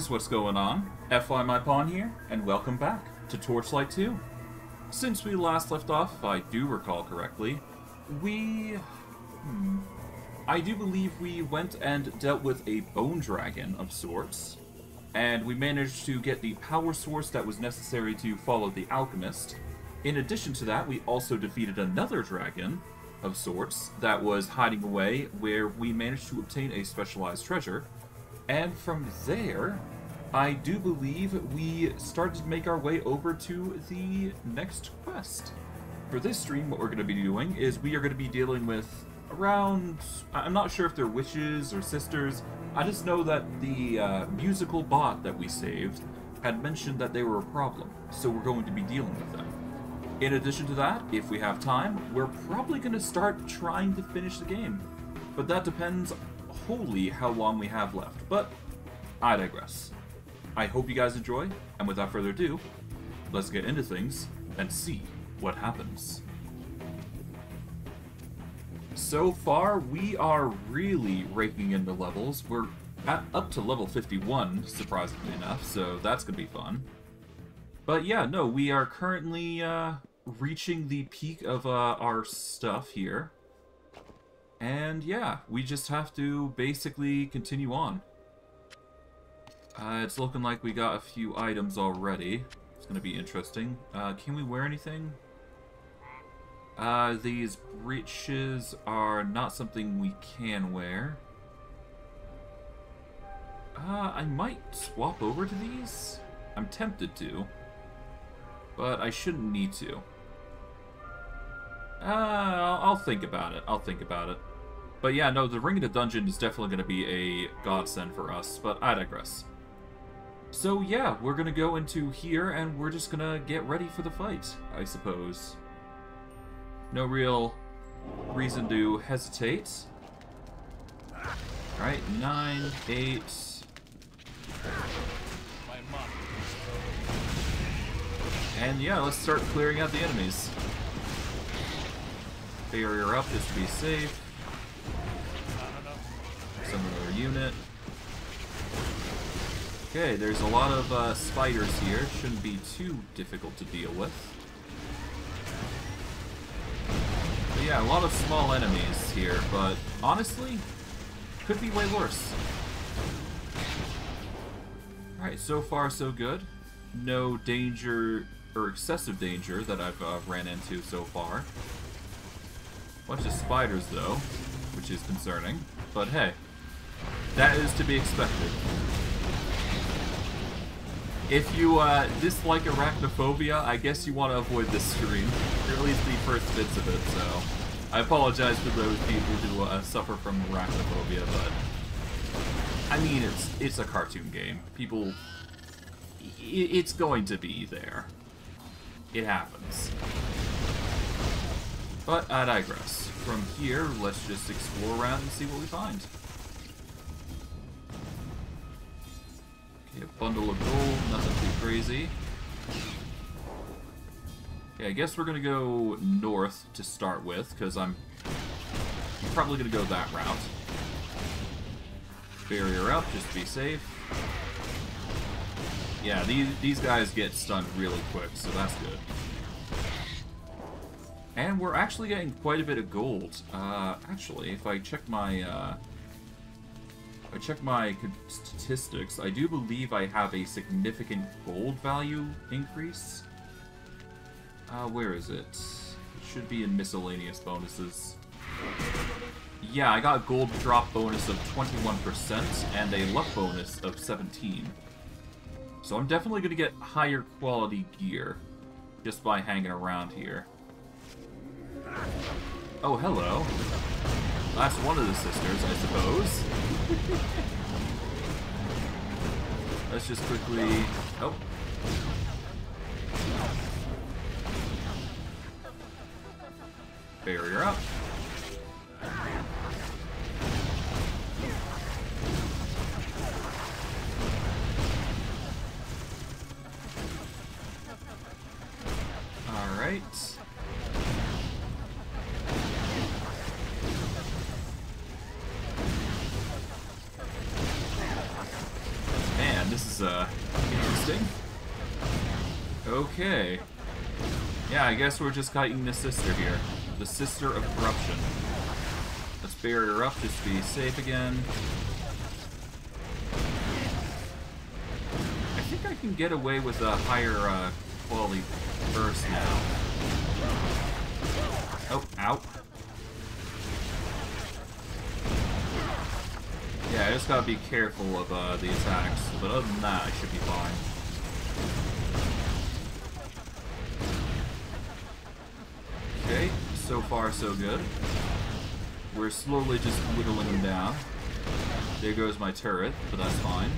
guys, what's going on? FY My Pawn here, and welcome back to Torchlight 2. Since we last left off, if I do recall correctly, we... Hmm, I do believe we went and dealt with a bone dragon of sorts, and we managed to get the power source that was necessary to follow the alchemist. In addition to that, we also defeated another dragon of sorts that was hiding away where we managed to obtain a specialized treasure, and from there, I do believe we started to make our way over to the next quest. For this stream, what we're going to be doing is we are going to be dealing with around... I'm not sure if they're witches or sisters. I just know that the uh, musical bot that we saved had mentioned that they were a problem, so we're going to be dealing with them. In addition to that, if we have time, we're probably going to start trying to finish the game. But that depends wholly how long we have left, but I digress. I hope you guys enjoy, and without further ado, let's get into things and see what happens. So far, we are really raking in the levels. We're at, up to level 51, surprisingly enough, so that's going to be fun. But yeah, no, we are currently uh, reaching the peak of uh, our stuff here. And yeah, we just have to basically continue on. Uh, it's looking like we got a few items already. It's going to be interesting. Uh, can we wear anything? Uh, these breeches are not something we can wear. Uh, I might swap over to these. I'm tempted to. But I shouldn't need to. Uh, I'll, I'll think about it. I'll think about it. But yeah, no, the Ring of the Dungeon is definitely going to be a godsend for us, but I digress. So yeah, we're going to go into here and we're just going to get ready for the fight, I suppose. No real reason to hesitate. Alright, nine, eight. And yeah, let's start clearing out the enemies. Barrier up just to be safe. Another unit. Okay, there's a lot of uh, spiders here. Shouldn't be too difficult to deal with. But yeah, a lot of small enemies here, but honestly, could be way worse. Alright, so far so good. No danger, or excessive danger that I've uh, ran into so far. Bunch of spiders though, which is concerning. But hey, that is to be expected. If you uh, dislike arachnophobia, I guess you want to avoid this stream, or at least the first bits of it, so... I apologize for those people who uh, suffer from arachnophobia, but... I mean, it's it's a cartoon game. People... It's going to be there. It happens. But I digress. From here, let's just explore around and see what we find. Okay, a bundle of gold, nothing too crazy. Okay, I guess we're gonna go north to start with, because I'm probably gonna go that route. Barrier up, just to be safe. Yeah, these, these guys get stunned really quick, so that's good. And we're actually getting quite a bit of gold. Uh, actually, if I check my, uh, I check my statistics, I do believe I have a significant gold value increase. Uh, where is it? It should be in miscellaneous bonuses. Yeah, I got a gold drop bonus of 21% and a luck bonus of 17. So I'm definitely going to get higher quality gear just by hanging around here. Oh, hello. Last one of the sisters, I suppose. Let's just quickly... Oh. Barrier up. Alright. uh, interesting. Okay. Yeah, I guess we're just fighting the sister here. The sister of corruption. Let's bury her up just to be safe again. I think I can get away with a higher uh, quality burst now. Oh, out. Yeah, I just gotta be careful of uh, the attacks, but other than that, I should be fine. Okay, so far so good. We're slowly just whittling them down. There goes my turret, but that's fine.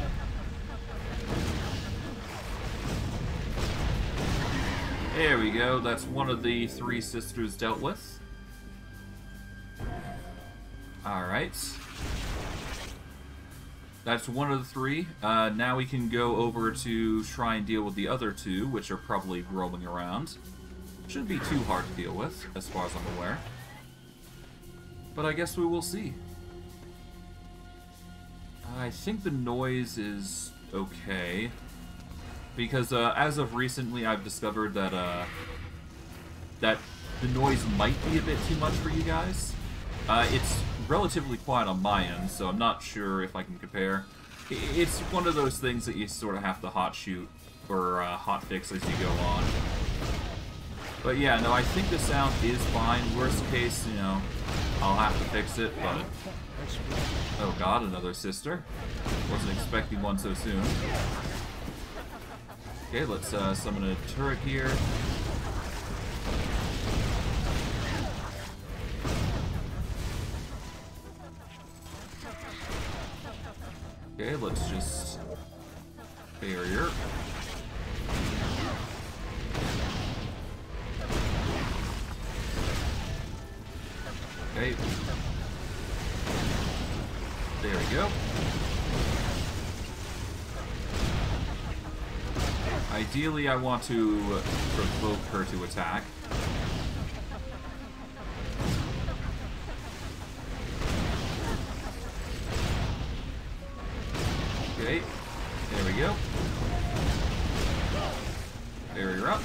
There we go, that's one of the three sisters dealt with. Alright. That's one of the three. Uh, now we can go over to try and deal with the other two, which are probably roaming around. Shouldn't be too hard to deal with, as far as I'm aware. But I guess we will see. I think the noise is okay. Because uh, as of recently, I've discovered that uh, that the noise might be a bit too much for you guys. Uh, it's relatively quiet on my end, so I'm not sure if I can compare. It's one of those things that you sort of have to hot shoot or uh, hot fix as you go on. But yeah, no, I think the sound is fine. Worst case, you know, I'll have to fix it, but... Oh god, another sister. Wasn't expecting one so soon. Okay, let's uh, summon a turret here. Okay, let's just... Barrier. Okay. There we go. Ideally, I want to provoke her to attack. Okay, there we go. Barrier up.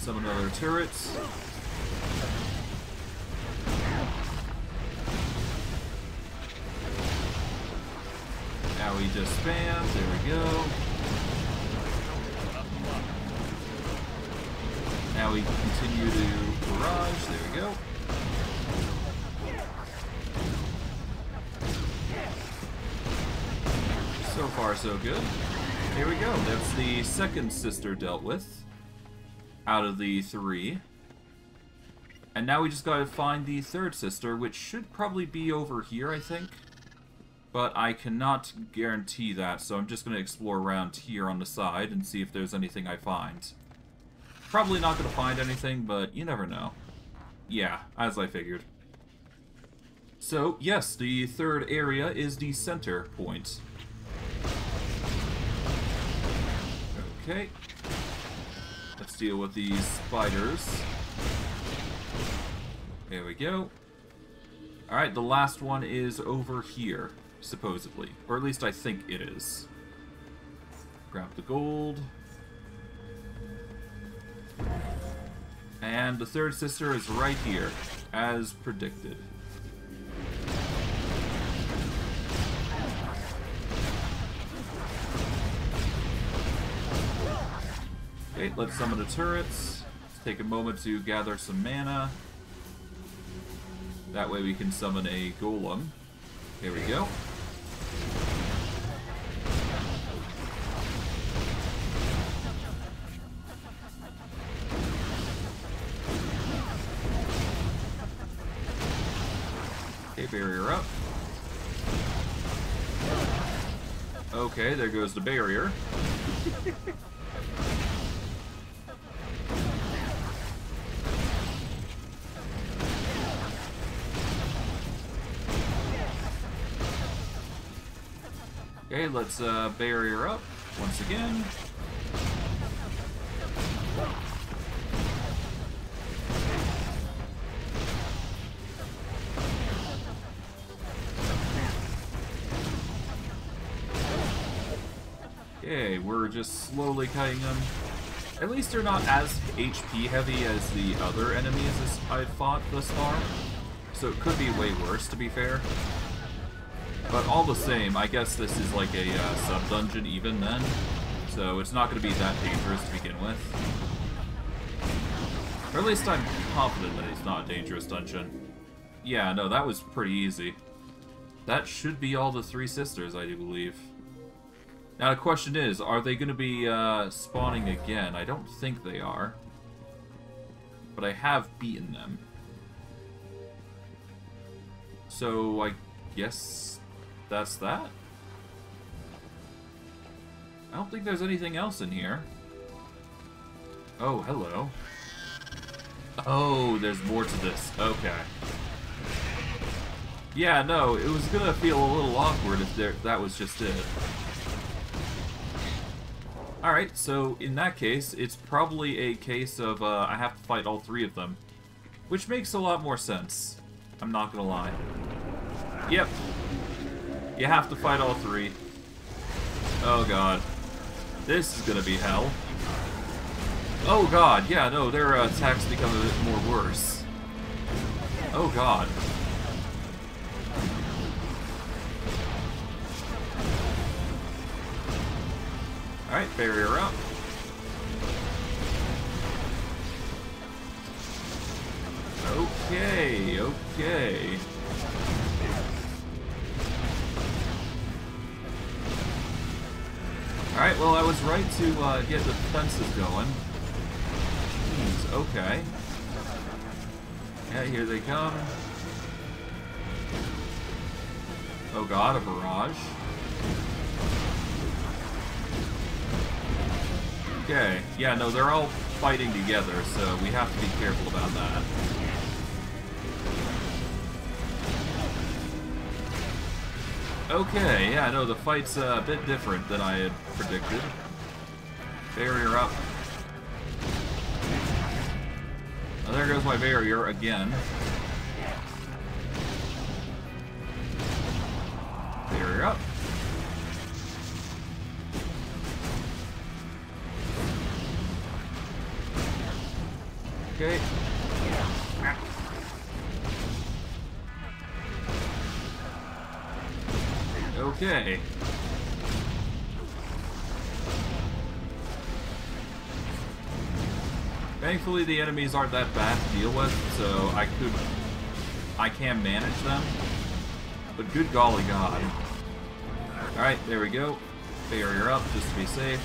Summon other turrets. Now we just spam. There we go. Now we continue to barrage. There we go. So far, so good. Here we go. That's the second sister dealt with out of the three. And now we just gotta find the third sister, which should probably be over here, I think. But I cannot guarantee that, so I'm just gonna explore around here on the side and see if there's anything I find. Probably not gonna find anything, but you never know. Yeah, as I figured. So, yes, the third area is the center point. Okay. Let's deal with these spiders. There we go. Alright, the last one is over here, supposedly. Or at least I think it is. Grab the gold. And the third sister is right here, as predicted. Okay, let's summon the turrets. Let's take a moment to gather some mana. That way we can summon a golem. Here we go. Okay, barrier up. Okay, there goes the barrier. Okay, let's uh, barrier up once again. Okay, we're just slowly cutting them. At least they're not as HP heavy as the other enemies I've fought thus far. So it could be way worse, to be fair. But all the same, I guess this is like a uh, sub-dungeon even then. So it's not going to be that dangerous to begin with. Or at least I'm confident that it's not a dangerous dungeon. Yeah, no, that was pretty easy. That should be all the three sisters, I do believe. Now the question is, are they going to be uh, spawning again? I don't think they are. But I have beaten them. So I guess that's that? I don't think there's anything else in here. Oh, hello. Oh, there's more to this. Okay. Yeah, no, it was gonna feel a little awkward if there that was just it. Alright, so in that case, it's probably a case of uh, I have to fight all three of them. Which makes a lot more sense. I'm not gonna lie. Yep. You have to fight all three. Oh god. This is gonna be hell. Oh god, yeah, no, their uh, attacks become a bit more worse. Oh god. Alright, barrier up. Okay, okay. Alright, well I was right to uh, get the fences going. Jeez, okay. Yeah, here they come. Oh god, a barrage. Okay, yeah, no, they're all fighting together, so we have to be careful about that. Okay, yeah, no, the fight's uh, a bit different than I had predicted. Barrier up. There goes my barrier again. Thankfully, the enemies aren't that bad to deal with, so I could... I can manage them. But good golly god. Alright, there we go. Barrier up, just to be safe.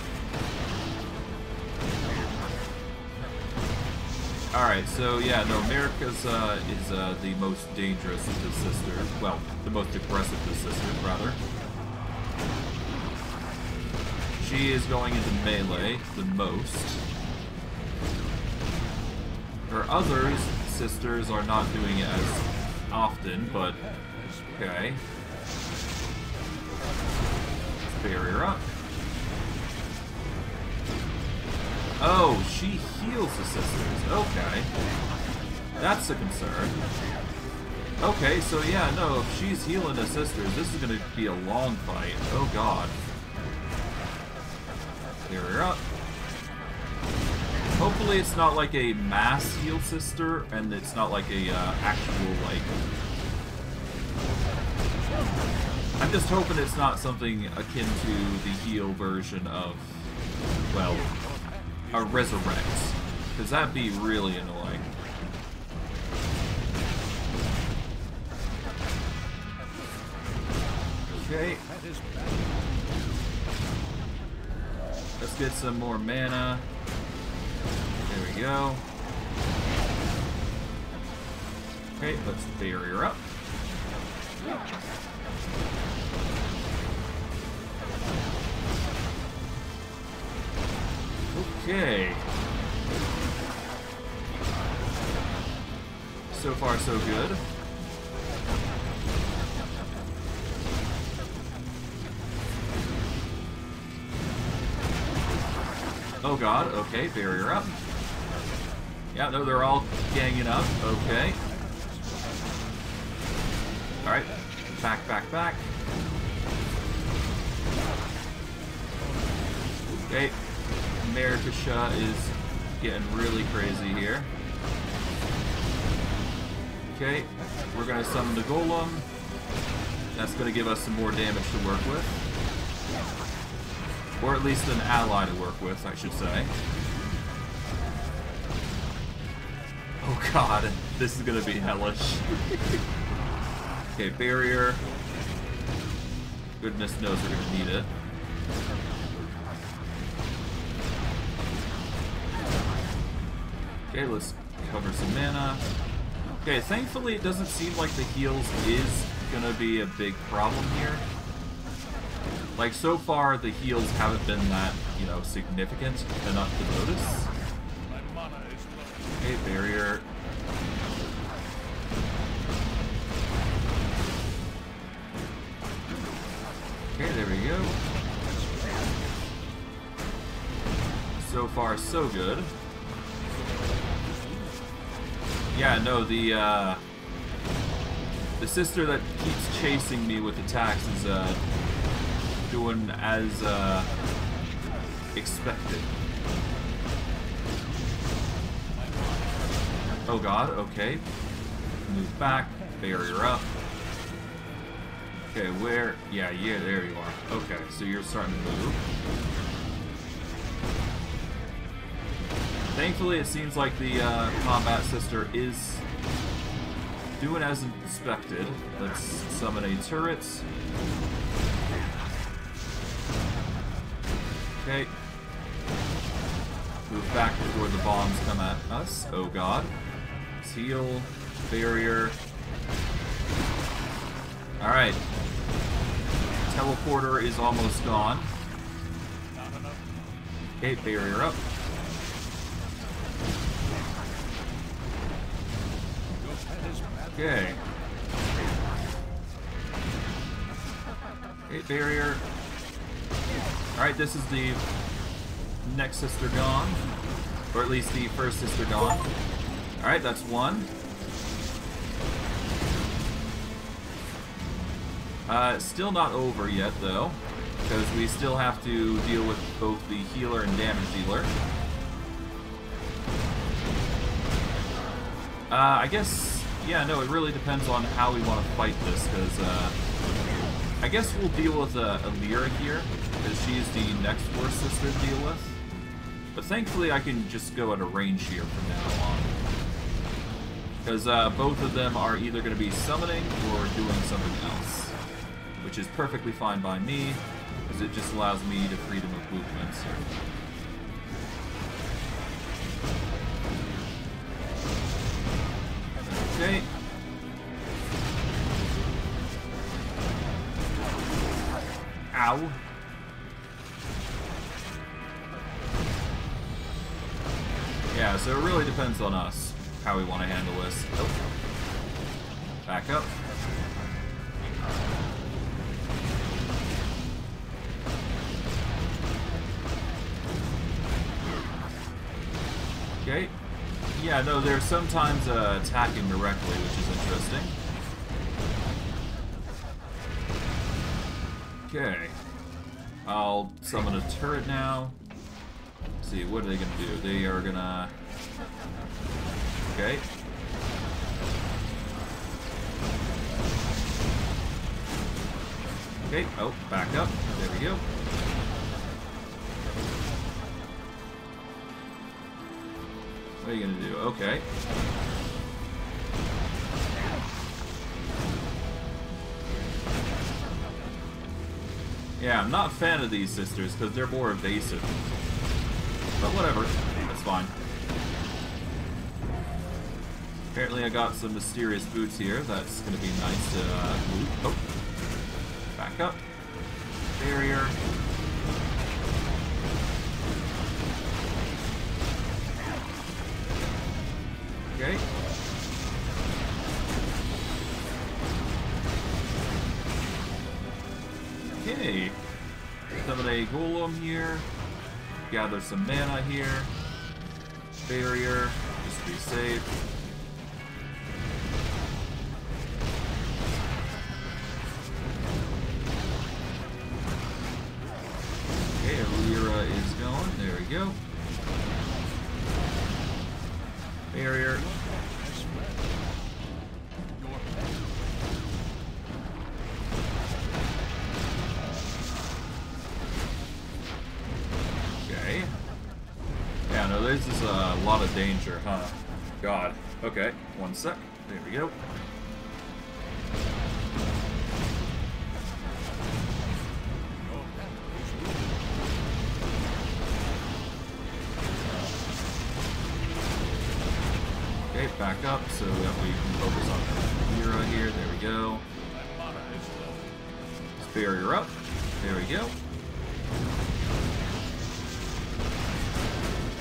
Alright, so yeah, no, Marika's uh, is uh, the most dangerous of the sisters. Well, the most aggressive of the rather. She is going into melee the most. Her other sisters are not doing it as often, but okay. Barrier up. Oh, she heals the sisters. Okay. That's a concern. Okay, so yeah, no, if she's healing the sisters, this is gonna be a long fight. Oh god. Here up. Hopefully it's not like a mass heal sister, and it's not like a uh, actual, like... I'm just hoping it's not something akin to the heal version of, well, a resurrect. Because that'd be really annoying. Okay. Let's get some more mana. There we go. Okay, let's barrier up. Okay. So far, so good. Oh god, okay, barrier up. Yeah, no, they're all ganging up, okay. Alright, back, back, back. Okay, Marikisha is getting really crazy here. Okay, we're gonna summon the Golem. That's gonna give us some more damage to work with. Or at least an ally to work with, I should say. Oh god, this is gonna be hellish. okay, barrier. Goodness knows we're gonna need it. Okay, let's cover some mana. Okay, thankfully it doesn't seem like the heals is gonna be a big problem here. Like, so far, the heals haven't been that, you know, significant enough to notice. Okay, barrier. Okay, there we go. So far, so good. Yeah, no, the, uh... The sister that keeps chasing me with attacks is, uh... Doing as, uh... Expected. Oh god, okay. Move back, barrier up. Okay, where? Yeah, yeah, there you are. Okay, so you're starting to move. Thankfully, it seems like the uh, combat sister is doing as expected. Let's summon a turret. Okay. Move back before the bombs come at us. Oh god. Seal. Barrier. Alright. Teleporter is almost gone. Okay, barrier up. Okay. Okay, barrier. Alright, this is the next sister gone. Or at least the first sister gone. Alright, that's one. Uh, still not over yet, though. Because we still have to deal with both the healer and damage dealer. Uh, I guess, yeah, no, it really depends on how we want to fight this, because, uh, I guess we'll deal with uh, Alira here, because she's the next worst sister to deal with. But thankfully I can just go at a range here from now on. Because uh, both of them are either going to be summoning or doing something else. Which is perfectly fine by me, because it just allows me the freedom of movement. Okay. Sometimes uh, attacking directly, which is interesting. Okay. I'll summon a turret now. Let's see, what are they gonna do? They are gonna... Okay. Okay, oh, back up. There we go. Are you gonna do? Okay. Yeah, I'm not a fan of these sisters because they're more evasive. But whatever, that's fine. Apparently I got some mysterious boots here. That's gonna be nice to uh, loot. Oh. Back up. Barrier. Okay. Okay. Summon a golem here. Gather some mana here. Barrier, just to be safe. Okay, one sec. There we go. Okay, back up so that we can focus on Mira here. There we go. Barrier up. There we go.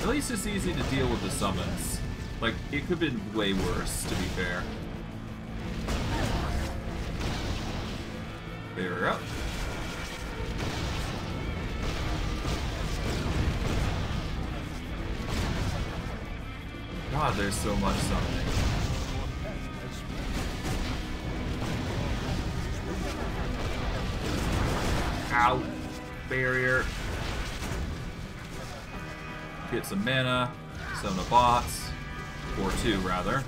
At least it's easy to deal with the summons. Like, it could have been way worse, to be fair. Barrier up. God, there's so much summoning. Ow. Barrier. Get some mana. Summon a bots. Or two, rather.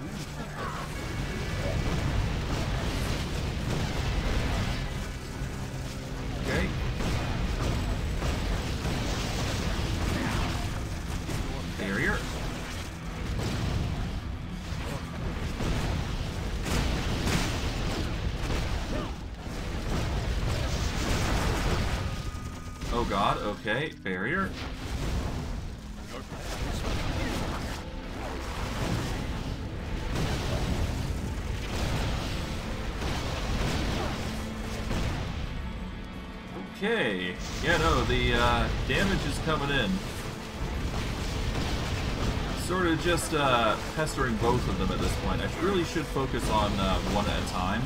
Pestering both of them at this point. I really should focus on uh, one at a time.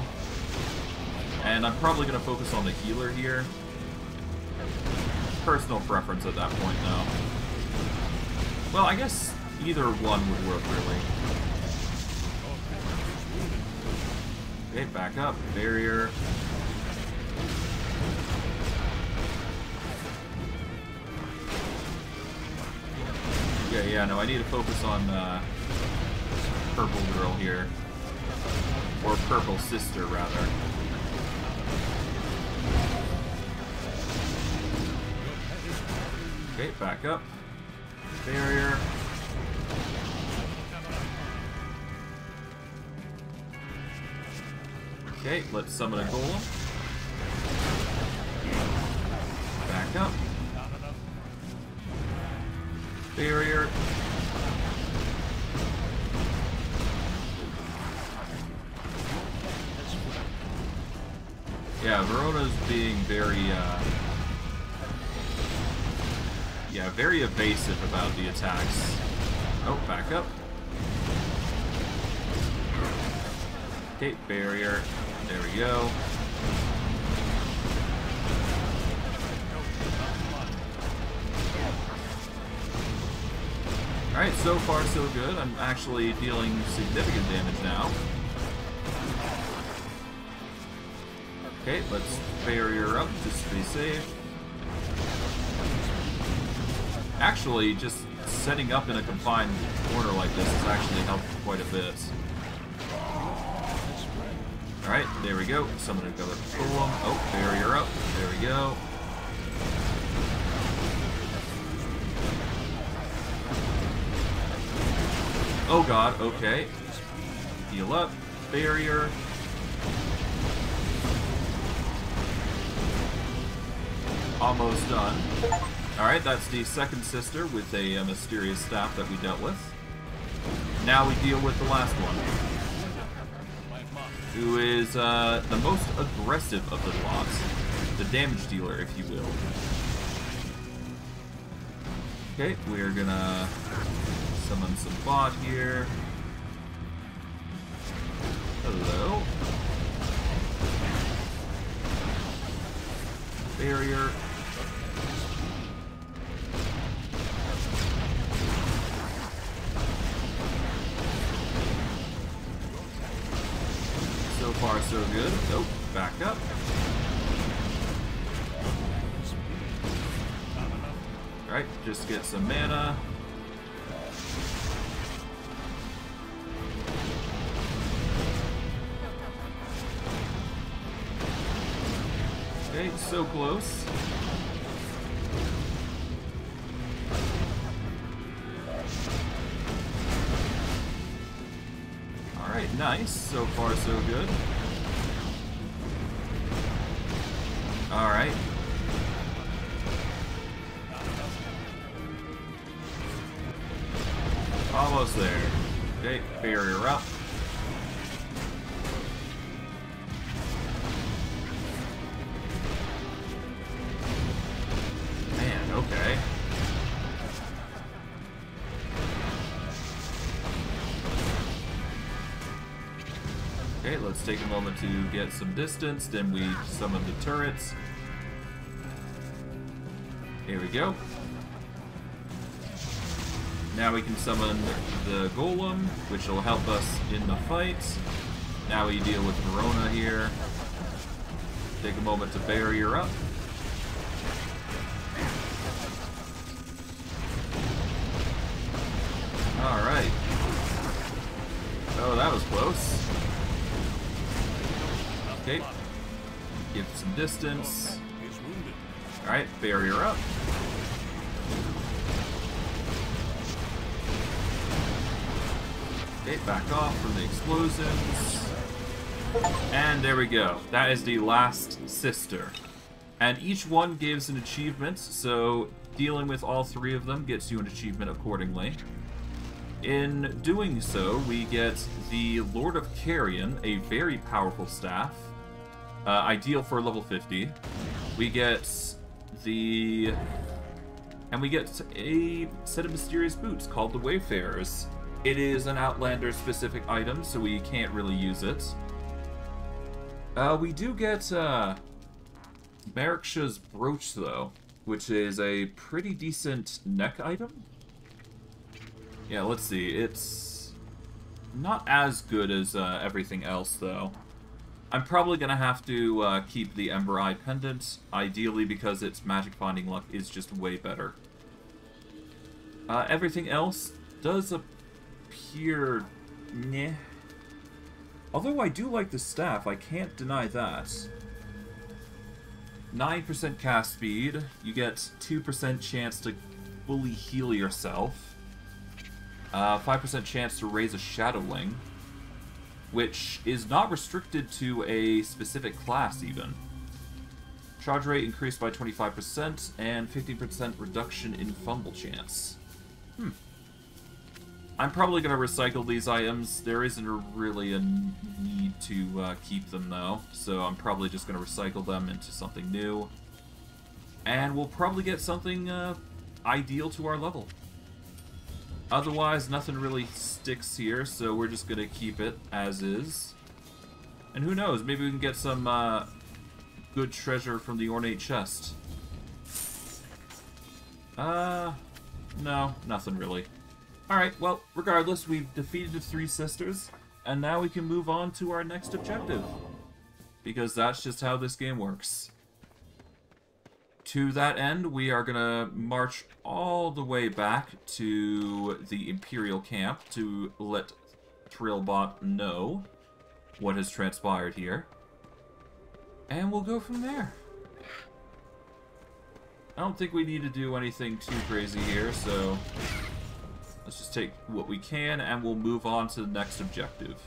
And I'm probably going to focus on the healer here. Personal preference at that point, though. Well, I guess either one would work, really. Okay, back up. Barrier. Yeah, yeah, no, I need to focus on uh, Purple Girl here. Or Purple Sister, rather. Okay, back up. Barrier. Okay, let's summon a golem. Back up. Very evasive about the attacks. Oh, back up. Okay, barrier. There we go. Alright, so far so good. I'm actually dealing significant damage now. Okay, let's barrier up just to be safe. Actually, just setting up in a confined corner like this has actually helped quite a bit. Alright, there we go. Summon another golem. Oh, barrier up. There we go. Oh god, okay. Heal up. Barrier. Almost done. Alright, that's the second sister with a, uh, mysterious staff that we dealt with. Now we deal with the last one. Who is uh, the most aggressive of the lot. The damage dealer, if you will. Okay, we're gonna summon some bot here. Hello. Barrier. So good. Nope. Back up. Alright, just get some mana. Okay, so close. Alright, nice. So far, so good. Let's take a moment to get some distance, then we summon the turrets. Here we go. Now we can summon the Golem, which will help us in the fight. Now we deal with Verona here. Take a moment to barrier up. Barrier up. Okay, back off from the explosions. And there we go. That is the last sister. And each one gives an achievement, so dealing with all three of them gets you an achievement accordingly. In doing so, we get the Lord of Carrion, a very powerful staff, uh, ideal for level 50. We get the... And we get a set of mysterious boots called the Wayfarers. It is an Outlander-specific item, so we can't really use it. Uh, we do get, uh, Mariksha's brooch, though, which is a pretty decent neck item. Yeah, let's see. It's not as good as uh, everything else, though. I'm probably going to have to uh, keep the Ember Eye Pendant, ideally because its magic finding luck is just way better. Uh, everything else does appear... Meh. Although I do like the staff, I can't deny that. 9% cast speed, you get 2% chance to fully heal yourself. 5% uh, chance to raise a Shadowling, which is not restricted to a specific class even. Charge rate increased by 25% and 15% reduction in fumble chance. Hmm. I'm probably going to recycle these items. There isn't really a need to uh, keep them, though. So I'm probably just going to recycle them into something new. And we'll probably get something uh, ideal to our level. Otherwise, nothing really sticks here, so we're just to keep it as is. And who knows, maybe we can get some uh, good treasure from the ornate chest. Uh, no, nothing really. Alright, well, regardless, we've defeated the three sisters, and now we can move on to our next objective. Because that's just how this game works. To that end, we are going to march all the way back to the Imperial camp to let Trillbot know what has transpired here. And we'll go from there. I don't think we need to do anything too crazy here, so Let's just take what we can, and we'll move on to the next objective.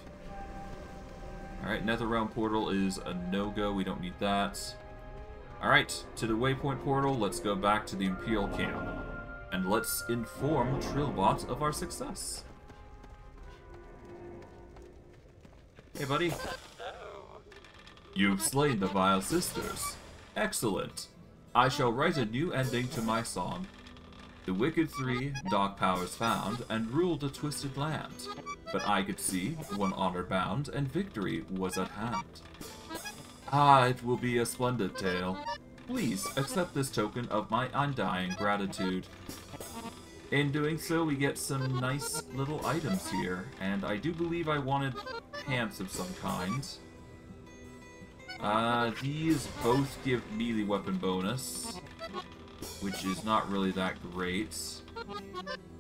Alright, Netherrealm Portal is a no-go. We don't need that. Alright, to the Waypoint Portal, let's go back to the Imperial Camp. And let's inform Trillbot of our success. Hey, buddy. You've slain the Vile Sisters. Excellent. I shall write a new ending to my song. The Wicked Three, dark powers found, and ruled a twisted land. But I could see, one honor bound, and victory was at hand. Ah, it will be a splendid tale. Please, accept this token of my undying gratitude. In doing so, we get some nice little items here, and I do believe I wanted pants of some kind. Uh, these both give melee weapon bonus. which is not really that great.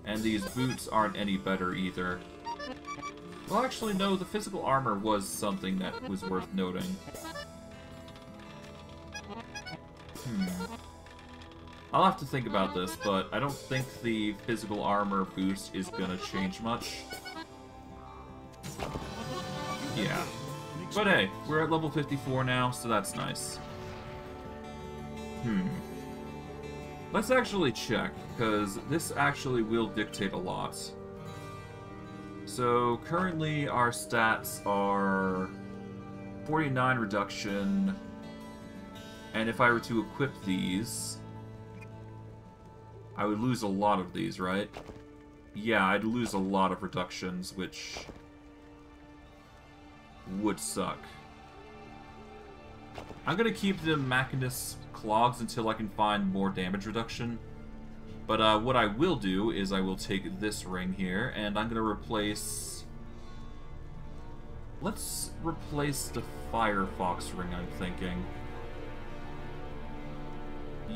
And these boots aren't any better either. Well, actually, no, the physical armor was something that was worth noting. Hmm. I'll have to think about this, but I don't think the physical armor boost is gonna change much. Yeah. But hey, we're at level 54 now, so that's nice. Hmm. Let's actually check, because this actually will dictate a lot. So, currently our stats are 49 reduction, and if I were to equip these, I would lose a lot of these, right? Yeah, I'd lose a lot of reductions, which would suck. I'm gonna keep the Machinist Clogs until I can find more damage reduction. But uh, what I will do is I will take this ring here, and I'm gonna replace... Let's replace the Firefox ring, I'm thinking.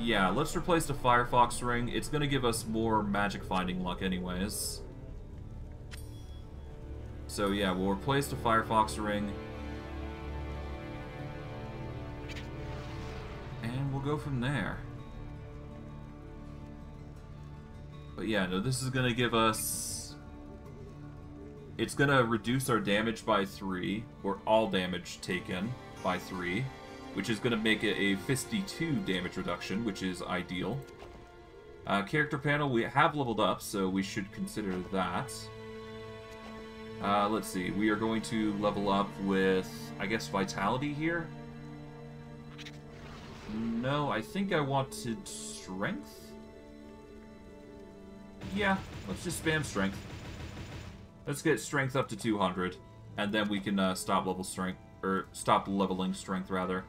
Yeah, let's replace the Firefox ring. It's gonna give us more magic finding luck anyways. So yeah, we'll replace the Firefox ring. And we'll go from there. But yeah, no, this is gonna give us... It's gonna reduce our damage by 3, or all damage taken by 3, which is gonna make it a 52 damage reduction, which is ideal. Uh, character panel, we have leveled up, so we should consider that. Uh, let's see, we are going to level up with, I guess, Vitality here? No, I think I wanted Strength? Yeah, let's just spam Strength. Let's get Strength up to 200, and then we can uh, stop level Strength, or stop leveling Strength, rather.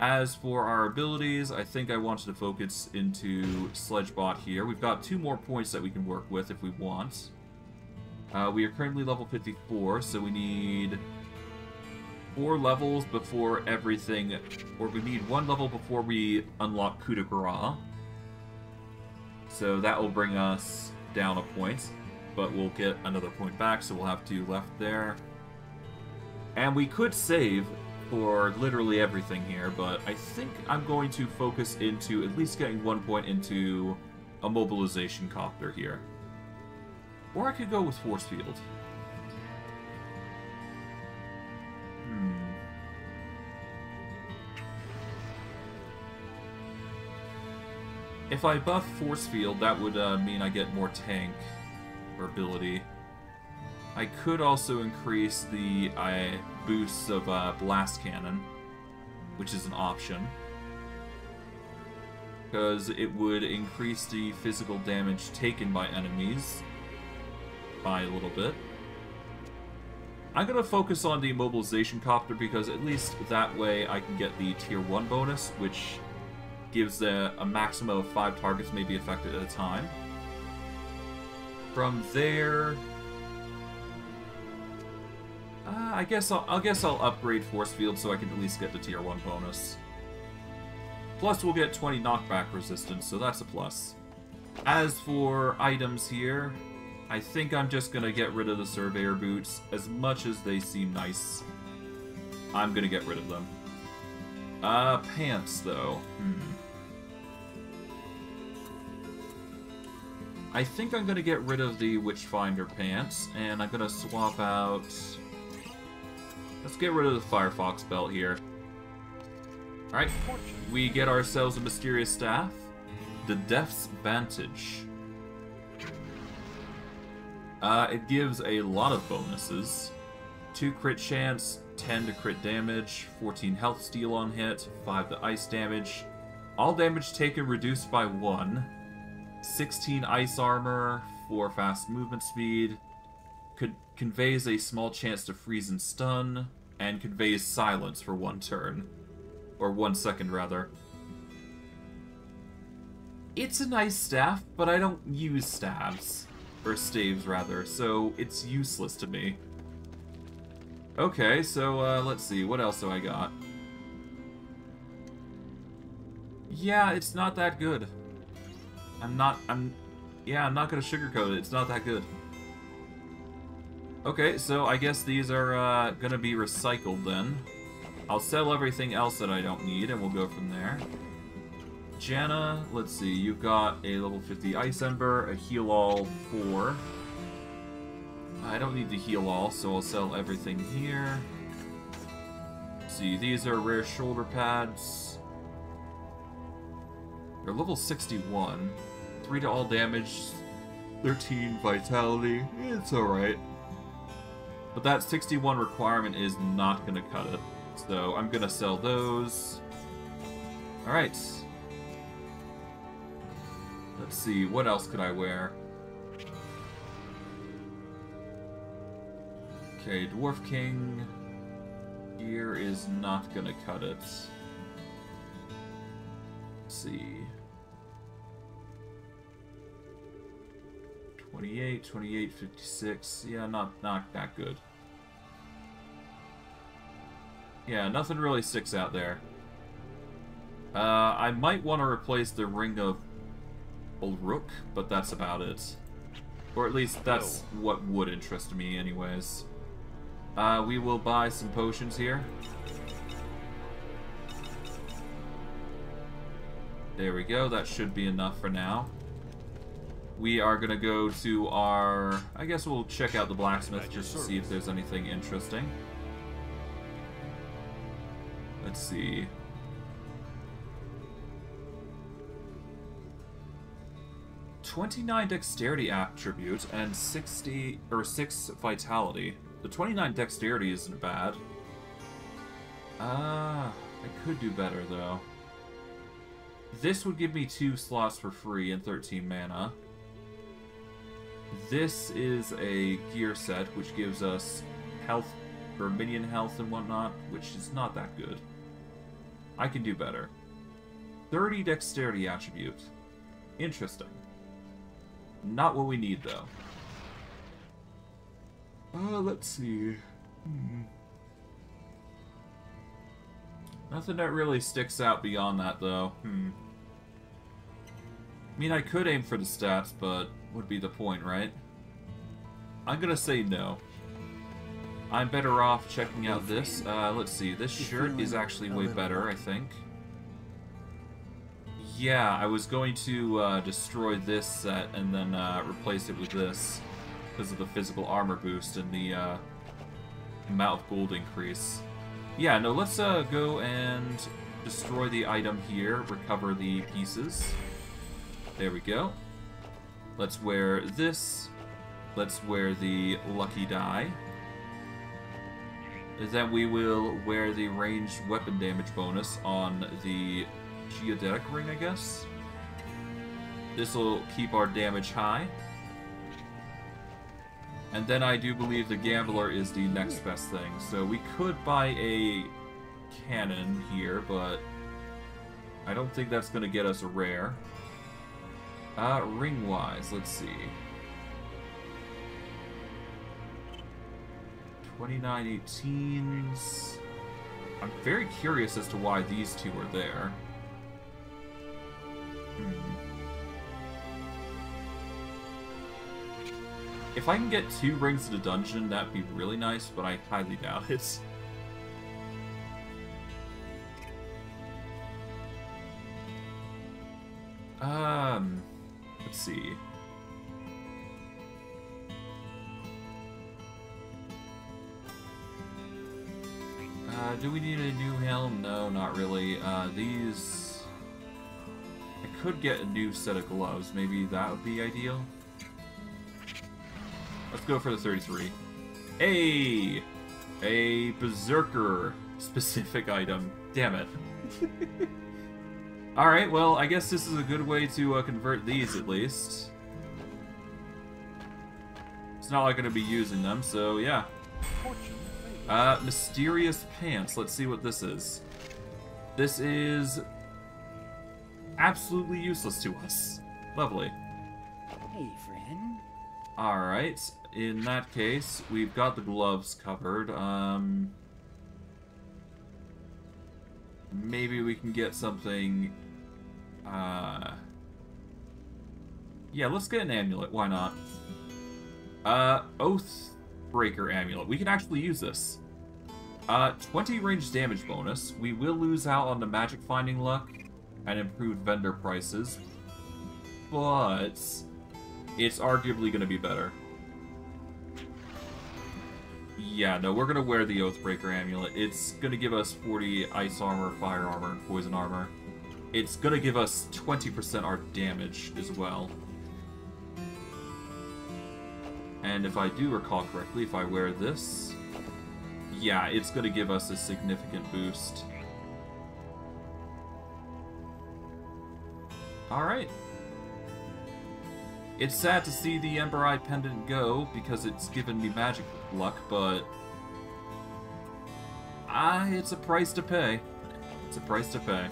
As for our abilities, I think I wanted to focus into Sledgebot here. We've got two more points that we can work with if we want. Uh, we are currently level 54, so we need four levels before everything, or we need one level before we unlock Coup de. So that will bring us down a point, but we'll get another point back, so we'll have two left there. And we could save for literally everything here, but I think I'm going to focus into at least getting one point into a mobilization copter here. Or I could go with Force Field. Hmm. If I buff Force Field, that would uh, mean I get more tank or ability. I could also increase the uh, boosts of uh, Blast Cannon, which is an option. Because it would increase the physical damage taken by enemies, by a little bit. I'm going to focus on the mobilization copter because at least that way I can get the tier 1 bonus, which gives a, a maximum of 5 targets may be affected at a time. From there... Uh, I guess I'll, I guess I'll upgrade Force Field so I can at least get the tier 1 bonus. Plus we'll get 20 knockback resistance, so that's a plus. As for items here, I think I'm just gonna get rid of the Surveyor boots. As much as they seem nice, I'm gonna get rid of them. Uh, pants, though. Hmm. I think I'm gonna get rid of the Witchfinder pants, and I'm gonna swap out... Let's get rid of the Firefox belt here. Alright, we get ourselves a Mysterious Staff. The Death's Vantage. Uh, it gives a lot of bonuses. 2 crit chance, 10 to crit damage, 14 health steal on hit, 5 to ice damage, all damage taken reduced by 1, 16 ice armor, 4 fast movement speed, could conveys a small chance to freeze and stun, and conveys silence for one turn. Or one second, rather. It's a nice staff, but I don't use staves. Or staves, rather, so it's useless to me. Okay, so uh, let's see, what else do I got? Yeah, it's not that good. I'm not, I'm, yeah, I'm not gonna sugarcoat it. It's not that good. Okay, so I guess these are uh, gonna be recycled then. I'll sell everything else that I don't need, and we'll go from there. Janna, let's see, you've got a level 50 Ice Ember, a Heal All 4. I don't need the heal all, so I'll sell everything here. Let's see, these are rare shoulder pads. They're level 61. 3 to all damage, 13 vitality. It's alright. But that 61 requirement is not going to cut it. So I'm going to sell those. Alright. Let's see, what else could I wear? Okay, Dwarf King gear is not gonna cut it. Let's see. 28, 28, 56. Yeah, not not that good. Yeah, nothing really sticks out there. Uh, I might want to replace the Ring of Old Rook, but that's about it. Or at least that's what would interest me anyways. Uh, we will buy some potions here. There we go, that should be enough for now. We are gonna go to our... I guess we'll check out the blacksmith just to see if there's anything interesting. Let's see. Twenty-nine dexterity attribute and sixty or six vitality. The 29 dexterity isn't bad. Ah, uh, I could do better, though. This would give me two slots for free and 13 mana. This is a gear set, which gives us health, or minion health and whatnot, which is not that good. I can do better. 30 dexterity attribute. Interesting. Not what we need, though. Uh, let's see. Hmm. Nothing that really sticks out beyond that, though. Hmm. I mean, I could aim for the stats, but would be the point, right? I'm gonna say no. I'm better off checking out this. Uh, let's see. This shirt is actually way better, I think. Yeah, I was going to uh, destroy this set and then uh, replace it with this because of the physical armor boost and the uh, amount of gold increase. Yeah, no, let's uh, go and destroy the item here, recover the pieces. There we go. Let's wear this. Let's wear the lucky die. Then we will wear the ranged weapon damage bonus on the geodetic ring, I guess. This will keep our damage high. And then I do believe the Gambler is the next best thing. So we could buy a cannon here, but I don't think that's going to get us a rare. Uh, ring-wise, let's see. 2918s. I'm very curious as to why these two are there. Hmm. If I can get two rings to the dungeon, that'd be really nice, but I highly doubt it. Um, let's see. Uh, do we need a new helm? No, not really. Uh, these... I could get a new set of gloves. Maybe that would be ideal. Let's go for the 33. Hey! A Berserker specific item. Damn it. Alright, well, I guess this is a good way to uh, convert these, at least. It's not like I'm going to be using them, so yeah. Uh, Mysterious Pants. Let's see what this is. This is absolutely useless to us. Lovely. Hey, friend. Alright in that case, we've got the gloves covered. Um, maybe we can get something Uh, yeah, let's get an amulet. Why not? Uh, Oath Breaker Amulet. We can actually use this. Uh, 20 range damage bonus. We will lose out on the magic finding luck and improved vendor prices, but it's arguably going to be better. Yeah, no, we're going to wear the Oathbreaker Amulet. It's going to give us 40 ice armor, fire armor, and poison armor. It's going to give us 20% our damage as well. And if I do recall correctly, if I wear this, yeah, it's going to give us a significant boost. Alright. It's sad to see the Ember Eye Pendant go, because it's given me magic luck, but... Ah, it's a price to pay. It's a price to pay.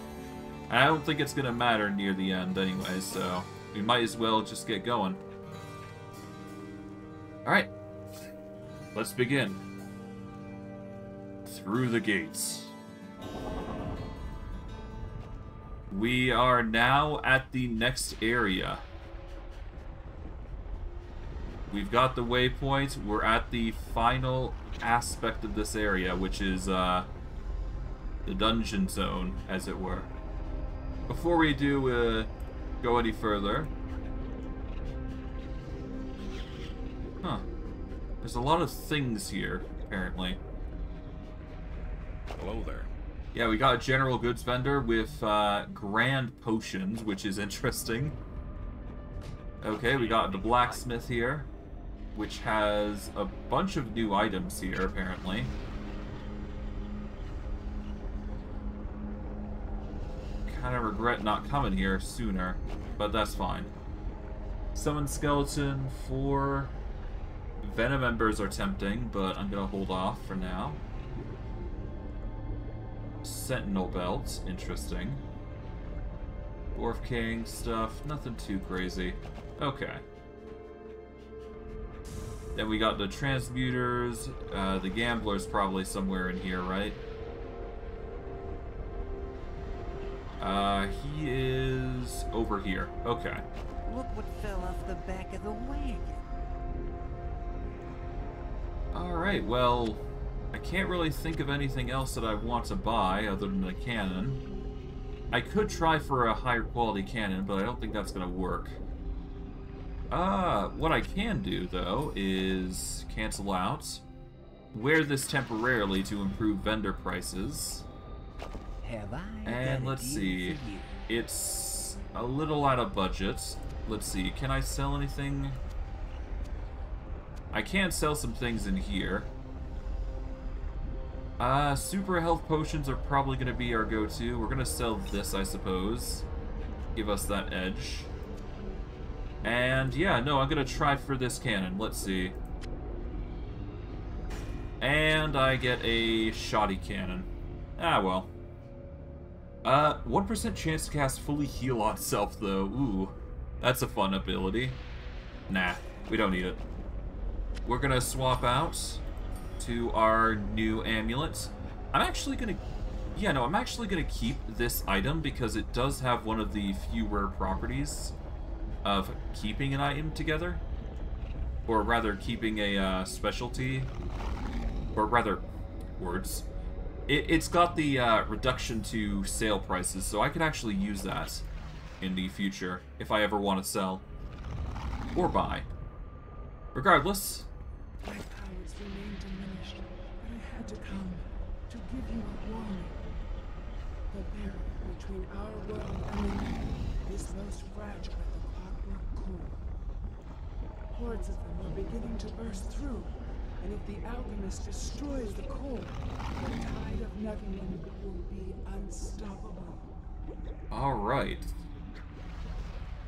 I don't think it's gonna matter near the end anyway, so we might as well just get going. Alright. Let's begin. Through the gates. We are now at the next area. We've got the waypoint. We're at the final aspect of this area, which is uh, the dungeon zone, as it were. Before we do uh, go any further... There's a lot of things here, apparently. Hello there. Yeah, we got a general goods vendor with uh, grand potions, which is interesting. Okay, we got the blacksmith here, which has a bunch of new items here, apparently. Kind of regret not coming here sooner, but that's fine. Summon skeleton for Venom Embers are tempting, but I'm gonna hold off for now. Sentinel belt, interesting. Dwarf King stuff, nothing too crazy. Okay. Then we got the transmuters, uh, the gambler's probably somewhere in here, right? Uh, he is over here. Okay. Look what fell off the back of the wagon. Alright, well, I can't really think of anything else that I want to buy other than a cannon. I could try for a higher quality cannon, but I don't think that's going to work. Uh, what I can do, though, is cancel out, wear this temporarily to improve vendor prices, Have I? and let's see, it's a little out of budget. Let's see, can I sell anything? I can sell some things in here. Uh, super health potions are probably going to be our go-to. We're going to sell this, I suppose. Give us that edge. And yeah, no, I'm going to try for this cannon. Let's see. And I get a shoddy cannon. Ah, well. Uh, 1% chance to cast fully heal on self, though. Ooh, that's a fun ability. Nah, we don't need it. We're gonna swap out to our new amulet. I'm actually gonna... Yeah, no, I'm actually gonna keep this item because it does have one of the few rare properties of keeping an item together. Or rather, keeping a uh, specialty. Or rather, words. It, it's got the uh, reduction to sale prices, so I could actually use that in the future if I ever want to sell. Or buy. Regardless, My powers remain diminished, but I had to come to give you a warning. The barrier between our world and the is most fragile at the clockwork core. Hordes of them are beginning to burst through, and if the alchemist destroys the core, the tide of Neverland will be unstoppable. alright.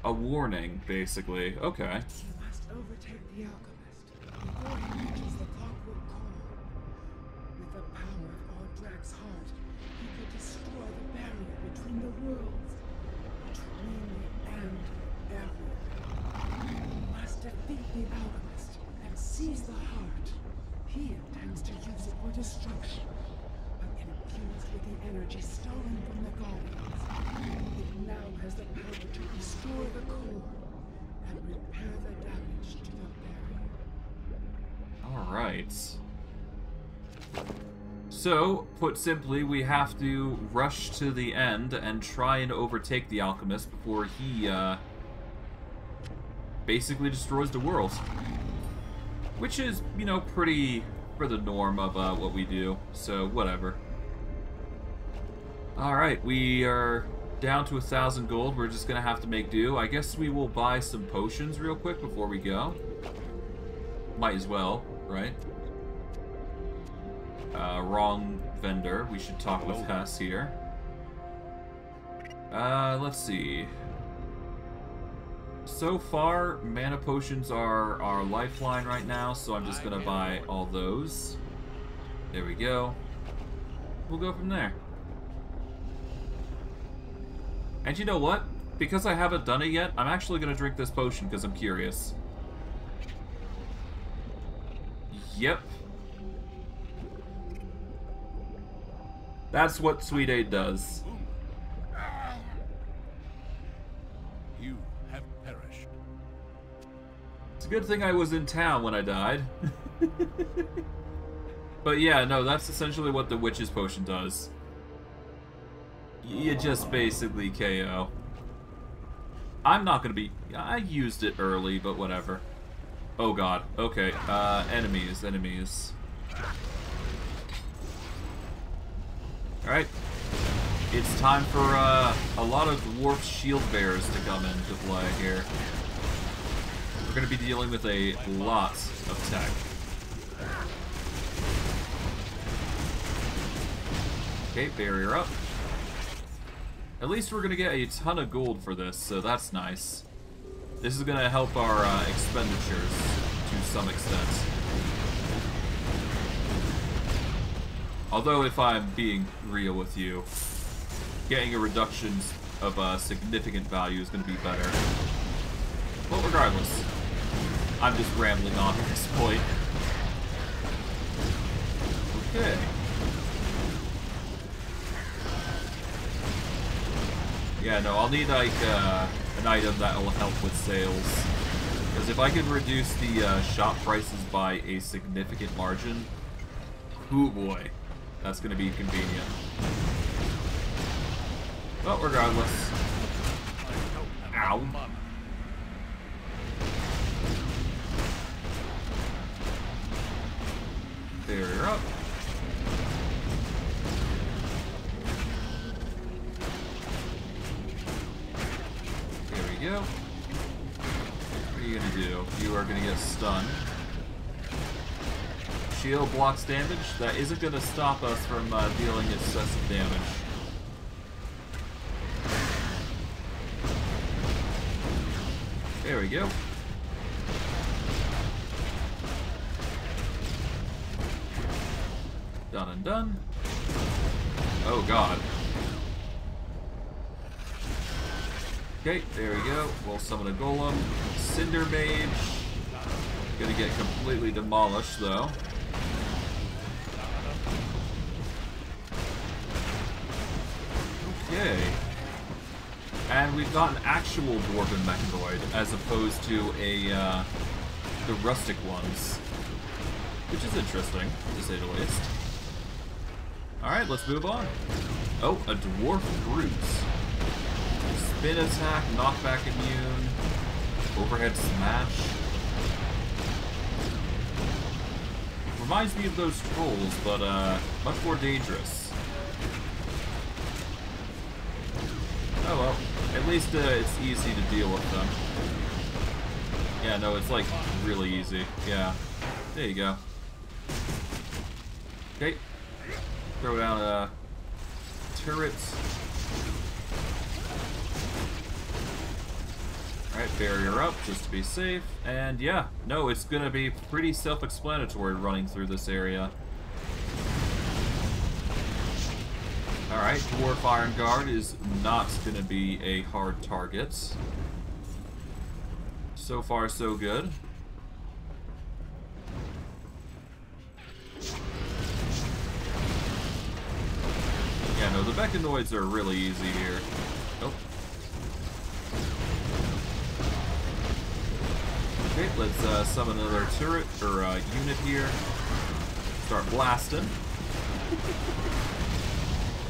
A warning, basically. Okay. Before he reaches the clockwork core. With the power of Ordrak's heart, he could destroy the barrier between the worlds, between and everything. You must defeat the alchemist and seize the heart. He intends to use it for destruction, but in fused with the energy stolen from the Guardians. It now has the power to restore the core and repair the damage to the barrier. Alright. So, put simply, we have to rush to the end and try and overtake the Alchemist before he, uh, basically destroys the world. Which is, you know, pretty for the norm of uh, what we do, so whatever. Alright, we are down to a thousand gold. We're just gonna have to make do. I guess we will buy some potions real quick before we go. Might as well, right? Uh, wrong vendor. We should talk with Hess here. Uh, let's see. So far, mana potions are our lifeline right now, so I'm just gonna buy all those. There we go. We'll go from there. And you know what? Because I haven't done it yet, I'm actually gonna drink this potion because I'm curious. Yep. That's what Sweet Aid does. You have perished. It's a good thing I was in town when I died. but yeah, no, that's essentially what the Witch's Potion does. You just basically KO. I'm not gonna be... I used it early, but whatever. Oh god. Okay, uh, enemies, enemies. Alright. It's time for, uh, a lot of Dwarf Shield Bearers to come into play here. We're going to be dealing with a lot of tech. Okay, barrier up. At least we're going to get a ton of gold for this, so that's nice. This is going to help our uh, expenditures to some extent. Although, if I'm being real with you, getting a reduction of uh, significant value is going to be better. But regardless, I'm just rambling on at this point. Okay. Yeah, no, I'll need like uh, an item that will help with sales. Because if I can reduce the uh, shop prices by a significant margin, oh boy, that's going to be convenient. But regardless. Ow. Barrier up. Go. What are you gonna do? You are gonna get stunned. Shield blocks damage. That isn't gonna stop us from uh, dealing excessive damage. There we go. Done and done. Oh god. Okay, there we go. We'll summon a golem. Cinder Mage. Gonna get completely demolished though. Okay. And we've got an actual Dwarven Mechanoid as opposed to a, uh, the rustic ones. Which is interesting, to say the least. Alright, let's move on. Oh, a Dwarf Brute. Spin attack, knockback immune, overhead smash. Reminds me of those trolls, but, uh, much more dangerous. Oh well, at least uh, it's easy to deal with them. Yeah, no, it's like really easy. Yeah. There you go. Okay. Throw down a turret. Alright, barrier up just to be safe. And yeah, no, it's gonna be pretty self-explanatory running through this area. Alright, Dwarf Iron Guard is not to be a hard target. So far, so good. Yeah, no, the mechanoids are really easy here. Oh. Okay, let's uh, summon another turret or uh, unit here. Start blasting.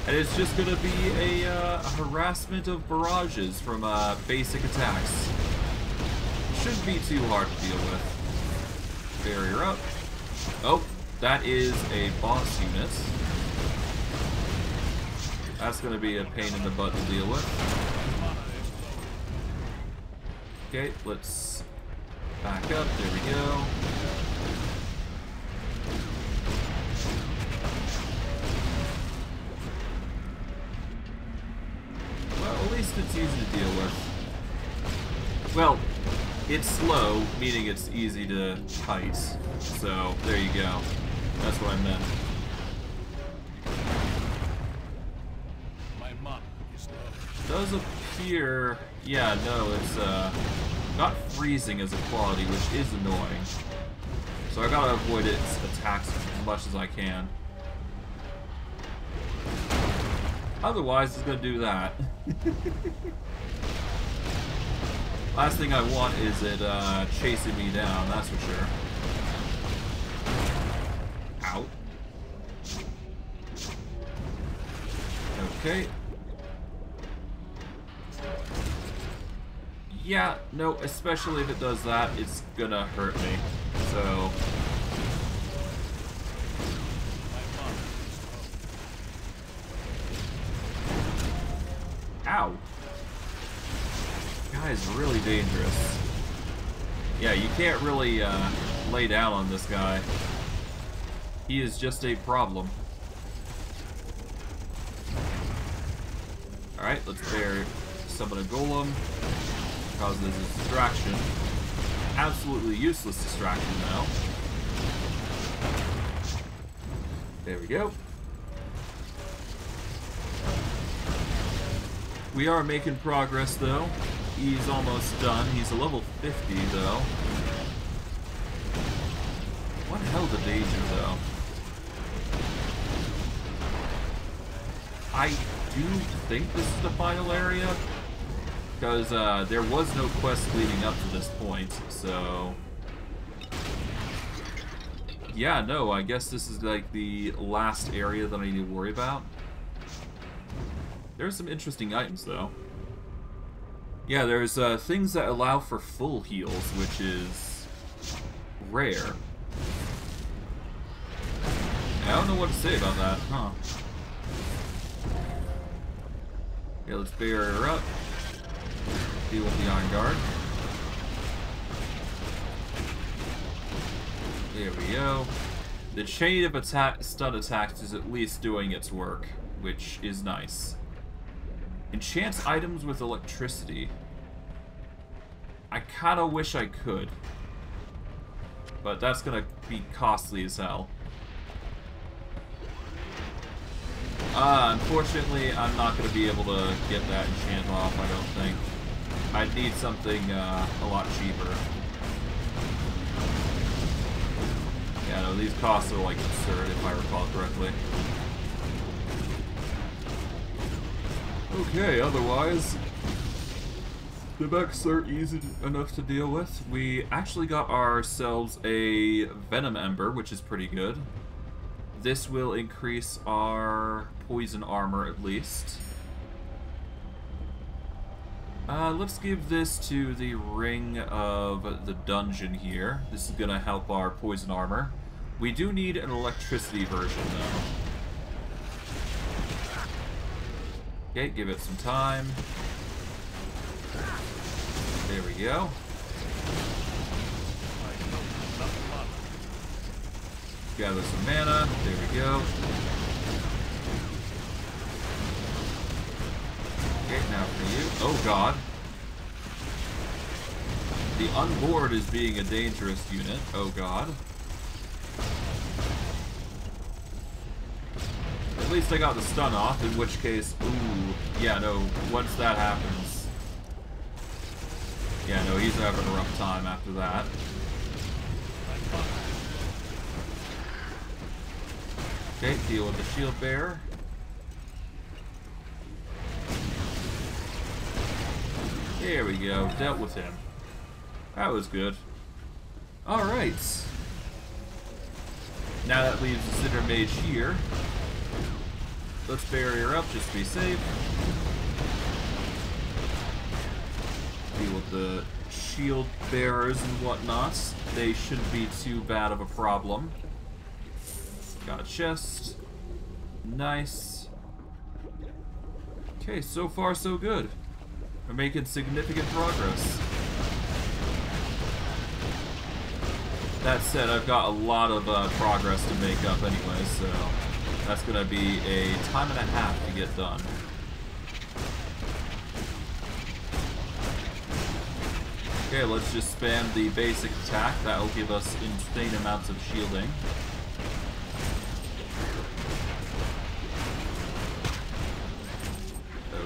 and it's just gonna be a, uh, a harassment of barrages from uh, basic attacks. Shouldn't be too hard to deal with. Barrier up. Oh, that is a boss unit. That's gonna be a pain in the butt to deal with. Okay, let's back up. There we go. Well, at least it's easy to deal with. Well, it's slow, meaning it's easy to fight. So, there you go. That's what I meant. Does appear... Yeah, no, it's uh, not freezing as a quality, which is annoying. So I gotta avoid its attacks as much as I can. Otherwise, it's gonna do that. Last thing I want is it uh, chasing me down, that's for sure. Out. Okay, Yeah, no, especially if it does that, it's gonna hurt me. So, ow. Guy is really dangerous. Yeah, you can't really uh, lay down on this guy. He is just a problem. Alright, let's bear summon a golem. Causes a distraction. Absolutely useless distraction now. There we go. We are making progress though. He's almost done. He's a level 50 though. What hell the danger though? I do think this is the final area. Because uh, there was no quest leading up to this point, so... Yeah, no, I guess this is like the last area that I need to worry about. There's some interesting items, though. Yeah, there's uh, things that allow for full heals, which is rare. I don't know what to say about that, huh? Yeah, let's barrier her up. Deal will be on Guard. There we go. The chain of attack stun attacks is at least doing its work, which is nice. Enchants items with electricity. I kinda wish I could. But that's gonna be costly as hell. Uh, unfortunately, I'm not going to be able to get that enchant off, I don't think. I'd need something uh, a lot cheaper. Yeah, no, these costs are like absurd if I recall correctly. Okay, otherwise, the mechs are easy enough to deal with. We actually got ourselves a Venom Ember, which is pretty good. This will increase our poison armor at least. Uh, let's give this to the Ring of the Dungeon here. This is going to help our poison armor. We do need an electricity version, though. Okay, give it some time. There we go. Gather some mana. There we go. Okay, now for you. Oh god. The unboard is being a dangerous unit. Oh god. At least I got the stun off, in which case, ooh, yeah, no, once that happens. Yeah, no, he's having a rough time after that. Okay, deal with the shield bearer. There we go. Dealt with him. That was good. Alright. Now that leaves the Cinder Mage here. Let's barrier up just to be safe. Deal with the shield bearers and whatnot. They shouldn't be too bad of a problem. Got a chest. Nice. Okay, so far so good. We're making significant progress. That said, I've got a lot of uh, progress to make up anyway, so that's going to be a time and a half to get done. Okay, let's just spam the basic attack. That'll give us insane amounts of shielding.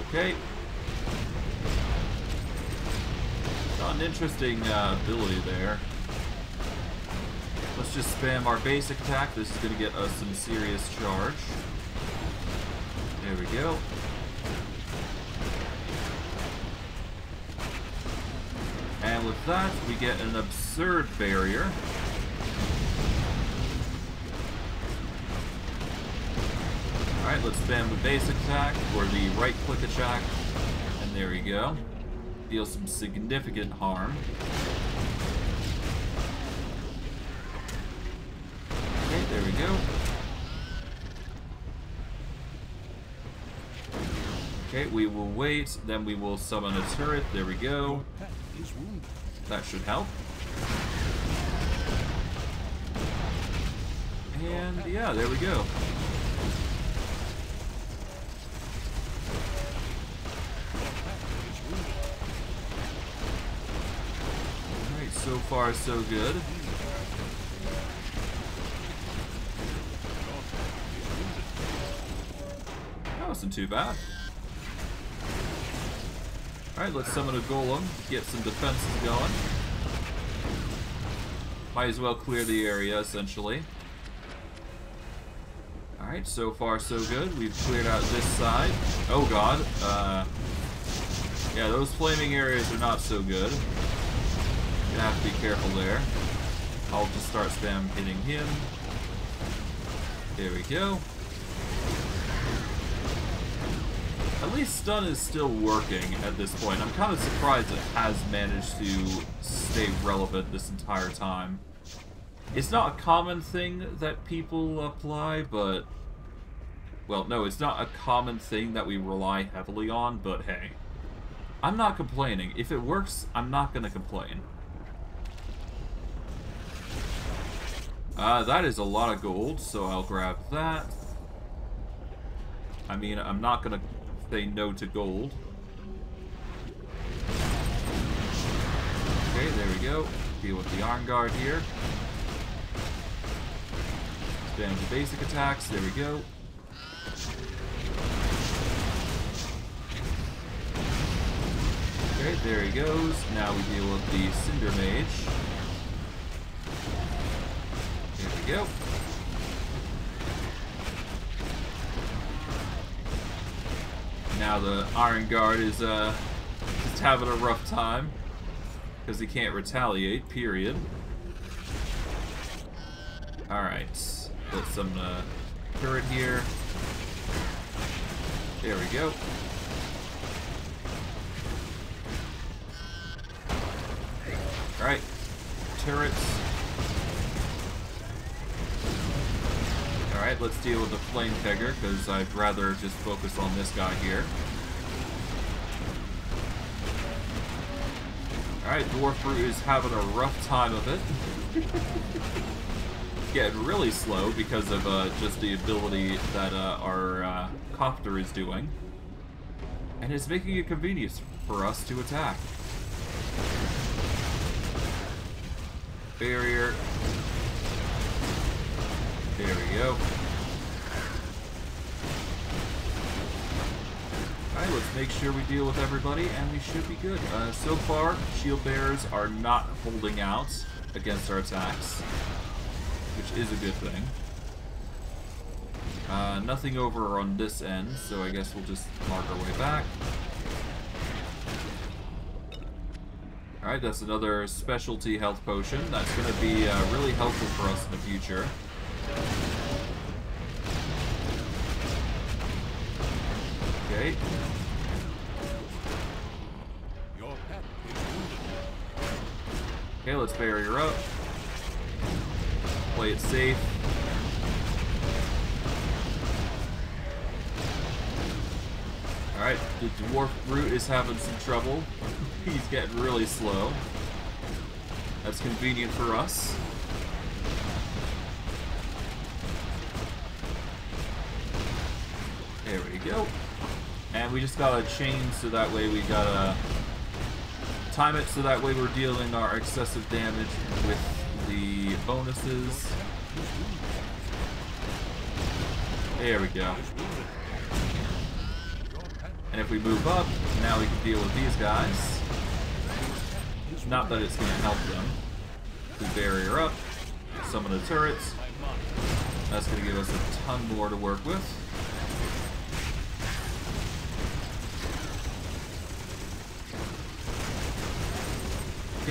Okay. An interesting uh, ability there. Let's just spam our basic attack. This is going to get us some serious charge. There we go. And with that, we get an absurd barrier. Alright, let's spam the basic attack, or the right-click attack, and there we go. Deal some significant harm. Okay, there we go. Okay, we will wait, then we will summon a turret, there we go. Pet is wounded. That should help. And yeah, there we go. Is wounded. Alright, so far so good. That wasn't too bad. Alright, let's summon a golem, get some defenses going. Might as well clear the area, essentially. Alright, so far so good. We've cleared out this side. Oh god. Uh, yeah, those flaming areas are not so good. Gonna have to be careful there. I'll just start spam hitting him. There we go. At least stun is still working at this point. I'm kind of surprised it has managed to stay relevant this entire time. It's not a common thing that people apply, but... Well, no, it's not a common thing that we rely heavily on, but hey. I'm not complaining. If it works, I'm not gonna complain. Uh, that is a lot of gold, so I'll grab that. I mean, I'm not gonna say no to gold. Okay, there we go. Deal with the Iron Guard here. Spam the basic attacks, there we go. Okay, there he goes. Now we deal with the Cinder Mage. Go. Now the Iron Guard is uh, just having a rough time because he can't retaliate. Period. All right, put some uh, turret here. There we go. All right, turrets. Alright, let's deal with the flame kegger, because I'd rather just focus on this guy here. Alright, Dwarf Brute is having a rough time of it. Getting really slow because of uh, just the ability that uh, our uh, copter is doing. And it's making it convenient for us to attack. Barrier. There we go. Alright, let's make sure we deal with everybody, and we should be good. Uh, so far, shield bearers are not holding out against our attacks, which is a good thing. Uh, nothing over on this end, so I guess we'll just mark our way back. Alright, that's another specialty health potion. That's going to be uh, really helpful for us in the future. Okay. Okay, let's bury her up. Play it safe. Alright, the dwarf brute is having some trouble. He's getting really slow. That's convenient for us. There we go. And we just gotta chain so that way we gotta time it so that way we're dealing our excessive damage with the bonuses. There we go. And if we move up, now we can deal with these guys. Not that it's going to help them. We barrier up, summon the turrets. That's going to give us a ton more to work with.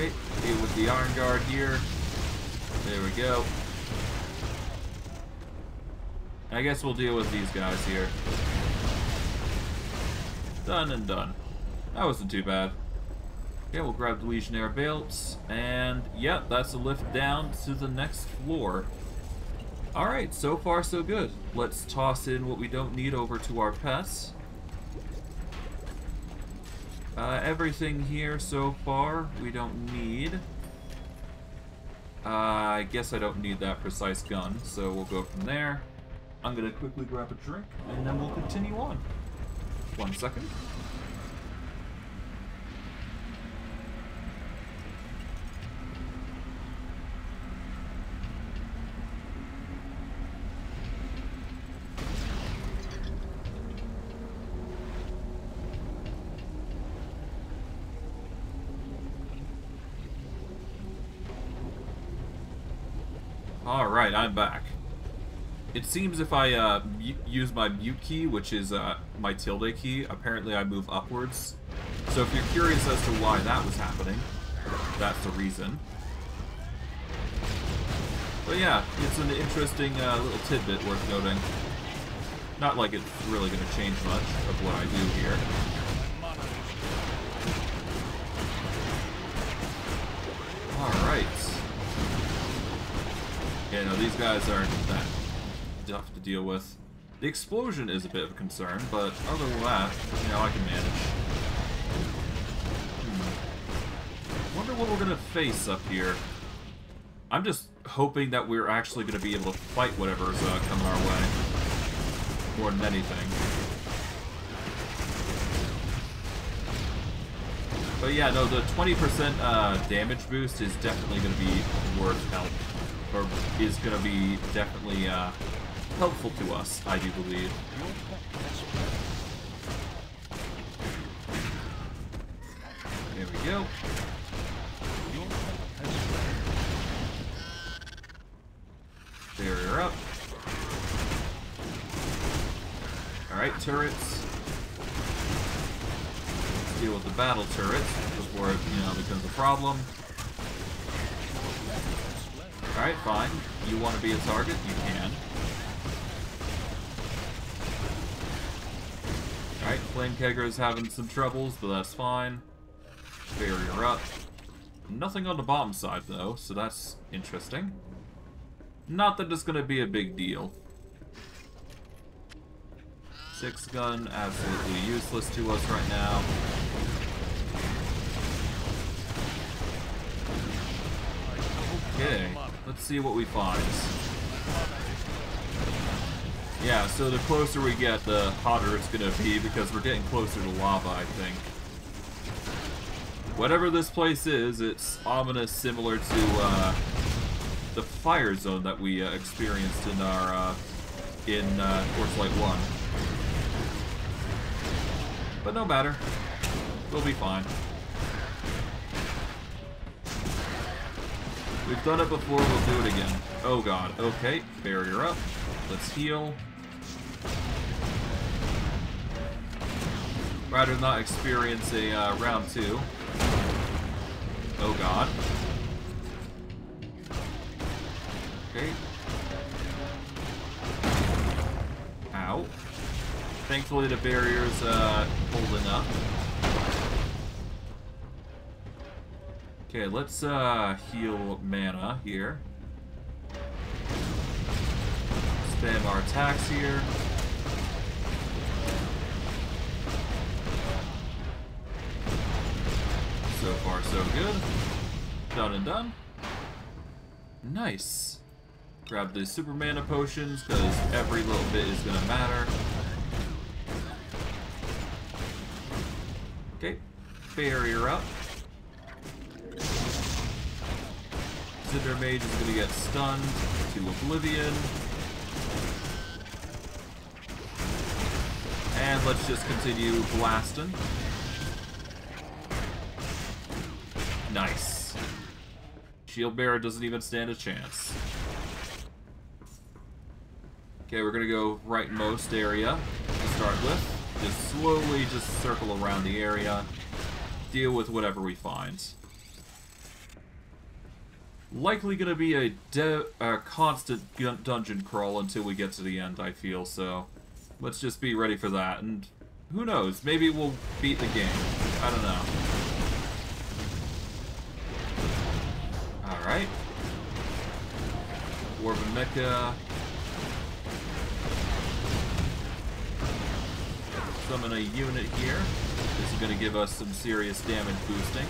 Okay, deal with the Iron Guard here. There we go. I guess we'll deal with these guys here. Done and done. That wasn't too bad. Okay, we'll grab the Legionnaire belts, and yep, that's a lift down to the next floor. Alright, so far so good. Let's toss in what we don't need over to our pets. Uh, everything here so far we don't need. Uh, I guess I don't need that precise gun, so we'll go from there. I'm gonna quickly grab a drink, and then we'll continue on. One second. Alright, I'm back. It seems if I uh, use my mute key, which is uh, my tilde key, apparently I move upwards. So if you're curious as to why that was happening, that's the reason. But yeah, it's an interesting uh, little tidbit worth noting. Not like it's really going to change much of what I do here. Alright. Yeah, no, these guys aren't that tough to deal with. The explosion is a bit of a concern, but other than that, you know, I can manage. Hmm. Wonder what we're gonna face up here. I'm just hoping that we're actually gonna be able to fight whatever's uh, coming our way. More than anything. But yeah, no, the 20% uh, damage boost is definitely to be worth help. Is going to be definitely uh, helpful to us, I do believe. There we go. Barrier up. Alright, turrets. Let's deal with the battle turrets before it, you know, becomes a problem. Alright, fine. You want to be a target? You can. Alright, Flame Kegger's having some troubles, but that's fine. Barrier up. Nothing on the bottom side, though, so that's interesting. Not that it's going to be a big deal. Six gun, absolutely useless to us right now. Okay, let's see what we find. Yeah, so the closer we get, the hotter it's gonna be because we're getting closer to lava, I think. Whatever this place is, it's ominous similar to uh, the fire zone that we uh, experienced in our uh, in uh, Torchlight 1. But no matter. We'll be fine. We've done it before, we'll do it again. Oh god, okay, barrier up. Let's heal. Rather not experience a uh, round two. Oh god. Okay. Ow. Thankfully the barrier's uh, holding up. Okay, let's uh, heal mana here. Spam our attacks here. So far, so good. Done and done. Nice. Grab the super mana potions, because every little bit is going to matter. Okay. Barrier up. Cinder Mage is to get stunned to Oblivion. And let's just continue blasting. Nice. Shield Bearer doesn't even stand a chance. Okay, we're gonna go rightmost area to start with. Just slowly just circle around the area. Deal with whatever we find. Likely gonna be a, a constant dungeon crawl until we get to the end, I feel, so... Let's just be ready for that, and who knows, maybe we'll beat the game. I don't know. Alright. Dwarven Mecha. Summon a unit here. This is going to give us some serious damage boosting.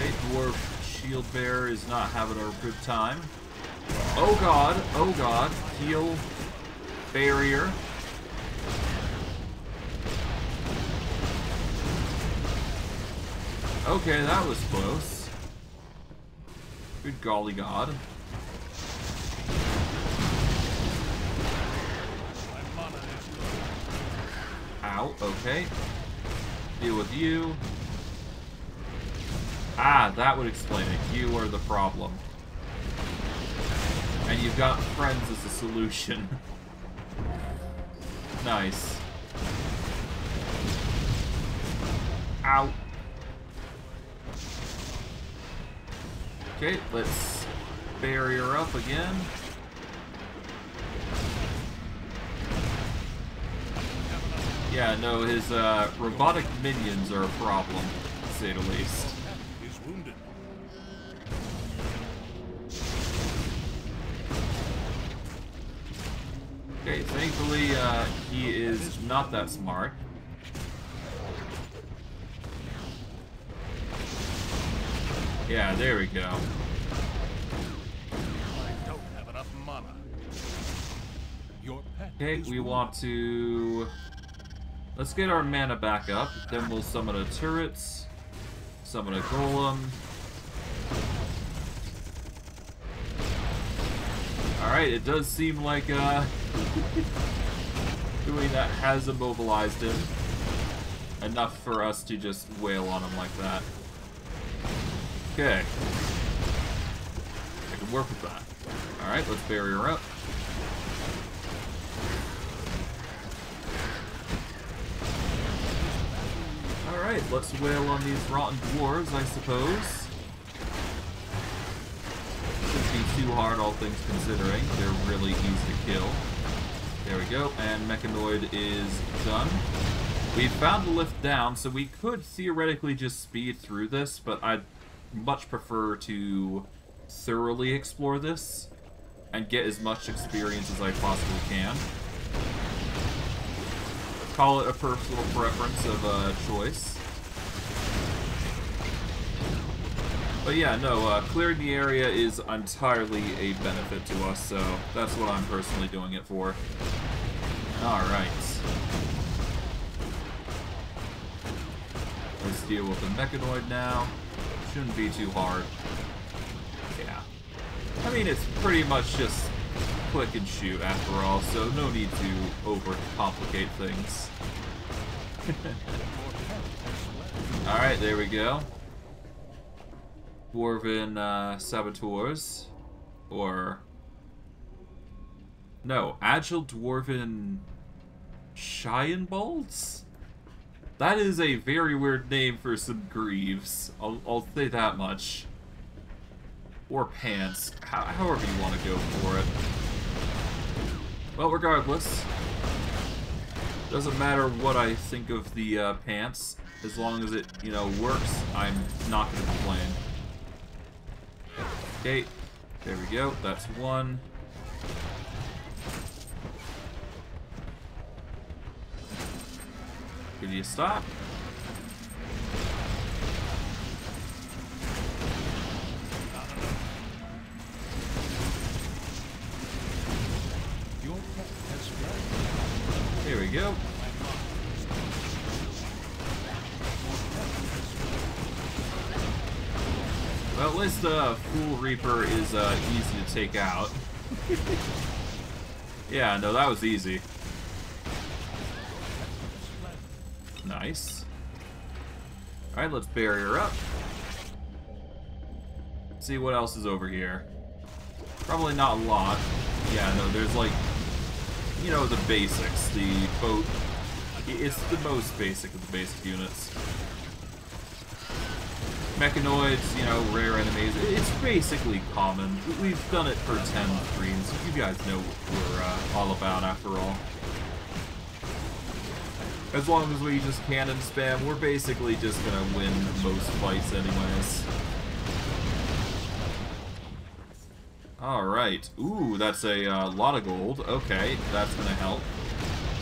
Okay, Dwarf Shield Bear is not having a good time. Oh god, oh god. Heal. Barrier. Okay, that was close. Good golly god. Ow, okay. Deal with you. Ah, that would explain it. You are the problem. And you've got friends as a solution. nice. Ow. Okay, let's barrier up again. Yeah, no, his uh, robotic minions are a problem, to say the least. Okay, thankfully uh, he is not that smart. Yeah, there we go. I don't have enough mana. Your pet Okay, we want to... Let's get our mana back up. Then we'll summon a turrets. Summon a golem. Alright, it does seem like uh, doing that has immobilized him. Enough for us to just wail on him like that. Okay. I can work with that. Alright, let's bury her up. Alright, let's wail on these rotten dwarves, I suppose. Shouldn't be too hard, all things considering. They're really easy to kill. There we go, and Mechanoid is done. We found the lift down, so we could theoretically just speed through this, but I'd much prefer to thoroughly explore this and get as much experience as I possibly can. Call it a personal preference of uh, choice. But yeah, no, uh, clearing the area is entirely a benefit to us, so that's what I'm personally doing it for. Alright. Let's deal with the Mechanoid now. Shouldn't be too hard. Yeah. I mean, it's pretty much just click and shoot after all, so no need to overcomplicate things. Alright, there we go. Dwarven uh, Saboteurs. Or... No, Agile Dwarven Cheyenne Bolts? That is a very weird name for some greaves. I'll, I'll say that much. Or pants. How, however you want to go for it. Well, regardless. Doesn't matter what I think of the uh, pants. As long as it, you know, works, I'm not going to complain. Okay, there we go. That's one. Can you stop? Here we go. Well, at least uh, Fool Reaper is uh, easy to take out. yeah, no, that was easy. Nice. Alright, let's bury her up. See what else is over here. Probably not a lot. Yeah, no, there's like, you know, the basics. The boat. It's the most basic of the basic units. Mechanoids, you know, rare enemies. It's basically common. We've done it for 10 streams. You guys know what we're uh, all about after all. As long as we just cannon spam, we're basically just gonna win most fights anyways. Alright. Ooh, that's a uh, lot of gold. Okay, that's gonna help.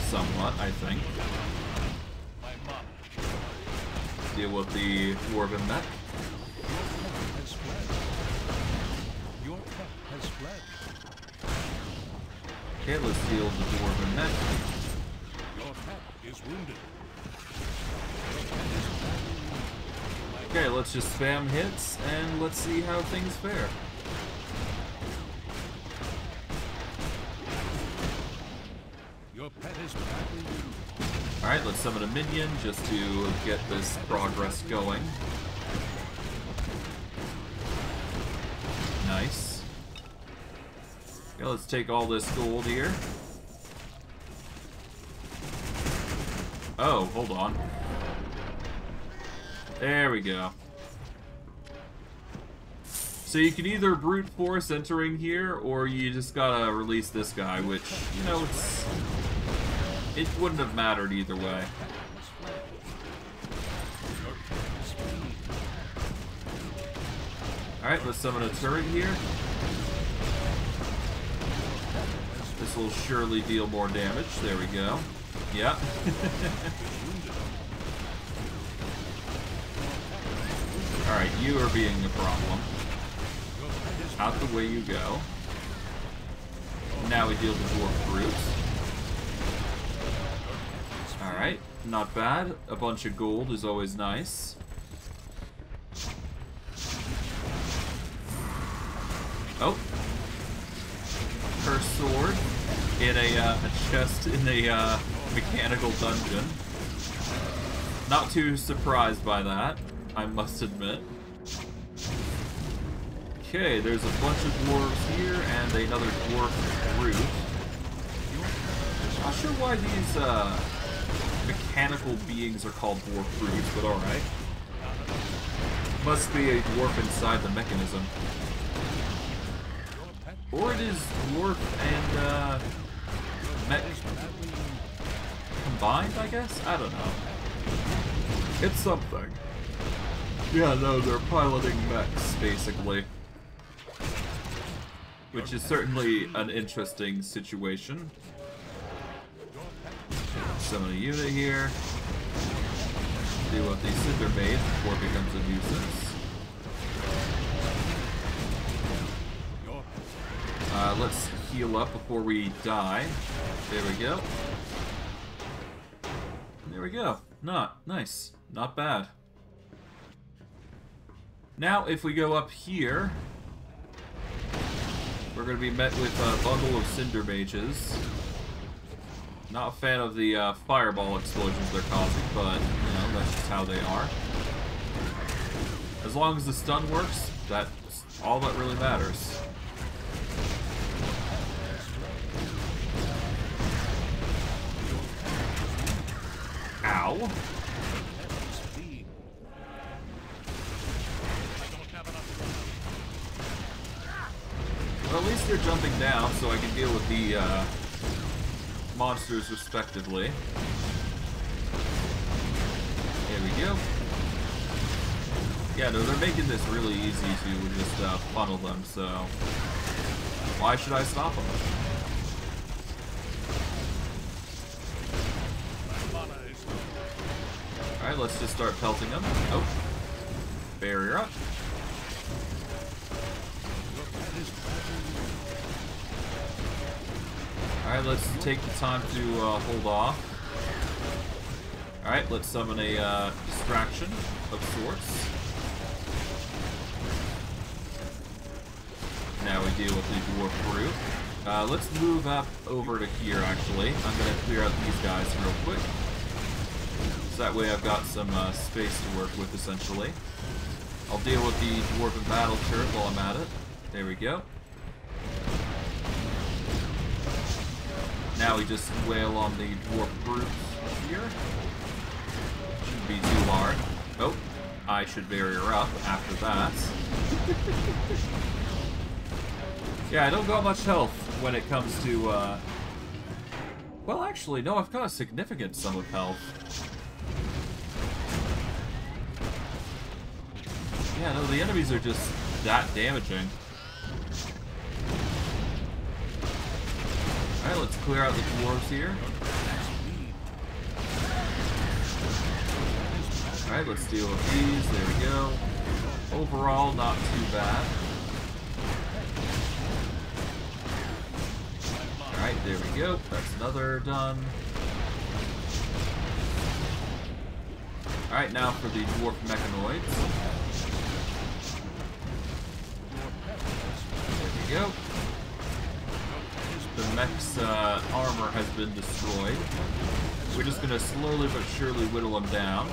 Somewhat, I think. Deal with the Dwarven mech. Okay, let's deal with the Dwarven mech. Your pet is wounded. Okay, let's just spam hits, and let's see how things fare. Your pet is badly wounded. Alright, let's summon a minion just to get this progress going. Nice. Okay, let's take all this gold here. Oh, hold on. There we go. So you can either brute force entering here, or you just gotta release this guy, which, you know, it's... It wouldn't have mattered either way. Alright, let's summon a turret here. This will surely deal more damage. There we go. Yep. Alright, you are being a problem. Out the way you go. Now we deal with dwarf brute. Alright, not bad. A bunch of gold is always nice. Oh. Her sword in a, uh, a chest in a uh, mechanical dungeon. Not too surprised by that, I must admit. Okay, there's a bunch of dwarves here and another dwarf brute. Not sure why these uh, mechanical beings are called dwarf brutes, but alright. Must be a dwarf inside the mechanism. Or it is dwarf and uh, combined, I guess? I don't know. It's something. Yeah, no, they're piloting mechs, basically. Which is certainly an interesting situation. Summon a unit here. Deal with the Cinder Mage before it becomes a nuisance. Uh, let's heal up before we die. There we go. There we go. Not nice. Not bad. Now, if we go up here, we're going to be met with a bundle of Cinder Mages. Not a fan of the uh, fireball explosions they're causing, but, you know, that's just how they are. As long as the stun works, that's all that really matters. Ow. Well, at least they're jumping down so I can deal with the uh, monsters respectively. There we go. Yeah, no, they're making this really easy to just uh, funnel them, so why should I stop them? Alright, let's just start pelting them. Oh. Barrier up. Alright, let's take the time to uh, hold off. Alright, let's summon a uh, distraction of sorts. Now we deal with the dwarf brute. Uh, let's move up over to here, actually. I'm going to clear out these guys real quick. So that way I've got some uh, space to work with, essentially. I'll deal with the dwarven battle turret while I'm at it. There we go. Now we just wail on the dwarf brute here. Shouldn't be too hard. Oh, I should barrier up after that. yeah, I don't got much health when it comes to, uh... Well, actually, no, I've got a significant sum of health. Yeah, no, the enemies are just that damaging. Alright, let's clear out the dwarves here. Alright, let's deal with these. There we go. Overall, not too bad. Alright, there we go. That's another done. Alright, now for the dwarf mechanoids. Go. The mech's uh, armor has been destroyed. We're just gonna slowly but surely whittle them down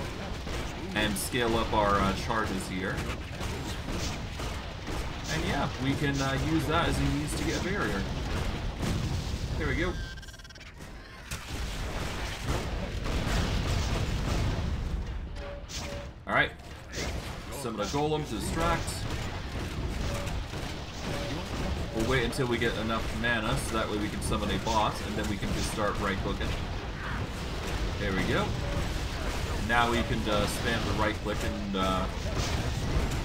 and scale up our uh, charges here. And yeah, we can uh, use that as a means to get a barrier. There we go. Alright. Summon a golem to distract. Wait until we get enough mana so that way we can summon a boss and then we can just start right clicking. There we go. Now we can uh, spam the right click and uh,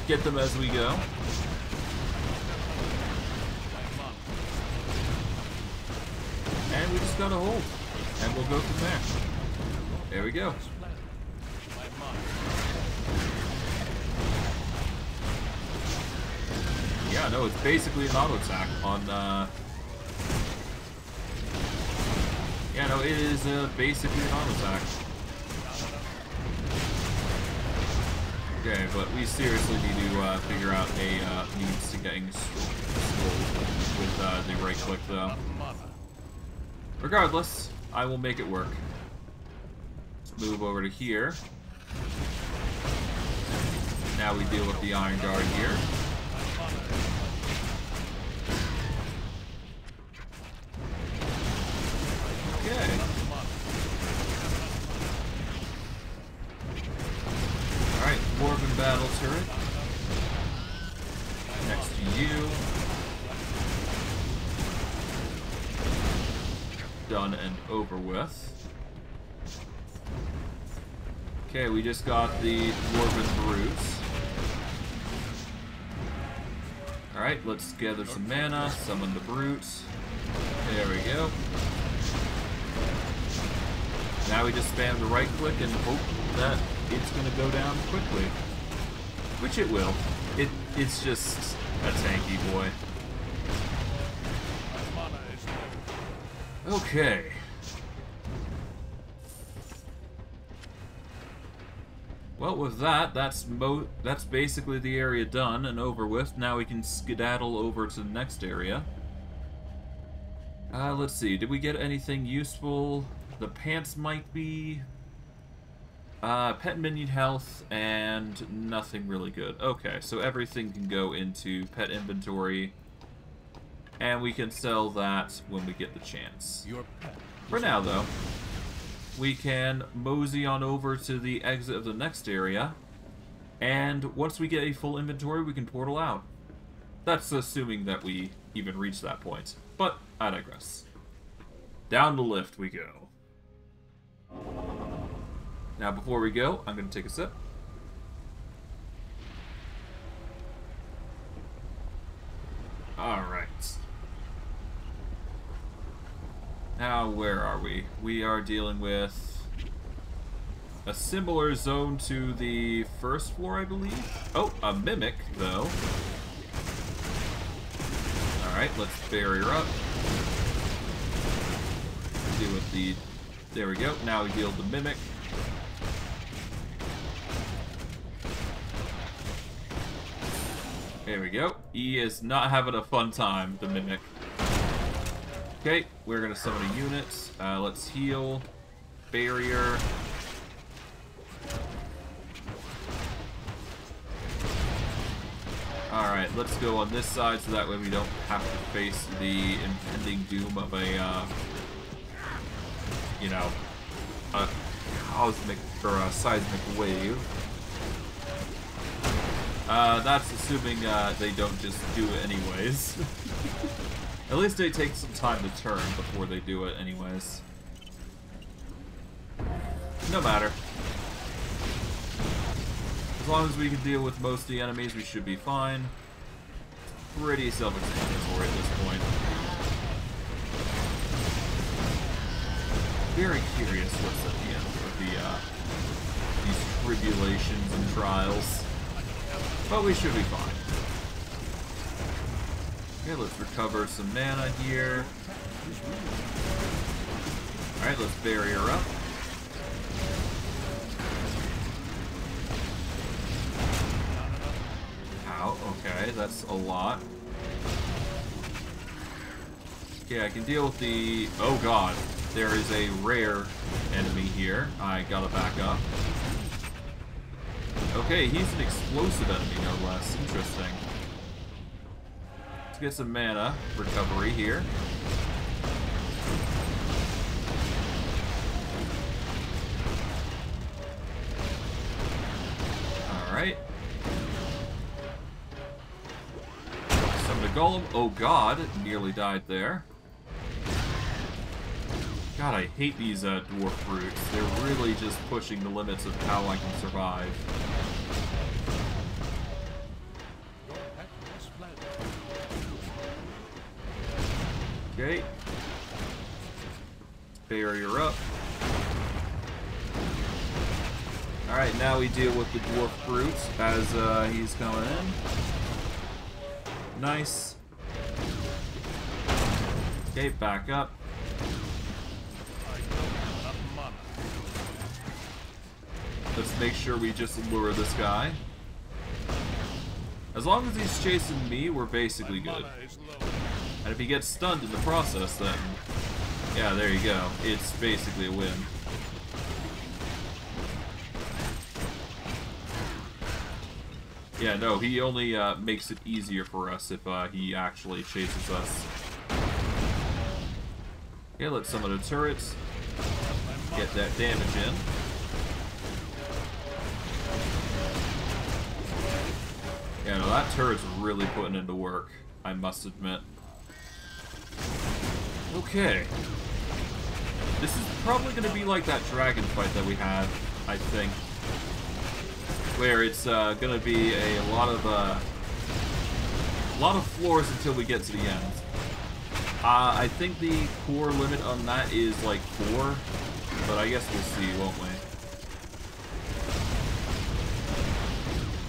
get them as we go. And we just gotta hold. And we'll go from there. There we go. No, it's basically an auto attack on. Uh... Yeah, no, it is uh, basically an auto attack. Okay, but we seriously need to uh, figure out a uh, means to getting with uh, the right click, though. Regardless, I will make it work. Let's move over to here. Now we deal with the Iron Guard here. Okay. Alright, Dwarven Battle Turret. Next to you. Done and over with. Okay, we just got the Dwarven Brutes. Alright, let's gather some mana, summon the Brutes. There we go. Now we just spam the right click and hope that it's gonna go down quickly. Which it will. It it's just a tanky boy. Okay. Well, with that, that's mo that's basically the area done and over with. Now we can skedaddle over to the next area. Uh, let's see. Did we get anything useful? The pants might be. Uh, pet minion health and nothing really good. Okay, so everything can go into pet inventory. And we can sell that when we get the chance. Your pet. For now, though, we can mosey on over to the exit of the next area. And once we get a full inventory, we can portal out. That's assuming that we even reach that point. But I digress. Down the lift we go. Now, before we go, I'm going to take a sip. Alright. Now, where are we? We are dealing with a similar zone to the first floor, I believe. Oh, a mimic, though. Alright, let's barrier up. Deal with the... There we go. Now we deal the mimic. There we go. He is not having a fun time, the Mimic. Okay, we're gonna summon a unit. Uh, let's heal. Barrier. Alright, let's go on this side so that way we don't have to face the impending doom of a, uh, you know, a cosmic or a seismic wave. Uh, that's assuming uh, they don't just do it anyways. At least they take some time to turn before they do it anyways. No matter. As long as we can deal with most of the enemies, we should be fine. Pretty self-explanatory at this point. Very curious what's at the end of the, uh, these tribulations and trials. But we should be fine. Okay, let's recover some mana here. Alright, let's barrier up. Ow, okay, that's a lot. Okay, I can deal with the... Oh god, there is a rare enemy here. I gotta back up. Okay, he's an explosive enemy, no less. Interesting. Let's get some mana recovery here. Alright. Summon a golem. Oh god, nearly died there. God, I hate these uh, dwarf brutes. They're really just pushing the limits of how I can survive. Okay. Barrier up. Alright, now we deal with the dwarf brutes as uh, he's coming in. Nice. Okay, back up. Let's make sure we just lure this guy. As long as he's chasing me, we're basically good. And if he gets stunned in the process, then... Yeah, there you go. It's basically a win. Yeah, no, he only uh, makes it easier for us if uh, he actually chases us. Okay, let's summon a turret. Get that damage in. Yeah, no, that turret's really putting into work, I must admit. Okay. This is probably going to be like that dragon fight that we had, I think. Where it's uh, going to be a lot of uh, a lot of floors until we get to the end. Uh, I think the core limit on that is like four, but I guess we'll see, won't we?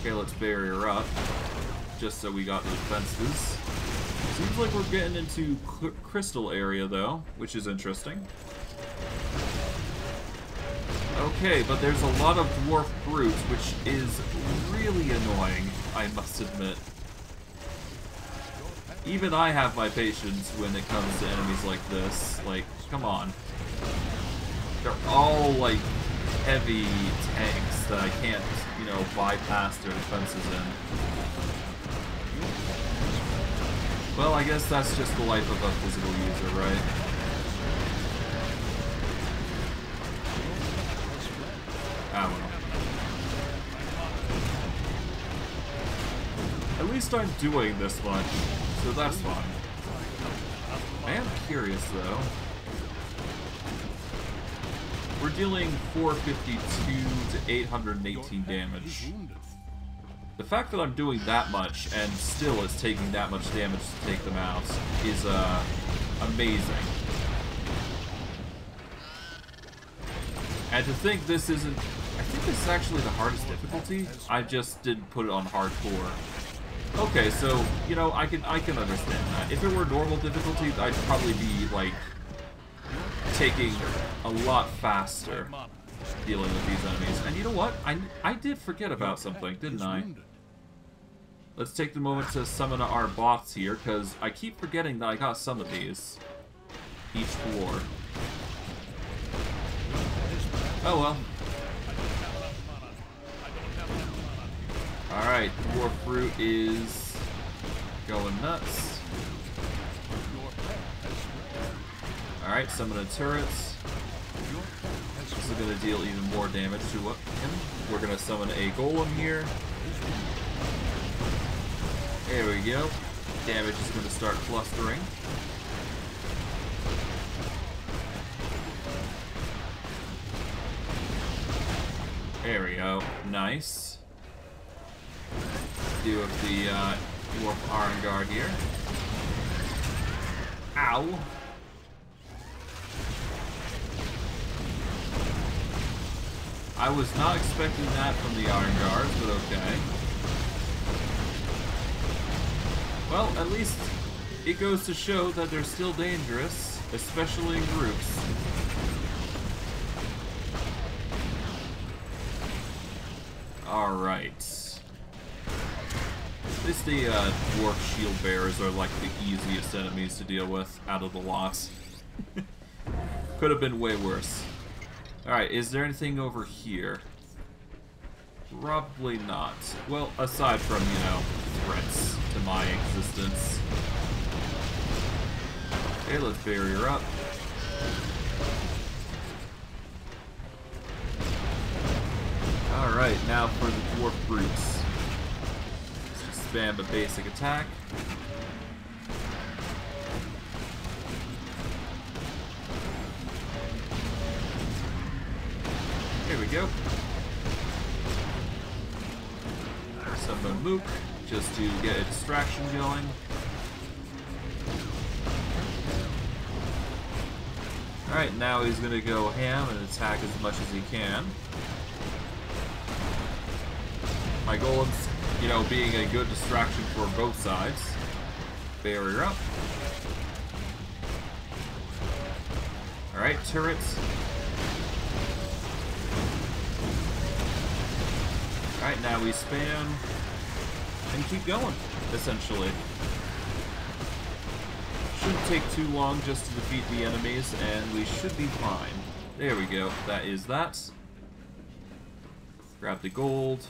Okay, let's barrier up, just so we got the fences. Seems like we're getting into crystal area, though, which is interesting. Okay, but there's a lot of dwarf brutes, which is really annoying, I must admit. Even I have my patience when it comes to enemies like this. Like, come on. They're all, like, heavy tanks that I can't, know, bypass their defenses in. Well, I guess that's just the life of a physical user, right? Ah, well. At least I'm doing this much, so that's fine. I am curious though. We're dealing 452 to 818 damage. The fact that I'm doing that much and still is taking that much damage to take them out is uh, amazing. And to think this isn't... I think this is actually the hardest difficulty. I just didn't put it on hardcore. Okay, so, you know, I can I can understand that. If it were normal difficulty, I'd probably be, like, taking a lot faster dealing with these enemies. And you know what? I, I did forget about something, didn't I? Let's take the moment to summon our bots here, because I keep forgetting that I got some of these. Each war. Oh well. Alright, Dwarf Brute is going nuts. Alright, summon a turrets. This is going to deal even more damage to him. We're going to summon a golem here. There we go. Damage is going to start clustering. There we go. Nice. Do with the uh, Dwarf Iron Guard here. Ow. I was not expecting that from the Iron Guard, but okay. Well, at least it goes to show that they're still dangerous, especially in groups. Alright. At least the uh, dwarf shield bearers are like the easiest enemies to deal with out of the lot. Could have been way worse. Alright, is there anything over here? Probably not. Well, aside from, you know, threats to my existence. Okay, let's barrier up. Alright, now for the dwarf brutes. Let's just spam a basic attack. Here we go. Summon Mook, just to get a distraction going. Alright, now he's gonna go ham and attack as much as he can. My golem's, you know, being a good distraction for both sides. Barrier up. Alright, turrets. Alright, now we spam and keep going, essentially. Shouldn't take too long just to defeat the enemies, and we should be fine. There we go, that is that. Grab the gold.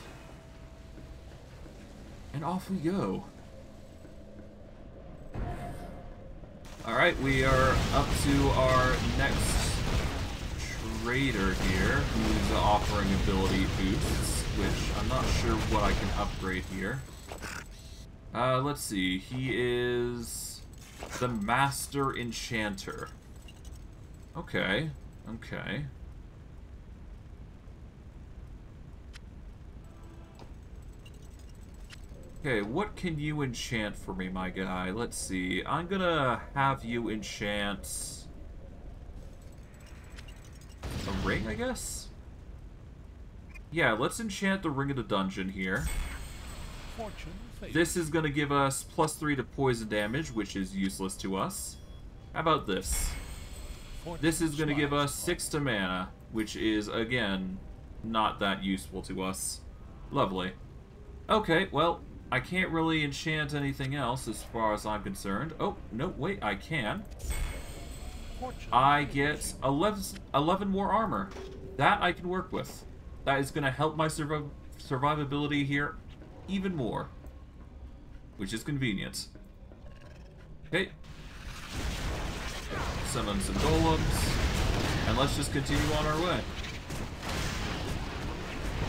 And off we go. Alright, we are up to our next trader here, who's offering ability boosts, which I'm not sure what I can upgrade here. Uh, let's see, he is the Master Enchanter. Okay, okay. Okay, what can you enchant for me, my guy? Let's see. I'm gonna have you enchant... A ring, I guess? Yeah, let's enchant the Ring of the Dungeon here. This is gonna give us plus 3 to poison damage, which is useless to us. How about this? This is gonna give us 6 to mana, which is, again, not that useful to us. Lovely. Okay, well, I can't really enchant anything else as far as I'm concerned. Oh, no, wait, I can. I get 11, 11 more armor. That I can work with. That is going to help my surviv survivability here even more. Which is convenient. Okay. Summon some golems. And let's just continue on our way.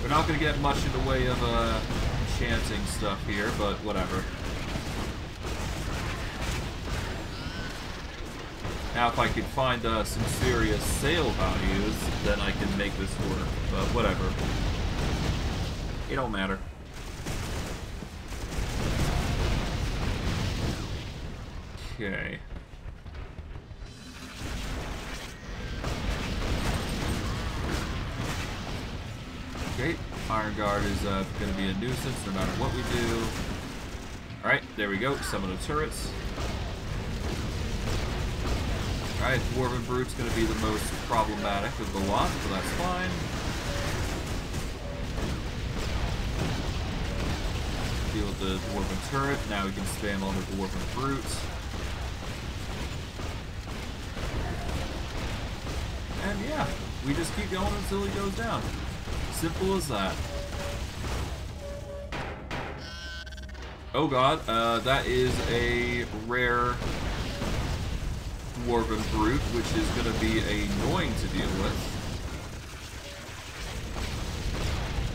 We're not going to get much in the way of uh, enchanting stuff here, but whatever. Now, if I could find uh, some serious sale values, then I can make this work. But whatever. It don't matter. Okay. Okay, Iron Guard is uh, going to be a nuisance no matter what we do. Alright, there we go. Summon the turrets. Alright, Dwarven Brute's to be the most problematic of the lot, so that's fine. Deal with the Dwarven Turret. Now we can spam on the Dwarven Brute. And yeah, we just keep going until he goes down. Simple as that. Oh god, uh, that is a rare Dwarven Brute, which is going to be annoying to deal with.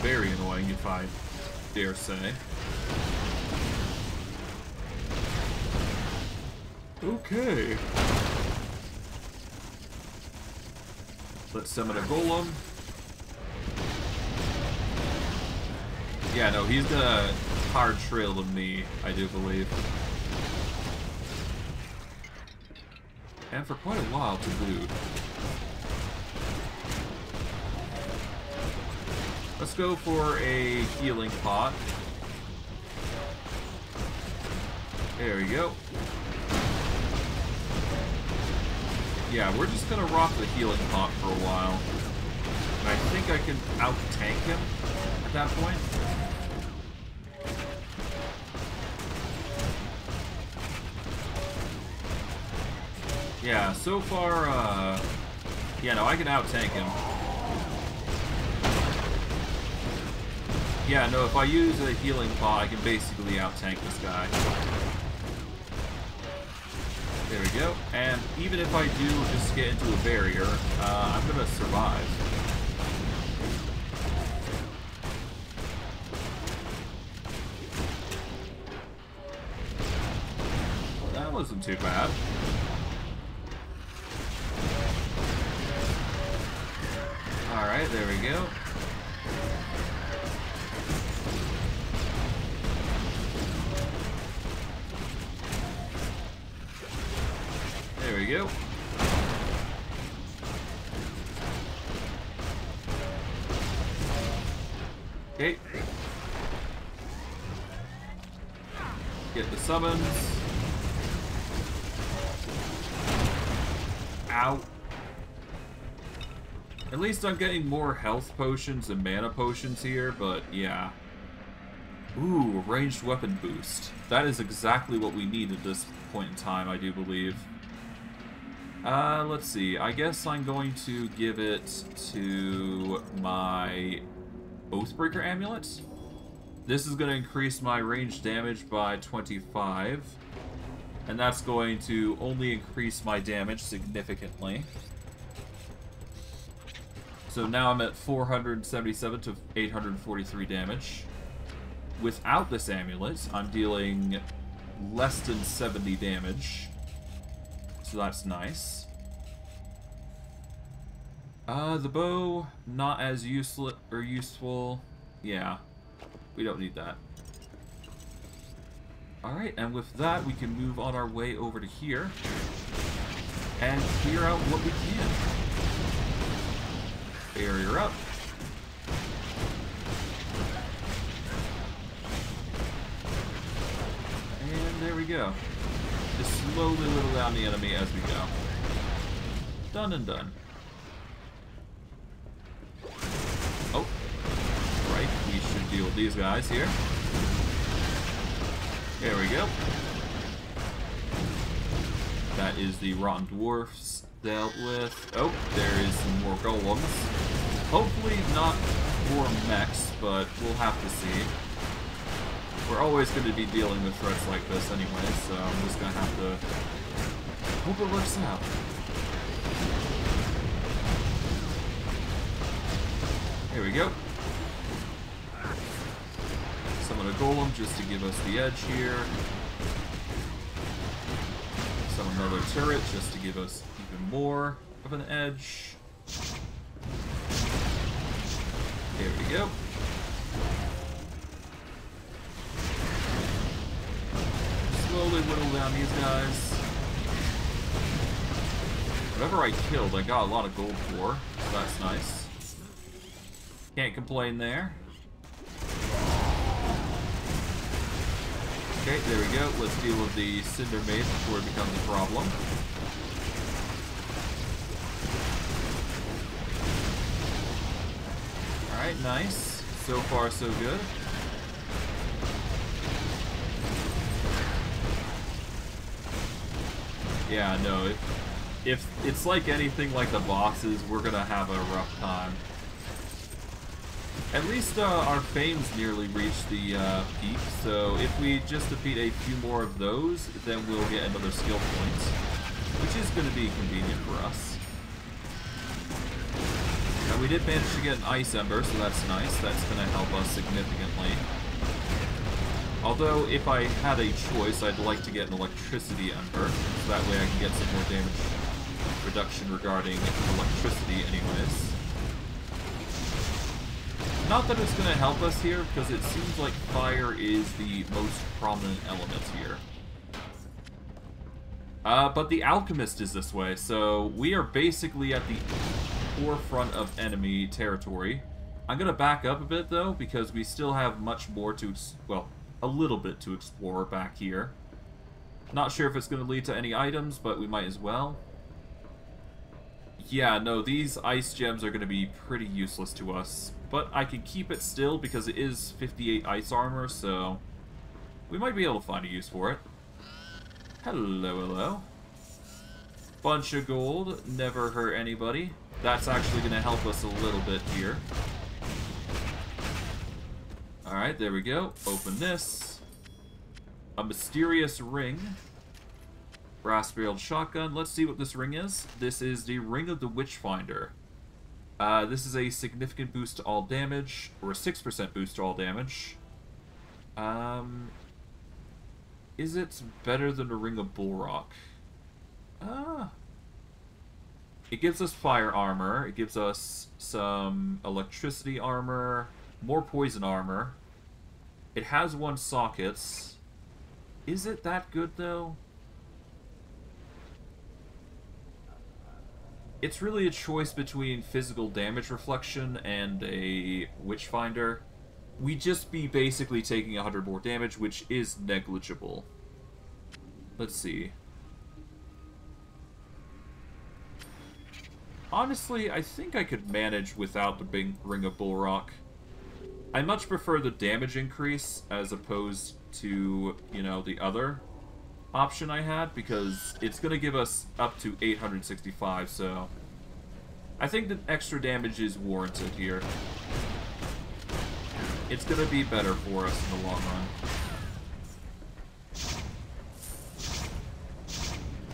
Very annoying, if I dare say. Okay. Let's summon a Golem. Yeah, no, he's gonna hard trail to me, I do believe. And for quite a while to boot. Let's go for a healing pot. There we go. Yeah, we're just gonna rock the healing pot for a while. I think I can out-tank him at that point. Yeah, so far, uh... Yeah, no, I can out-tank him. Yeah, no, if I use a healing pot, I can basically out-tank this guy. There we go. And even if I do just get into a barrier, uh, I'm gonna survive. That wasn't too bad. Alright, there we go. There we go. Okay. Get the summons. Ow. At least I'm getting more health potions and mana potions here, but yeah. Ooh, ranged weapon boost. That is exactly what we need at this point in time, I do believe. Uh, let's see. I guess I'm going to give it to my Oathbreaker Amulet. This is going to increase my range damage by 25. And that's going to only increase my damage significantly. So now I'm at 477 to 843 damage. Without this amulet, I'm dealing less than 70 damage. So that's nice. Uh, the bow, not as useless or useful. Yeah, we don't need that. Alright, and with that, we can move on our way over to here and clear out what we can. Barrier up. And there we go. Just slowly whittle down the enemy as we go. Done and done. Oh. Right, we should deal with these guys here. There we go. That is the Rotten Dwarfs dealt with. Oh, there is some more golems. Hopefully not more mechs, but we'll have to see. We're always going to be dealing with threats like this anyway, so I'm just going to have to hope it works out. Here we go. Summon a golem just to give us the edge here. Summon another turret just to give us more of an edge. There we go. Slowly whittle down these guys. Whatever I killed, I got a lot of gold for, so that's nice. Can't complain there. Okay, there we go. Let's deal with the Cinder Mage before it becomes a problem. Alright, nice. So far, so good. Yeah, no, if, if it's like anything like the bosses, we're gonna have a rough time. At least uh, our fame's nearly reached the uh, peak, so if we just defeat a few more of those, then we'll get another skill point, which is going to be convenient for us. We did manage to get an Ice Ember, so that's nice. That's going to help us significantly. Although, if I had a choice, I'd like to get an Electricity Ember, so that way I can get some more damage reduction regarding electricity anyways. Not that it's going to help us here, because it seems like fire is the most prominent element here. Uh, but the Alchemist is this way, so we are basically at the forefront of enemy territory. I'm going to back up a bit, though, because we still have much more to, well, a little bit to explore back here. Not sure if it's going to lead to any items, but we might as well. Yeah, no, these ice gems are going to be pretty useless to us. But I can keep it still because it is 58 ice armor, so we might be able to find a use for it. Hello, hello. Bunch of gold, never hurt anybody. That's actually going to help us a little bit here. Alright, there we go. Open this. A mysterious ring. Brass barreled shotgun. Let's see what this ring is. This is the Ring of the Witchfinder. Uh, this is a significant boost to all damage, or a 6% boost to all damage. Um, is it better than the Ring of Bullrock? Ah. It gives us fire armor, it gives us some electricity armor, more poison armor. It has one sockets. Is it that good, though? it's really a choice between physical damage reflection and a Witchfinder. We'd just be basically taking 100 more damage, which is negligible. Let's see. Honestly, I think I could manage without the Ring of Bullrock. I much prefer the damage increase as opposed to, you know, the other option I had because it's going to give us up to 865, so I think that extra damage is warranted here. It's going to be better for us in the long run.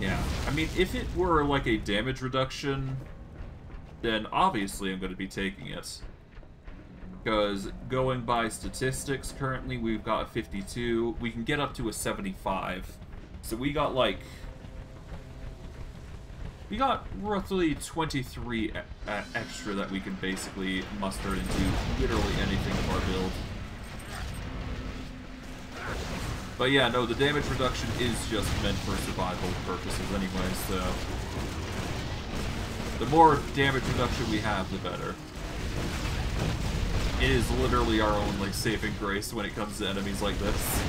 Yeah, I mean, if it were like a damage reduction, then obviously I'm going to be taking it. Because going by statistics, currently we've got a 52. We can get up to a 75. So we got like... We got roughly 23 e extra that we can basically muster into literally anything of our build. But yeah, no, the damage reduction is just meant for survival purposes anyway, so... The more damage reduction we have, the better. It is literally our only saving grace when it comes to enemies like this.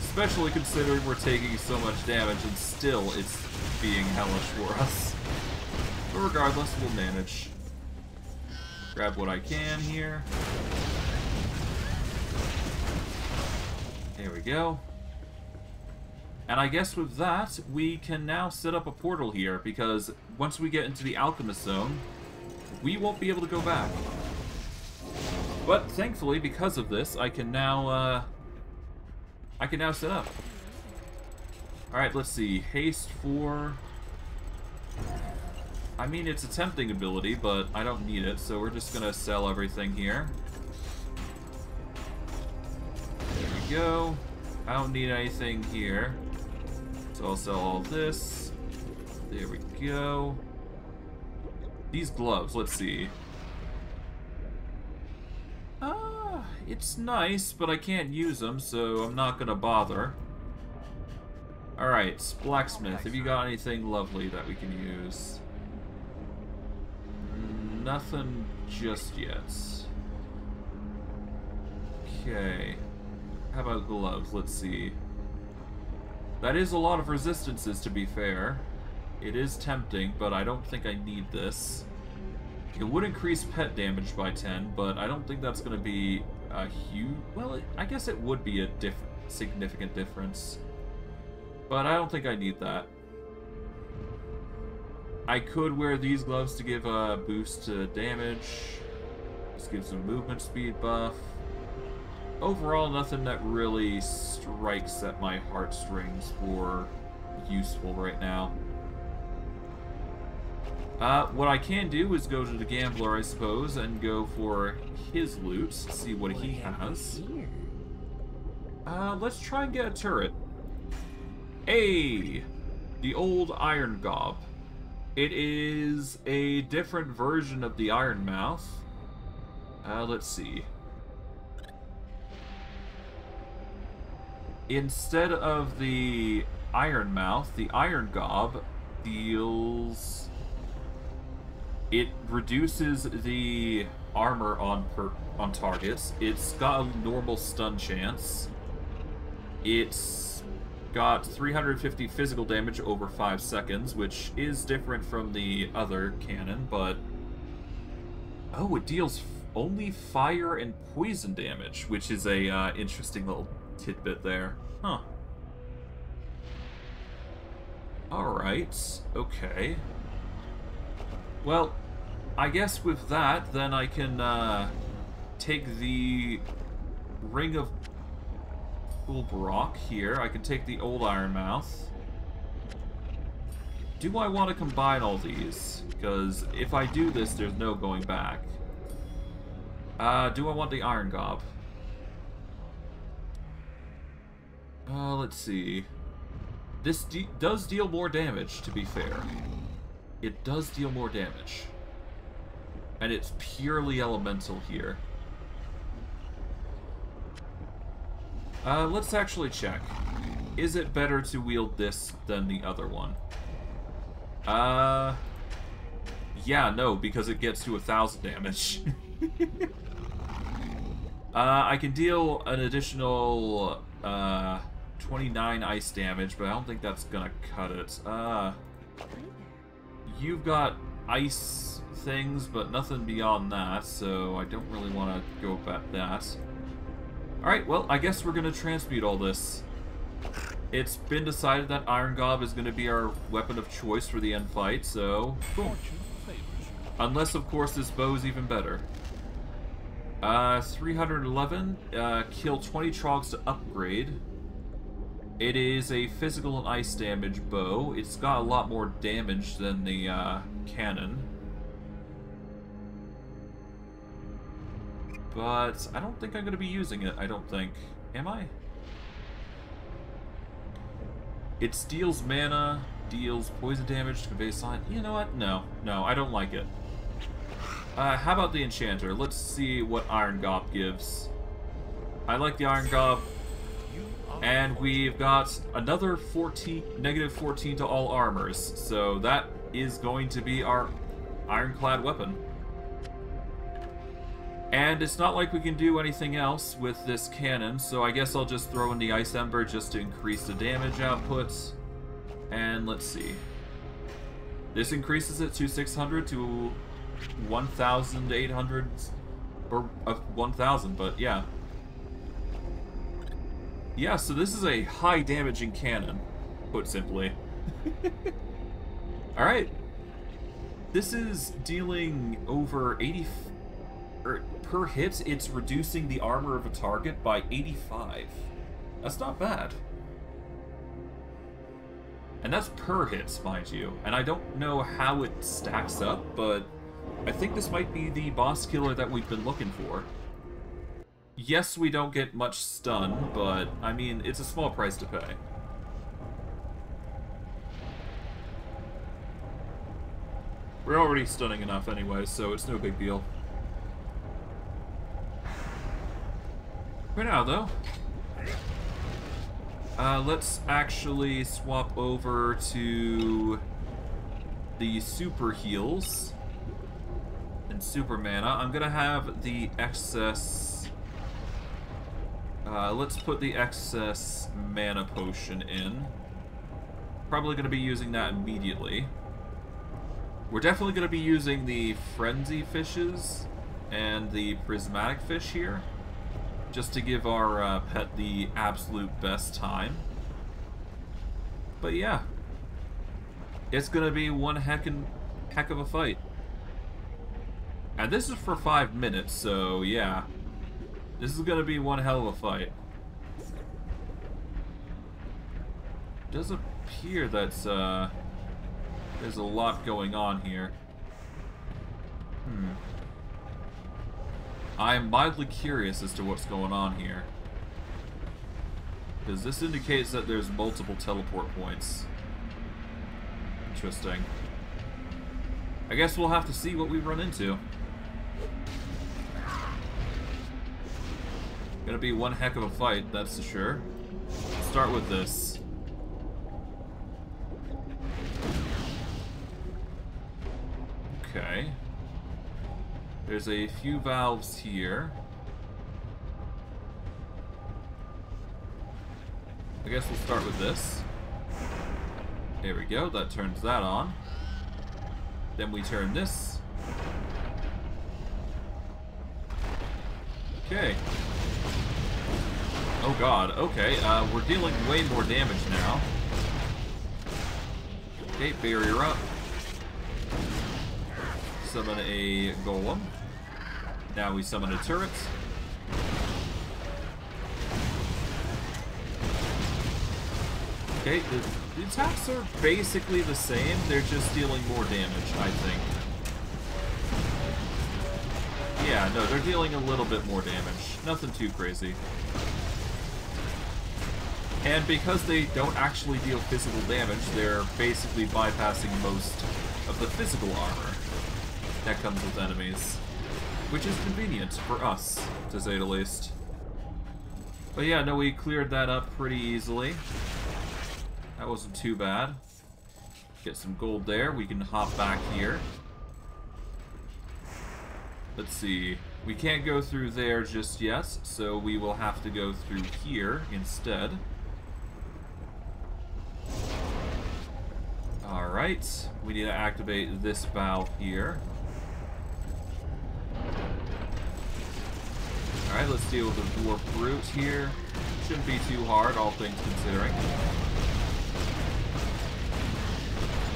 Especially considering we're taking so much damage and still it's being hellish for us. But regardless, we'll manage. Grab what I can here. There we go. And I guess with that, we can now set up a portal here, because once we get into the Alchemist Zone, we won't be able to go back. But thankfully, because of this, I can now, uh, I can now set up. Alright, let's see. Haste 4. I mean, it's a tempting ability, but I don't need it, so we're just gonna sell everything here. There we go. I don't need anything here. So I'll sell all this. There we go. These gloves, let's see. Ah, it's nice, but I can't use them, so I'm not gonna bother. Alright, blacksmith, have you got anything lovely that we can use? Nothing just yet. Okay. How about gloves? Let's see. That is a lot of resistances, to be fair. It is tempting, but I don't think I need this. It would increase pet damage by 10, but I don't think that's going to be a huge... Well, it, I guess it would be a diff significant difference. But I don't think I need that. I could wear these gloves to give a boost to damage. Just give some movement speed buff. Overall, nothing that really strikes at my heartstrings for useful right now. Uh, what I can do is go to the gambler, I suppose, and go for his loot, see what he has. Uh, let's try and get a turret. Hey! The old Iron Gob. It is a different version of the Iron Mouth. Uh, let's see. Instead of the Iron Mouth, the Iron Gob deals it reduces the armor on per on targets. It's got a normal stun chance. It's got 350 physical damage over 5 seconds, which is different from the other cannon, but... Oh, it deals only fire and poison damage, which is a uh, interesting little tidbit there. Huh. Alright, okay. Well, I guess with that, then I can uh, take the Ring of Ulbrock here. I can take the Old Iron Ironmouth. Do I want to combine all these? Because if I do this, there's no going back. Uh, do I want the Iron Gob? Uh, let's see. This de does deal more damage, to be fair. It does deal more damage. And it's purely elemental here. Uh, let's actually check. Is it better to wield this than the other one? Uh... Yeah, no, because it gets to a thousand damage. uh, I can deal an additional, uh, 29 ice damage, but I don't think that's gonna cut it. Uh... You've got ice things, but nothing beyond that, so I don't really want to go about that. Alright, well, I guess we're to transmute all this. It's been decided that Iron Gob is to be our weapon of choice for the end fight, so... Boom. Unless, of course, this bow is even better. Uh, 311, uh, kill 20 trogs to upgrade. It is a physical and ice damage bow. It's got a lot more damage than the uh, cannon. But I don't think I'm going to be using it, I don't think. Am I? It steals mana, deals poison damage to convey sign. You know what? No. No, I don't like it. Uh, how about the Enchanter? Let's see what Iron Gob gives. I like the Iron Gob. And we've got another 14, negative 14 to all armors. So that is going to be our ironclad weapon. And it's not like we can do anything else with this cannon, so I guess I'll just throw in the Ice Ember just to increase the damage output. And let's see. This increases it to 600 to 1,800, or uh, 1,000, but yeah. Yeah, so this is a high damaging cannon, put simply. Alright. This is dealing over 80 er, per hit, it's reducing the armor of a target by 85. That's not bad. And that's per hit, mind you. And I don't know how it stacks up, but I think this might be the boss killer that we've been looking for. Yes, we don't get much stun, but, I mean, it's a small price to pay. We're already stunning enough anyway, so it's no big deal. For now, though, uh, let's actually swap over to the super heals and super mana. I'm gonna have the excess. Uh, let's put the excess mana potion in. Probably gonna be using that immediately. We're definitely gonna be using the frenzy fishes and the prismatic fish here just to give our uh, pet the absolute best time. But yeah, it's gonna be one heck and heck of a fight. And this is for five minutes, so yeah, this is gonna be one hell of a fight. Does appear that uh, there's a lot going on here. Hmm. I am mildly curious as to what's going on here. Because this indicates that there's multiple teleport points. Interesting. I guess we'll have to see what we run into. Gonna be one heck of a fight, that's for sure. Let's start with this. Okay. There's a few valves here. I guess we'll start with this. There we go, that turns that on. Then we turn this. Okay. Oh god, okay, uh, we're dealing way more damage now. Okay, barrier up. Summon a golem. Now we summon a turret. Okay, the, the, attacks are basically the same, they're just dealing more damage, I think. Yeah, no, they're dealing a little bit more damage. Nothing too crazy. And because they don't actually deal physical damage, they're basically bypassing most of the physical armor that comes with enemies which is convenient for us, to say the least. But yeah, no, we cleared that up pretty easily. That wasn't too bad. Get some gold there. We can hop back here. Let's see. We can't go through there just yet, so we will have to go through here instead. Alright. We need to activate this valve here. Alright, let's deal with the Dwarf Brute here. Shouldn't be too hard, all things considering.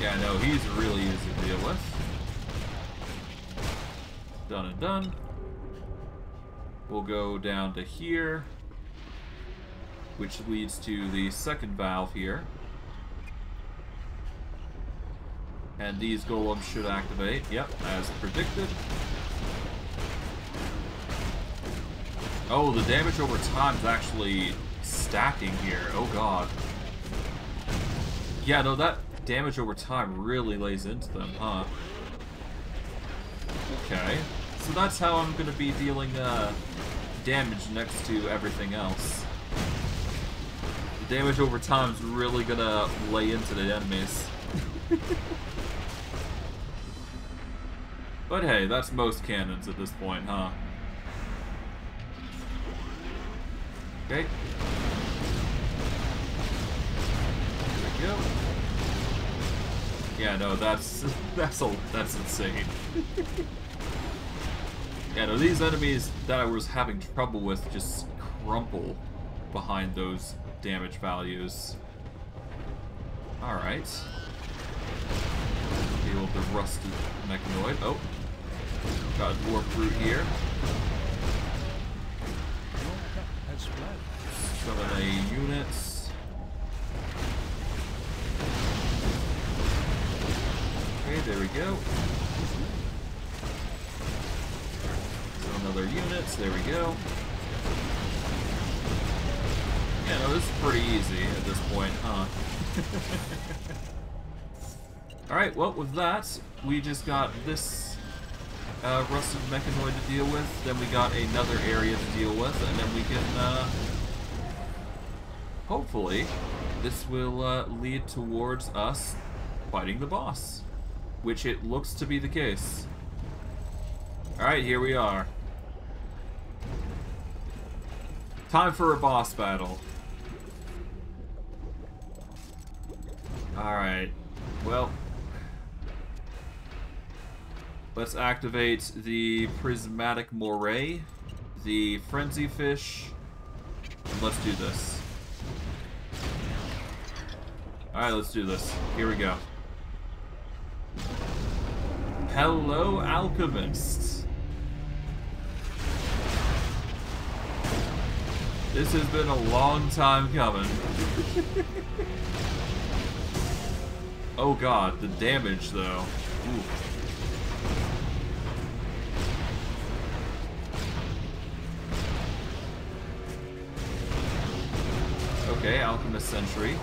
Yeah, no, he's really easy to deal with. Done and done. We'll go down to here, which leads to the second valve here. And these golems should activate, yep, as predicted. Oh, the damage over time is actually stacking here. Oh god. Yeah, no, that damage over time really lays into them, huh? Okay. So that's how I'm going to be dealing uh, damage next to everything else. The damage over time is really going to lay into the enemies. but hey, that's most cannons at this point, huh? Okay. There we go. Yeah, no, that's that's a, that's insane. yeah, no, these enemies that I was having trouble with just crumple behind those damage values. Alright. Deal with the rusty mechanoid. Oh. Got a dwarf brute here. Of the units. Okay, there we go. Some other units, there we go. Yeah, this is pretty easy at this point, huh? Alright, well, with that, we just got this uh, rusted mechanoid to deal with, then we got another area to deal with, and then we can, uh, hopefully, this will uh, lead towards us fighting the boss, which it looks to be the case. Alright, here we are. Time for a boss battle. Alright. Well. Let's activate the Prismatic Moray, the Frenzy Fish, and let's do this. Alright, let's do this. Here we go. Hello, Alchemist. This has been a long time coming. oh god, the damage though. Ooh. Okay, Alchemist Sentry.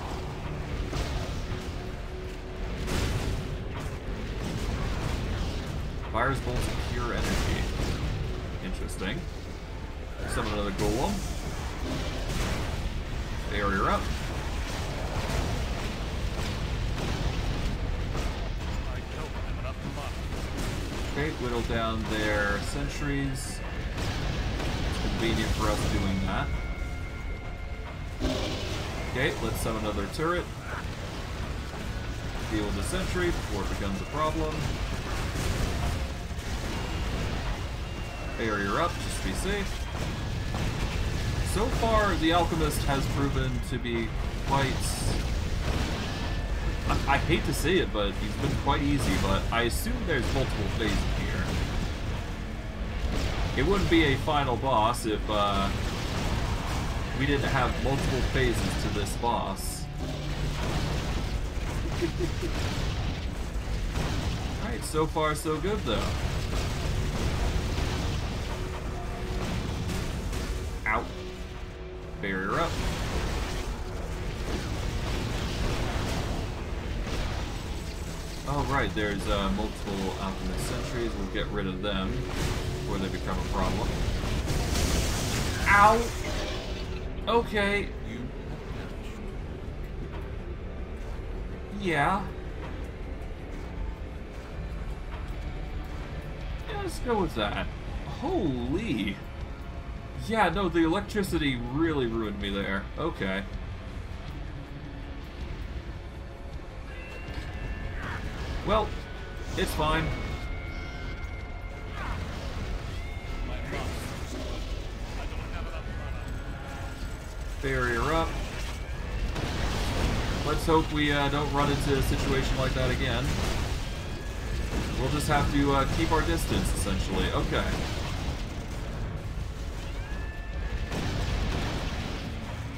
Fires bolts of pure energy. Interesting. Summon another golem. Barrier up. Okay, whittle down their sentries. It's convenient for us doing that. Okay, let's summon another turret. Deal with the sentry before it becomes a problem. Barrier up, just to be safe. So far, the Alchemist has proven to be quite... I, I hate to say it, but he's been quite easy, but I assume there's multiple phases here. It wouldn't be a final boss if uh, we didn't have multiple phases to this boss. Alright, so far so good though. Out. Barrier up. Oh right, there's uh, multiple alchemist sentries. We'll get rid of them before they become a problem. Ow! Okay. Yeah. Yeah, let's go with that. Holy. Yeah, no, the electricity really ruined me there. Okay. Well, it's fine. Barrier up. Let's hope we uh, don't run into a situation like that again. We'll just have to uh, keep our distance, essentially. Okay.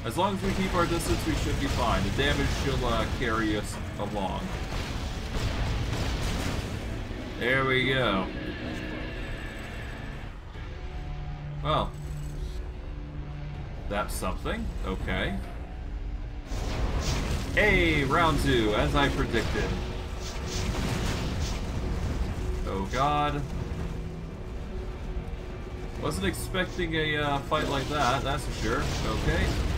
As long as we keep our distance, we should be fine. The damage should uh, carry us along. There we go. Well. That's something. Okay. Hey, round two, as I predicted. Oh god. Wasn't expecting a uh, fight like that, that's for sure. Okay. Okay.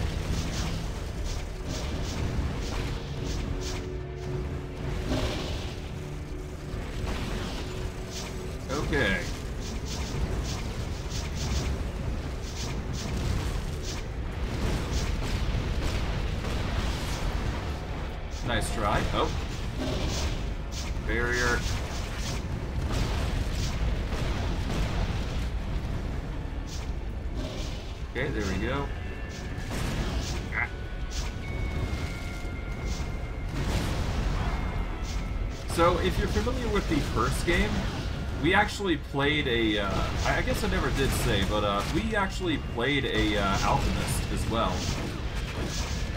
Actually played a. Uh, I guess I never did say, but uh, we actually played a uh, alchemist as well.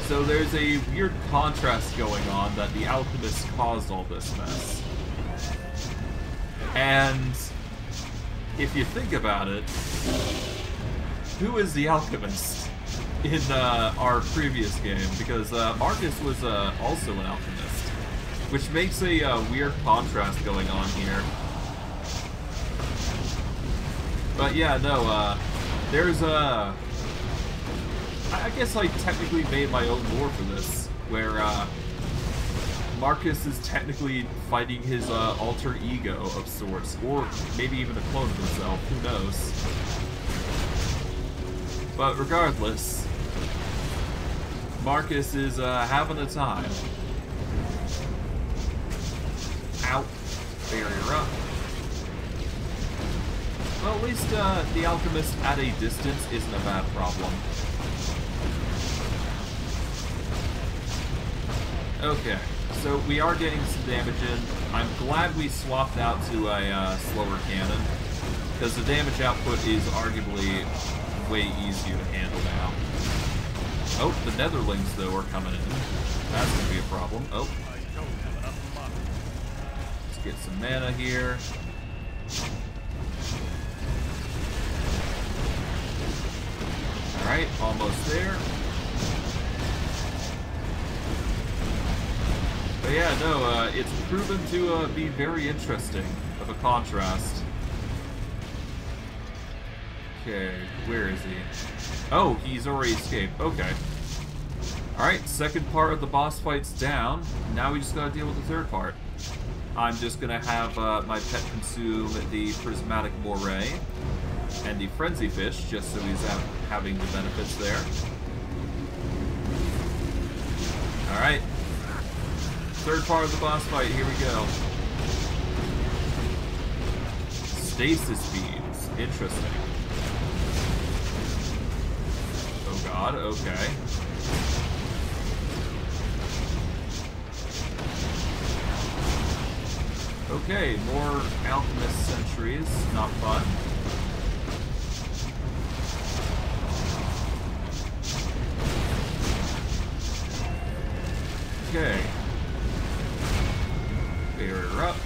So there's a weird contrast going on that the alchemist caused all this mess. And if you think about it, who is the alchemist? in uh, our previous game because uh, Marcus was uh, also an alchemist, which makes a weird contrast going on here. But yeah, no, uh, there's a... I guess I technically made my own lore for this, where uh, Marcus is technically fighting his uh, alter ego of sorts, or maybe even a clone of himself. Who knows? But regardless, Marcus is uh, having a time. Out. Barrier up. Well, at least uh, the alchemist at a distance isn't a bad problem. Okay, so we are getting some damage in. I'm glad we swapped out to a uh, slower cannon, because the damage output is arguably way easier to handle now. Oh, the Netherlings, though, are coming in. That's going to be a problem. Oh, let's get some mana here. Alright, almost there. But yeah, no, uh, it's proven to uh, be very interesting of a contrast. Okay, where is he? Oh, he's already escaped. Okay. Alright, second part of the boss fight's down. Now we just gotta deal with the third part. I'm just gonna have uh, my pet consume the prismatic moray and the frenzy fish, just so he's ha- having the benefits there. Alright. Third part of the boss fight, here we go. Stasis beams. Interesting. Oh god, okay. Okay, more alchemist sentries. Not fun. Okay. Barrier up.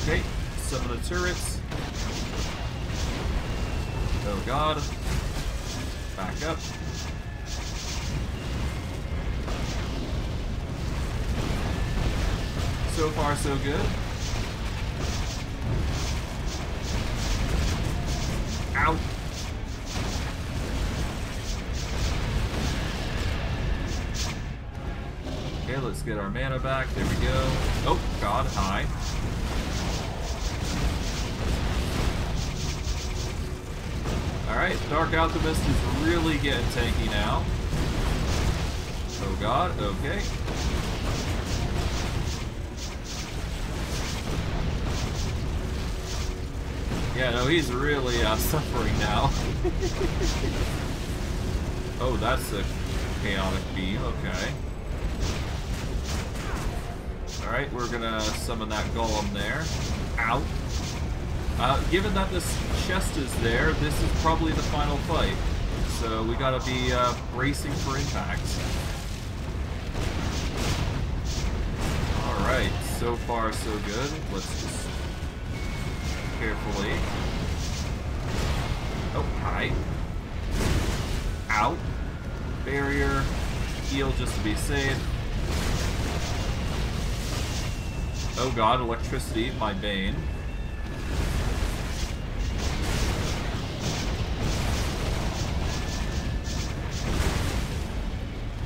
Okay, some of the turrets. Oh god. Back up. So far, so good. Get our mana back. There we go. Oh, God, hi. Alright, Dark Alchemist is really getting tanky now. Oh god, okay. Yeah, no, he's really uh, suffering now. oh, that's a chaotic beam, okay. Alright, we're gonna summon that golem there. Ow. Uh, given that this chest is there, this is probably the final fight. So we gotta be uh, bracing for impact. Alright, so far so good. Let's just carefully. Oh, hi. Ow. Barrier. Heal just to be safe. Oh god, electricity, my bane.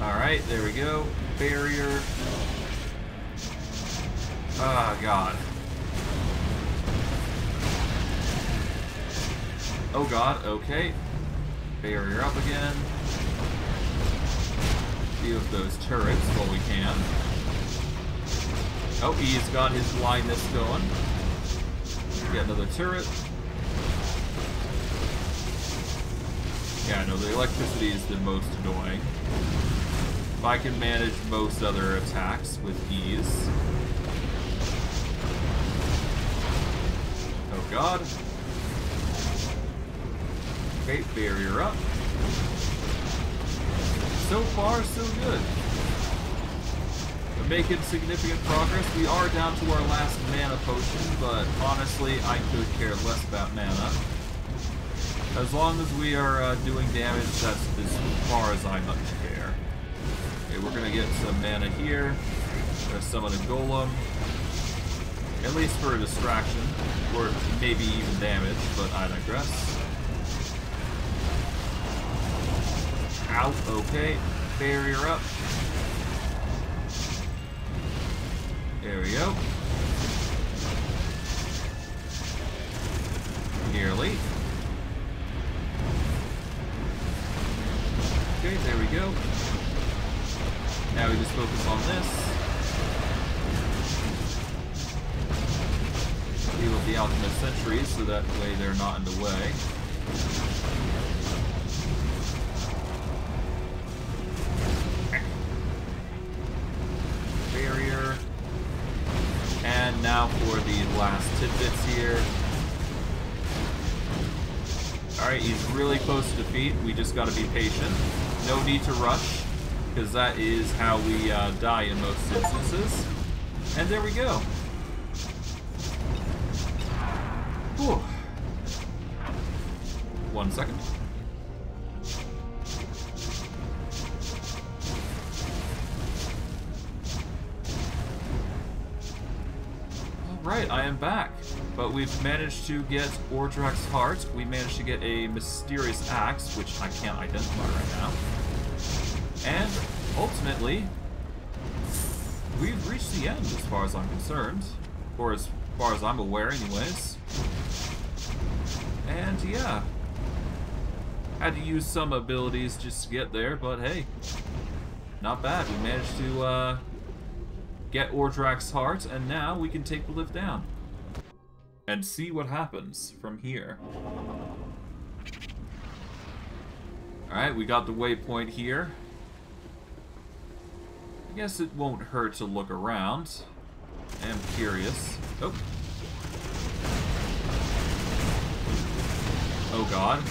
Alright, there we go. Barrier. Ah, god. Oh god, okay. Barrier up again. Deal with those turrets while we can. Oh, he's got his blindness going. Get another turret. Yeah, no, the electricity is the most annoying. If I can manage most other attacks with ease. Oh god. Okay, barrier up. So far, so good. Making significant progress. We are down to our last mana potion, but honestly, I could care less about mana. As long as we are uh, doing damage, that's as far as I much care. Okay, we're gonna get some mana here. We're gonna summon a golem. At least for a distraction, or maybe even damage, but I digress. Out, okay. Barrier up. There we go. Nearly. Okay, there we go. Now we just focus on this. Deal with the Alchemist Sentries so that way they're not in the way. Last tidbits here. Alright, he's really close to defeat. We just gotta be patient. No need to rush, because that is how we uh, die in most instances. And there we go. Whew. One second. Alright, I am back. But we've managed to get Ordrak's heart. We managed to get a mysterious axe, which I can't identify right now. And ultimately, we've reached the end as far as I'm concerned. Or as far as I'm aware, anyways. And yeah. Had to use some abilities just to get there, but hey. Not bad. We managed to uh, get Ordrak's heart, and now we can take the lift down. And see what happens from here. Alright, we got the waypoint here. I guess it won't hurt to look around. I am curious. Oh. Oh god.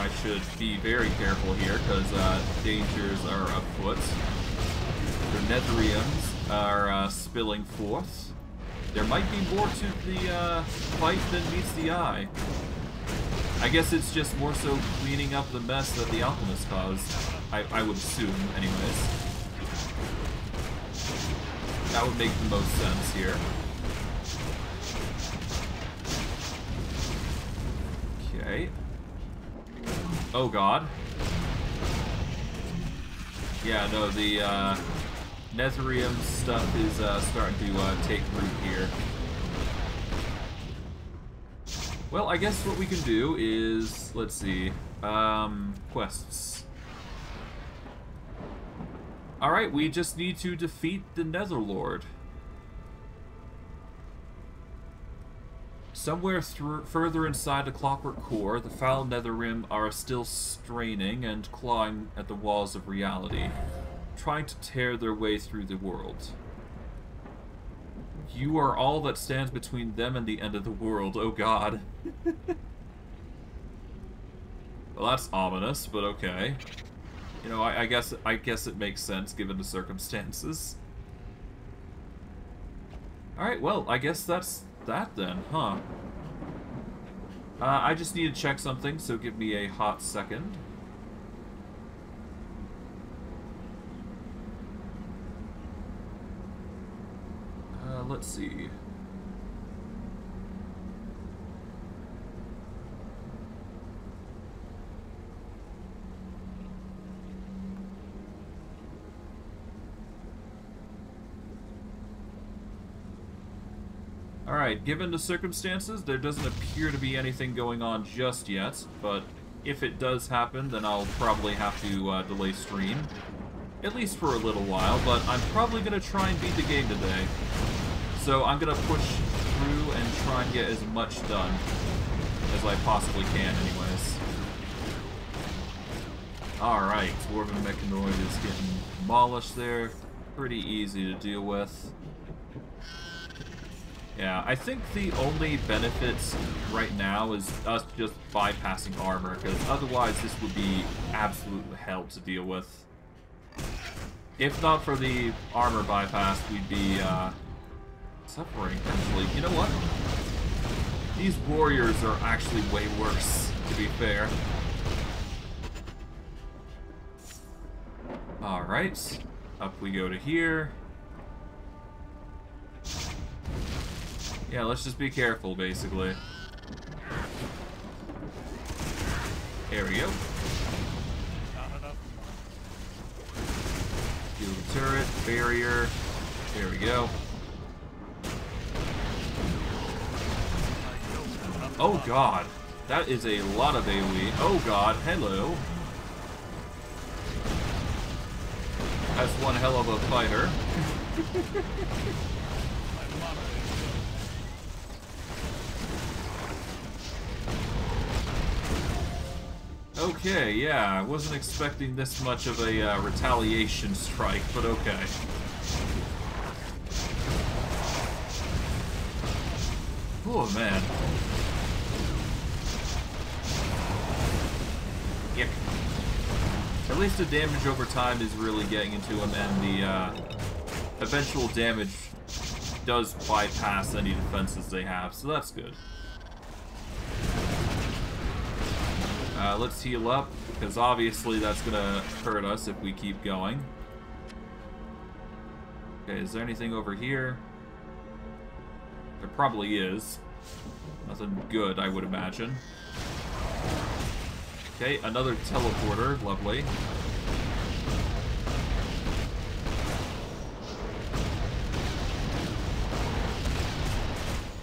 I should be very careful here, because uh, dangers are afoot. They're Netheriums are uh, spilling forth. There might be more to the uh, fight than meets the eye. I guess it's just more so cleaning up the mess that the alchemist caused. I, I would assume, anyways. That would make the most sense here. Okay. Oh god. Yeah, no, the uh, Netherium stuff is uh, starting to uh, take root here. Well, I guess what we can do is, let's see, um, quests. Alright, we just need to defeat the Netherlord. Somewhere further inside the Clockwork Core, the foul Netherim are still straining and clawing at the walls of reality, trying to tear their way through the world. You are all that stands between them and the end of the world, oh god. well, that's ominous, but okay. You know, I, I guess I guess it makes sense given the circumstances. Alright, well, I guess that's that then, huh? Uh, I just need to check something, so give me a hot second. Uh, let's see. Alright, given the circumstances, there doesn't appear to be anything going on just yet, but if it does happen, then I'll probably have to uh, delay stream. At least for a little while, but I'm probably going to try and beat the game today. So I'm going to push through and try and get as much done as I possibly can anyways. Alright, Dwarven Mechanoid is getting demolished there. Pretty easy to deal with. Yeah, I think the only benefits right now is us just bypassing armor, because otherwise this would be absolute hell to deal with. If not for the armor bypass, we'd be uh, suffering potentially. You know what? These warriors are actually way worse, to be fair. Alright. Up we go to here. Yeah, let's just be careful, basically. There we go. Shield turret, barrier. There we go. Oh god. That is a lot of AoE. Oh god, hello. That's one hell of a fighter. Okay, yeah, I wasn't expecting this much of a uh, retaliation strike, but okay. Oh man. At least the damage over time is really getting into him, and the uh, eventual damage does bypass any defenses they have, so that's good. Uh, let's heal up, because obviously that's gonna hurt us if we keep going. Okay, is there anything over here? There probably is. Nothing good, I would imagine. Okay, another teleporter, lovely.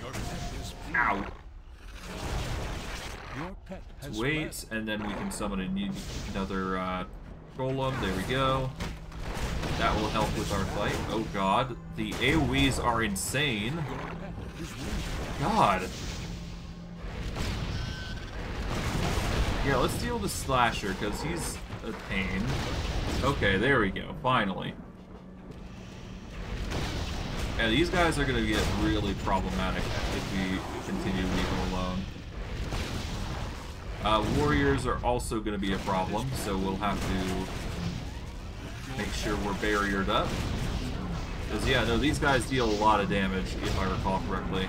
Your pet is free. Ow! Your pet has Wait, and then we can summon a- another uh, golem. There we go. That will help with our fight. Oh god, the AoEs are insane. Your pet is wounded. God. Yeah, let's deal with Slasher, because he's a pain. Okay, there we go, finally. Yeah, these guys are gonna get really problematic if we continue to leave them alone. Uh, warriors are also gonna be a problem, so we'll have to make sure we're barriered up. Because, yeah, no, these guys deal a lot of damage, if I recall correctly.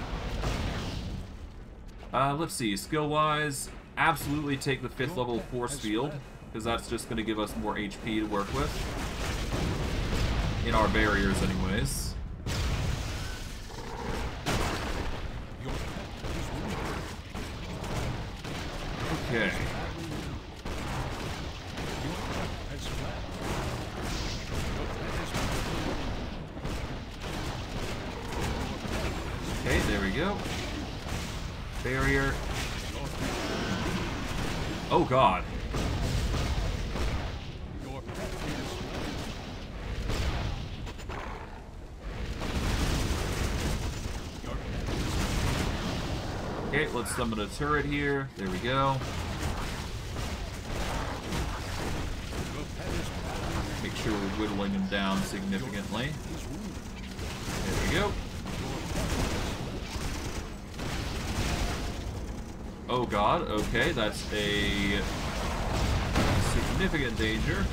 Uh, let's see, skill-wise, absolutely take the 5th level Force Field, because that's just going to give us more HP to work with. In our barriers, anyways. Your pet is wounded. Okay. Your pet has fled. Your pet is wounded. Okay, there we go. Barrier. Oh god. Okay, let's summon a turret here. There we go. Make sure we're whittling him down significantly. There we go. Oh god, okay, that's a significant danger.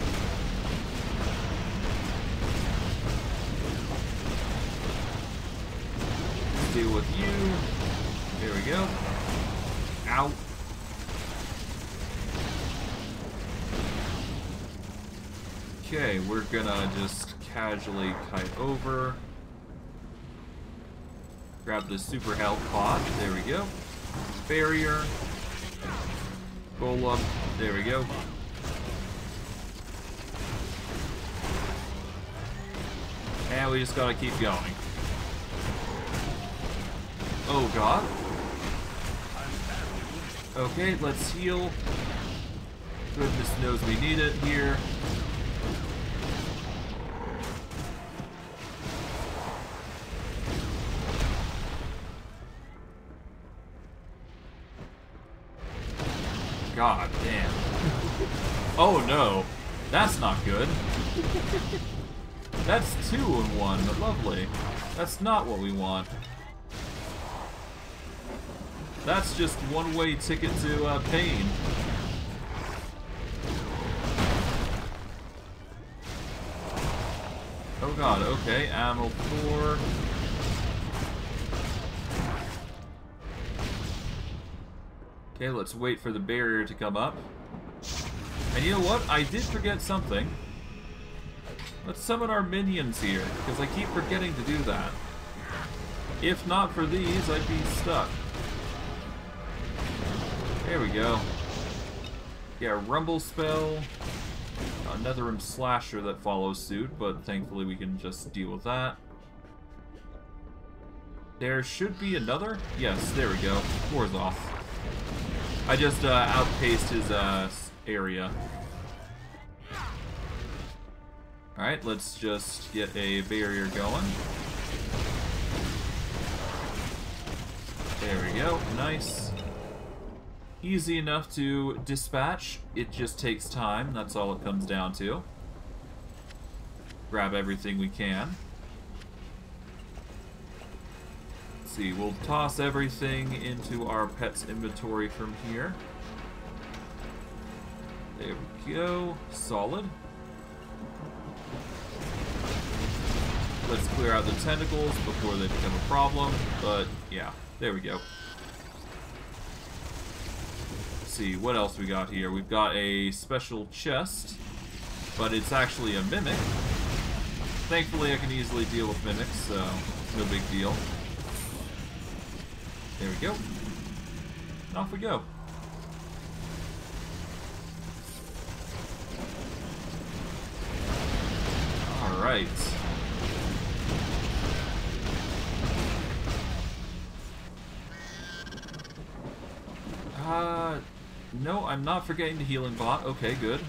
Deal with you. There we go. Ow. Okay, we're gonna just casually kite over. Grab the super health pot. There we go. Barrier. Golem. There we go. And we just gotta keep going. Oh god. Okay, let's heal. Goodness knows we need it here. God damn. Oh no. That's not good. That's two in one. Lovely. That's not what we want. That's just one-way ticket to uh, pain. Oh god, okay, ammo 4. Okay, let's wait for the barrier to come up. And you know what? I did forget something. Let's summon our minions here, because I keep forgetting to do that. If not for these, I'd be stuck. There we go. Yeah, Rumble Spell. Another Slasher that follows suit, but thankfully we can just deal with that. There should be another? Yes, there we go. Four's off. I just uh, outpaced his uh, area. Alright, let's just get a barrier going. There we go, nice. Easy enough to dispatch, it just takes time, that's all it comes down to. Grab everything we can. See, we'll toss everything into our pet's inventory from here. There we go, solid. Let's clear out the tentacles before they become a problem, but yeah. There we go. Let's see, what else we got here? We've got a special chest, but it's actually a mimic. Thankfully, I can easily deal with mimics, so it's no big deal. There we go. Off we go. Alright. Uh, no, I'm not forgetting the healing bot. Okay, good.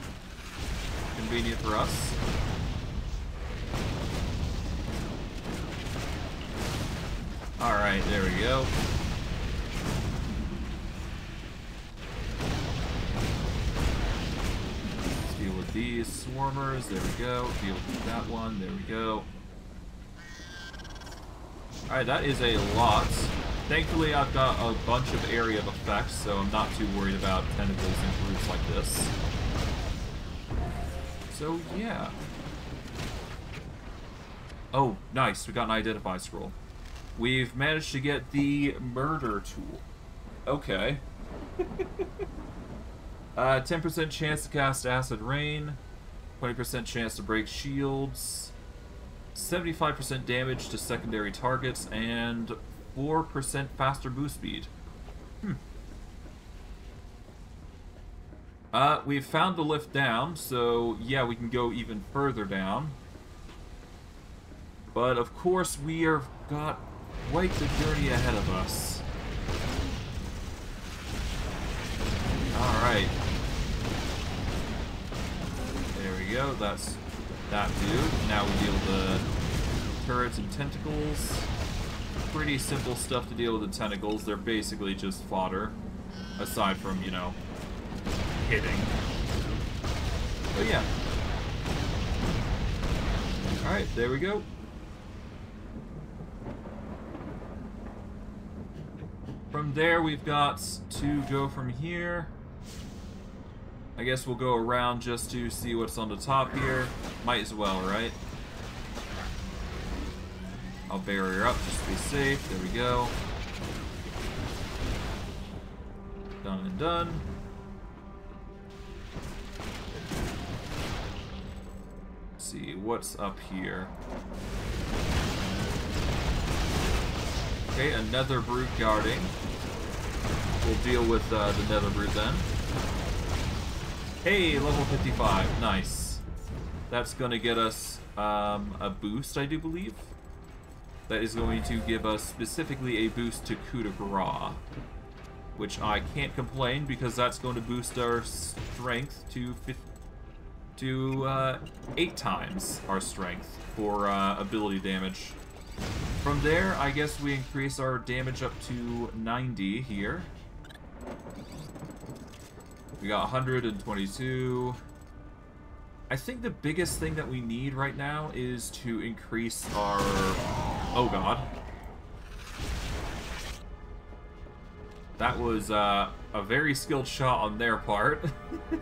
Convenient for us. Alright, there we go. These swarmers. There we go. Deal with that one. There we go. Alright, that is a lot. Thankfully, I've got a bunch of area of effects, so I'm not too worried about tentacles and groups like this. So, yeah. Oh, nice. We got an identify scroll. We've managed to get the murder tool. Okay. 10% uh, chance to cast Acid Rain. 20% chance to break shields. 75% damage to secondary targets, and 4% faster boost speed. Hmm. Uh, we've found the lift down, so yeah, we can go even further down. But of course, we have got quite the journey ahead of us. Alright. There we go, that's that dude. Now we deal with the turrets and tentacles pretty simple stuff to deal with the tentacles. They're basically just fodder, aside from, you know, hitting. But yeah. Alright, there we go. From there, we've got to go from here. I guess we'll go around just to see what's on the top here. Might as well, right? I'll barrier up just to be safe. There we go. Done and done. Let's see, what's up here? Okay, another brute guarding. We'll deal with uh, the nether brute then. Hey, level 55. Nice. That's gonna get us um, a boost, I do believe that is going to give us specifically a boost to coup de which I can't complain because that's going to boost our strength to to uh, eight times our strength for uh, ability damage. From there, I guess we increase our damage up to 90 here. We got 122. I think the biggest thing that we need right now is to increase our Oh god. That was uh, a very skilled shot on their part. okay,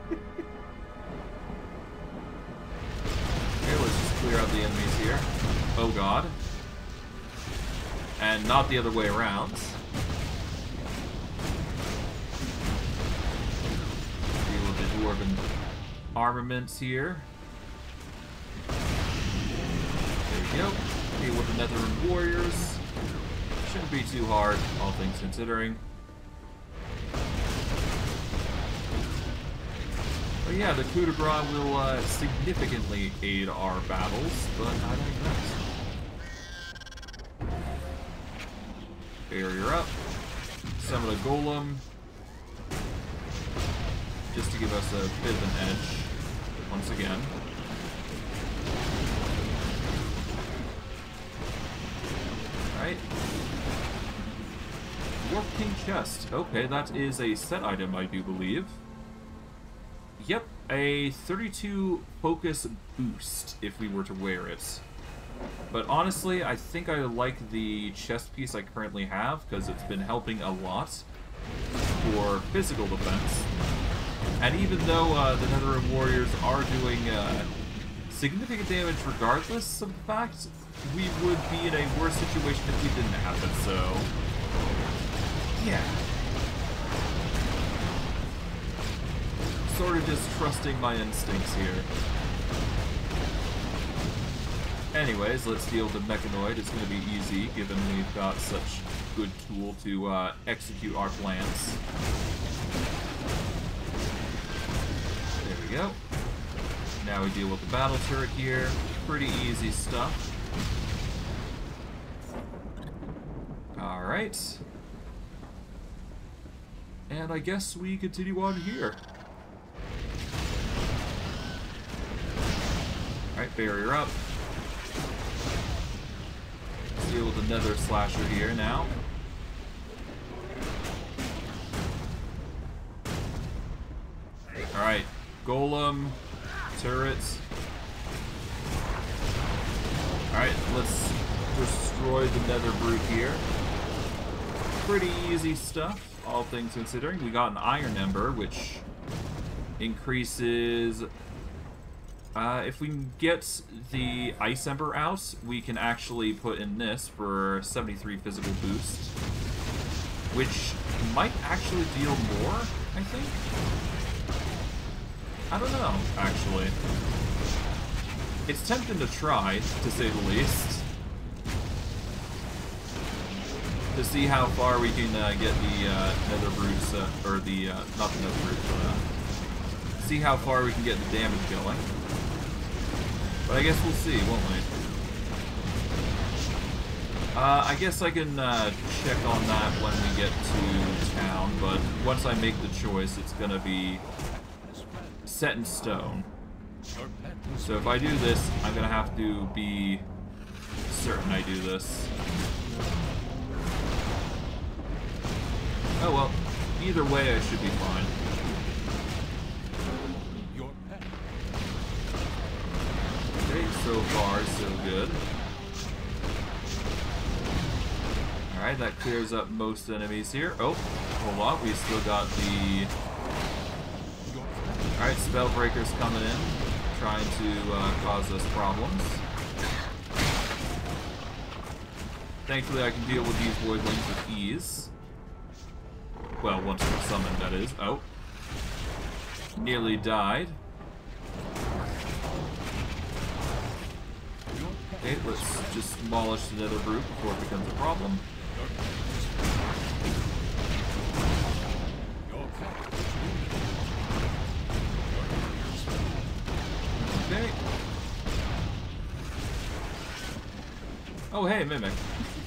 let's just clear out the enemies here. Oh god. And not the other way around. Dwarven armaments here. There we go. Deal with the Netherim warriors. Shouldn't be too hard, all things considering. But yeah, the coup de grace will uh, significantly aid our battles, but I digress. Barrier up. Summon a golem. Just to give us a bit of an edge. Once again. Alright. Warp King Chest. Okay, that is a set item, I do believe. Yep, a 32 focus boost if we were to wear it. But honestly, I think I like the chest piece I currently have because it's been helping a lot for physical defense. And even though uh, the Netherim Warriors are doing uh, significant damage regardless of the fact, we would be in a worse situation if we didn't have it, so... Yeah. Sort of just trusting my instincts here. Anyways, let's deal with the Mechanoid. It's going to be easy, given we've got such good tool to uh, execute our plans. Go. Now we deal with the battle turret here. Pretty easy stuff. Alright. And I guess we continue on here. Alright, barrier up. Let's deal with another slasher here now. Golem, turrets. Alright, let's destroy the nether brute here. Pretty easy stuff, all things considering. We got an iron ember, which increases uh, if we get the Ice Ember out, we can actually put in this for 73 physical boost. Which might actually deal more, I think? I don't know, actually. It's tempting to try, to say the least. To see how far we can uh, get the uh, Nether Brutes, uh, or the, uh, not the Nether Brutes, but uh, see how far we can get the damage going. But I guess we'll see, won't we? Uh, I guess I can uh, check on that when we get to town, but once I make the choice, it's gonna be set in stone. So if I do this, I'm gonna have to be certain I do this. Oh well, either way I should be fine. Okay, so far so good. Alright, that clears up most enemies here. Oh, hold on, we still got the... Alright, Spellbreaker's coming in, trying to uh, cause us problems. Thankfully I can deal with these Voidlings with ease. Well, once they're summoned, that is. Oh. Nearly died. Okay, let's just demolish the nether brute before it becomes a problem. Oh, hey, Mimic.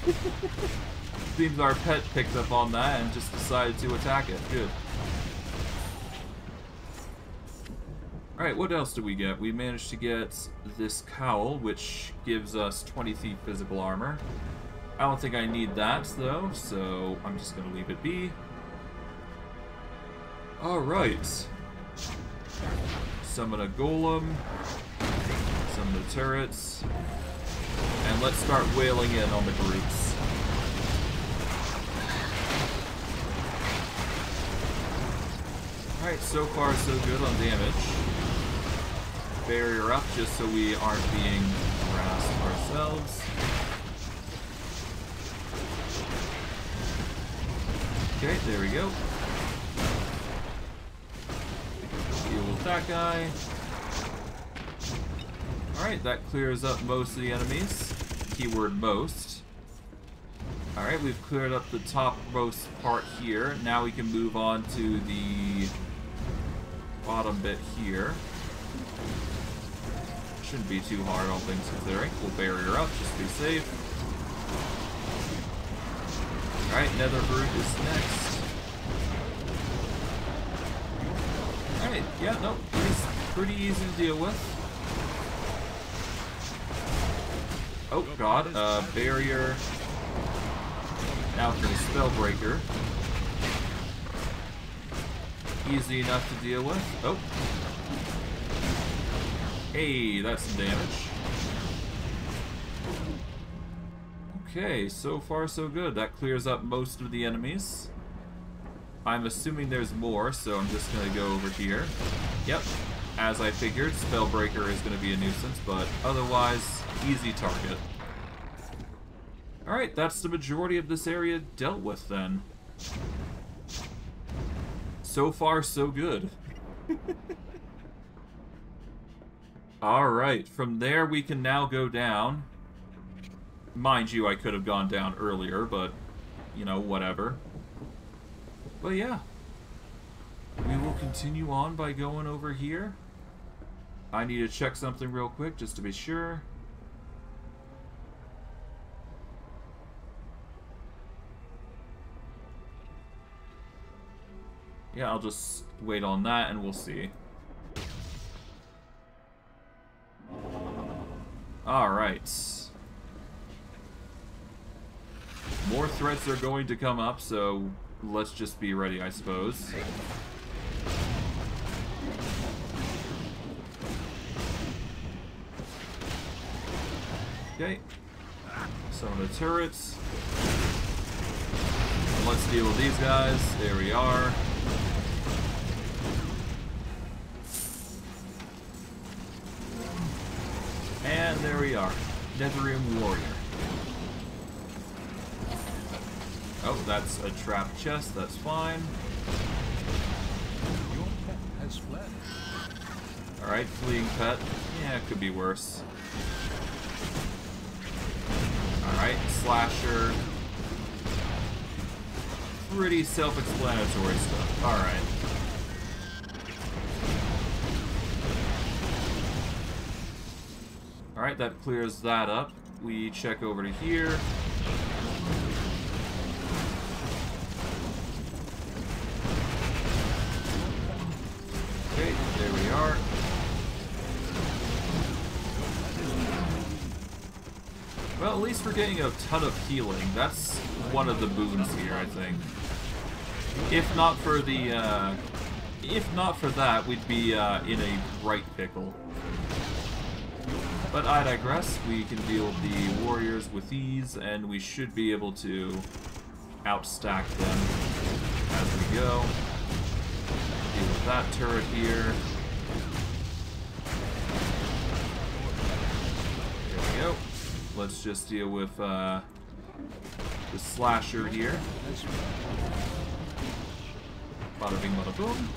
Seems our pet picked up on that and just decided to attack it. Good. Alright, what else do we get? We managed to get this cowl, which gives us 20 feet physical armor. I don't think I need that, though, so I'm just going to leave it be. Alright. Summon a golem. Summon the turrets. And let's start wailing in on the groups. Alright, so far so good on damage. Barrier up just so we aren't being harassed ourselves. Okay, there we go. Deal with that guy. Alright, that clears up most of the enemies. Keyword most. Alright, we've cleared up the topmost part here. Now we can move on to the bottom bit here. Shouldn't be too hard, all things considering. We'll barrier up, just to be safe. Alright, Nether Brute is next. Alright, yeah, no, pretty, pretty easy to deal with. Oh god, uh, barrier. Now for the Spellbreaker. Easy enough to deal with. Oh. Hey, that's some damage. Okay, so far so good. That clears up most of the enemies. I'm assuming there's more, so I'm just gonna go over here. Yep, as I figured, Spellbreaker is gonna be a nuisance, but otherwise, easy target. Alright, that's the majority of this area dealt with then. So far, so good. Alright, from there we can now go down. Mind you, I could have gone down earlier, but, you know, whatever. But yeah. We will continue on by going over here. I need to check something real quick just to be sure. Yeah, I'll just wait on that and we'll see. Alright. More threats are going to come up, so let's just be ready, I suppose. Okay. Some of the turrets. Let's deal with these guys. There we are. And there we are. Netherium Warrior. Oh, that's a trap chest, that's fine. Your pet has fled. Alright, fleeing pet. Yeah, it could be worse. Alright, slasher. Pretty self-explanatory stuff. Alright. Alright, that clears that up. We check over to here. We're getting a ton of healing. That's one of the boons here, I think. If not for the, uh, if not for that, we'd be uh, in a right pickle. But I digress. We can deal the warriors with ease, and we should be able to outstack them as we go. Deal with that turret here. There we go. Let's just deal with uh, the slasher here. Bada bing, bada boom.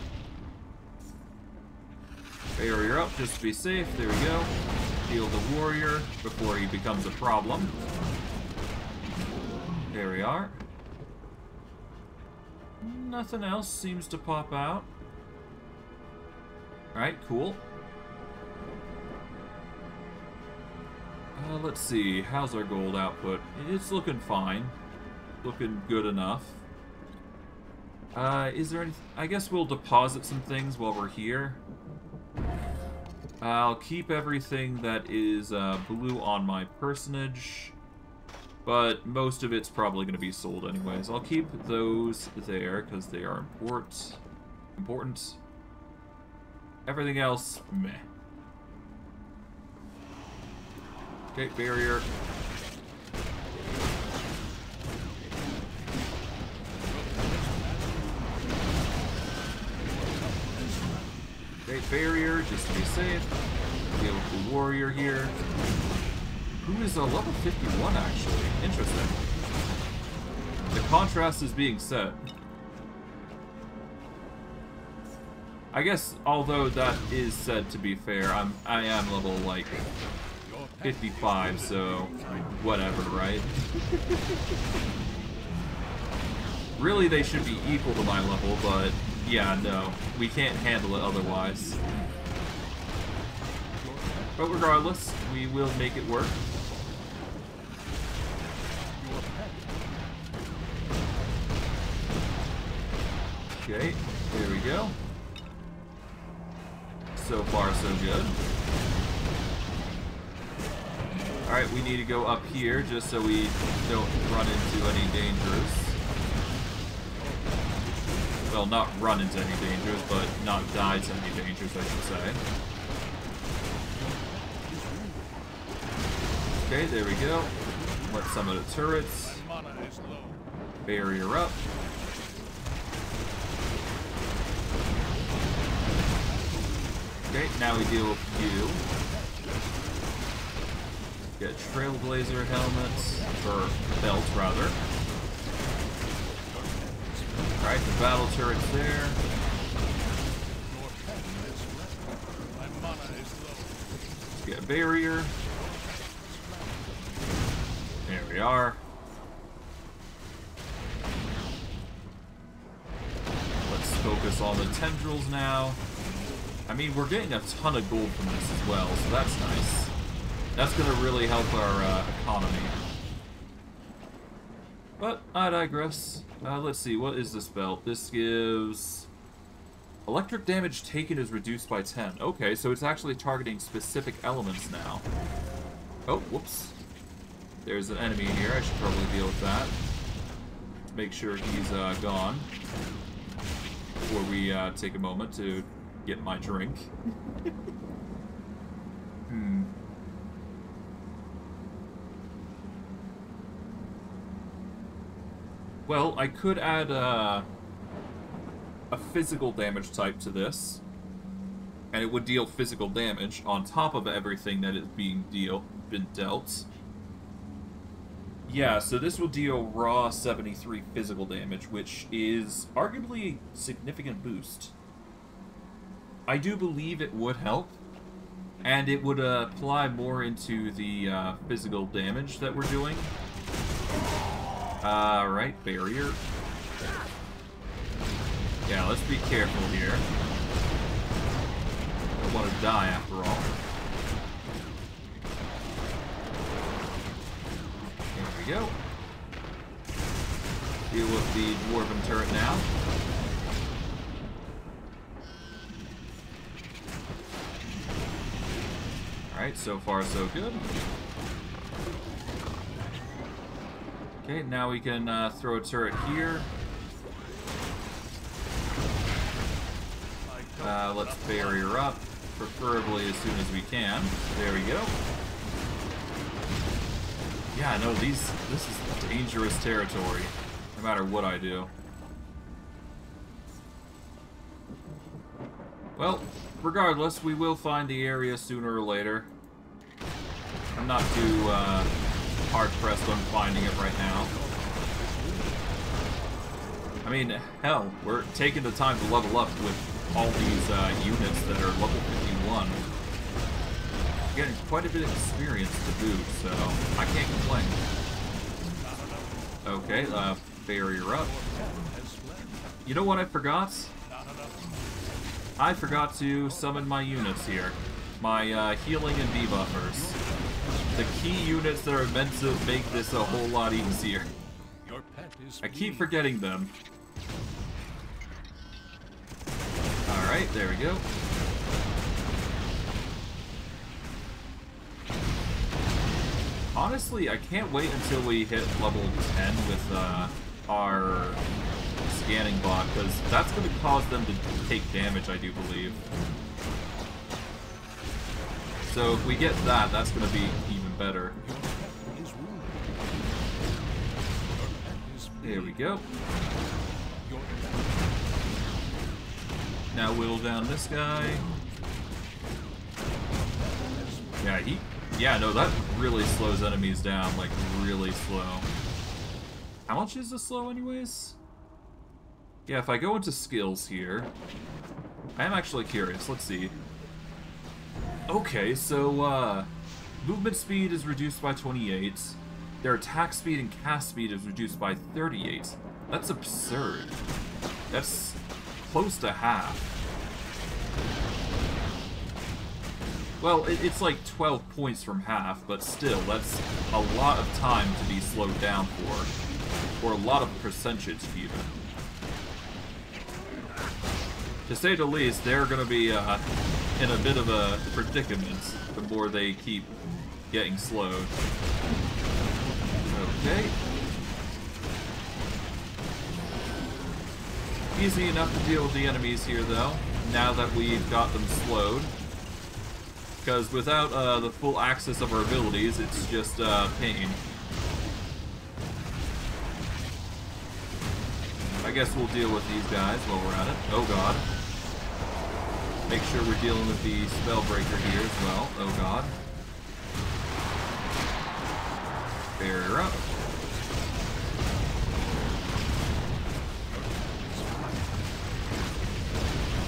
Barrier up just to be safe. There we go. Heal the warrior before he becomes a problem. There we are. Nothing else seems to pop out. Alright, cool. Uh, let's see, how's our gold output? It's looking fine. Looking good enough. Uh, is there any... I guess we'll deposit some things while we're here. I'll keep everything that is uh, blue on my personage, but most of it's probably going to be sold anyways. I'll keep those there because they are important. Important. Everything else, meh. Okay, barrier. Okay, barrier, just to be safe. Deal with warrior here. who is a level 51 actually. Interesting. The contrast is being set. I guess, although that is said to be fair, I'm I am level like 55, so whatever, right? really, they should be equal to my level, but yeah, no, we can't handle it otherwise. But regardless, we will make it work. Okay, there we go. So far, so good. Alright, we need to go up here just so we don't run into any dangers. Well, not run into any dangers, but not die to any dangers, I should say. Okay, there we go. Let some of the turrets. Barrier up. Okay, now we deal with you. Get Trailblazer helmets, or belts rather. Alright, the battle turret's there. Let's get a barrier. There we are. Let's focus on the tendrils now. I mean, we're getting a ton of gold from this as well, so that's nice. That's gonna really help our uh, economy. But I digress. Uh, let's see, what is this belt? This gives... Electric damage taken is reduced by 10. Okay, so it's actually targeting specific elements now. Oh, whoops. There's an enemy here. I should probably deal with that. Make sure he's uh, gone. Before we uh, take a moment to get my drink. hmm. Well, I could add uh, a physical damage type to this, and it would deal physical damage on top of everything that is being deal been dealt. Yeah, so this will deal raw 73 physical damage, which is arguably a significant boost. I do believe it would help, and it would uh, apply more into the uh, physical damage that we're doing. Uh, Alright, barrier. Yeah, let's be careful here. Don't want to die after all. There we go. Deal with the dwarven turret now. Alright, so far so good. Okay, now we can uh, throw a turret here. Uh, let's barrier up, preferably as soon as we can. There we go. Yeah, no, these this is dangerous territory, no matter what I do. Well, regardless, we will find the area sooner or later. I'm not too uh, hard pressed on finding it right now. I mean, hell, we're taking the time to level up with all these uh, units that are level 51. Getting quite a bit of experience to boot, so I can't complain. Okay, uh, barrier up. You know what I forgot? I forgot to summon my units here. My uh, healing and debuffers. The key units that are meant to make this a whole lot easier. Your pet is I keep forgetting them. Alright, there we go. Honestly, I can't wait until we hit level 10 with uh, our scanning bot, because that's going to cause them to take damage, I do believe. So if we get that, that's going to be better. There we go. Now whittle down this guy. Yeah, he Yeah, no, that really slows enemies down, like, really slow. How much is this slow, anyways? Yeah, if I go into skills here... I am actually curious, let's see. Okay, so, uh... Movement speed is reduced by 28. Their attack speed and cast speed is reduced by 38. That's absurd. That's close to half. Well, it, it's like 12 points from half, but still, that's a lot of time to be slowed down for. Or a lot of percentage, even. To say the least, they're going to be uh, in a bit of a predicament the more they keep getting slowed. Okay. Easy enough to deal with the enemies here, though, now that we've got them slowed. Because without uh, the full access of our abilities, it's just uh, pain. I guess we'll deal with these guys while we're at it. Oh god. Make sure we're dealing with the Spellbreaker here as well. Oh god. Barrier up.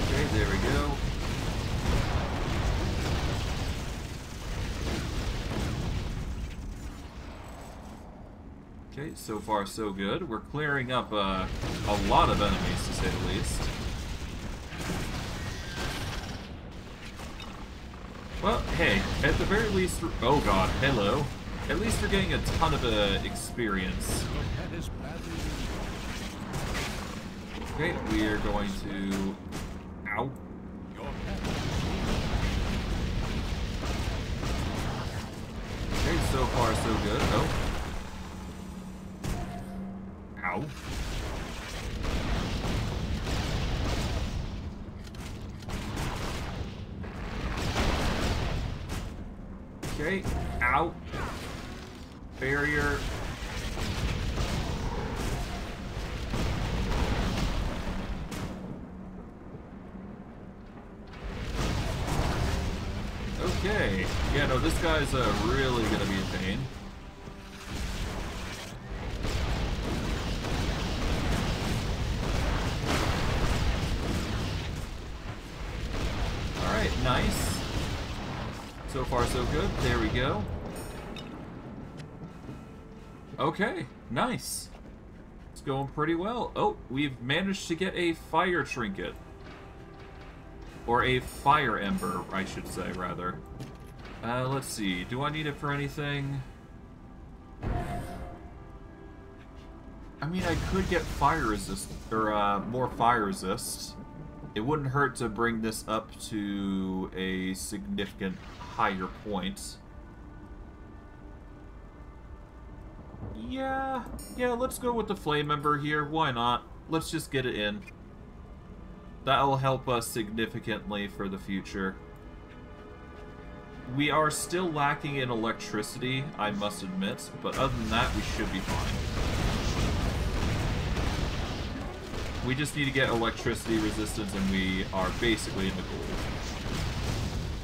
Okay, there we go. Okay, so far so good. We're clearing up uh, a lot of enemies, to say the least. Well, hey, at the very least... Oh god, hello. At least we're getting a ton of uh, experience. Okay, we are going to... Ow. Okay, so far so good. Oh. Ow. Okay, ow. Barrier. Okay. Yeah, no, this guy's uh, really gonna be a pain. Alright, nice. So far, so good. There we go. Okay, nice. It's going pretty well. Oh, we've managed to get a fire trinket. Or a fire ember, I should say, rather. Uh, let's see. Do I need it for anything? I mean, I could get fire resist, or uh, more fire resist. It wouldn't hurt to bring this up to a significant higher point. Yeah, yeah, let's go with the flame ember here. Why not? Let's just get it in. That'll help us significantly for the future. We are still lacking in electricity, I must admit, but other than that, we should be fine. We just need to get electricity resistance and we are basically in the gold.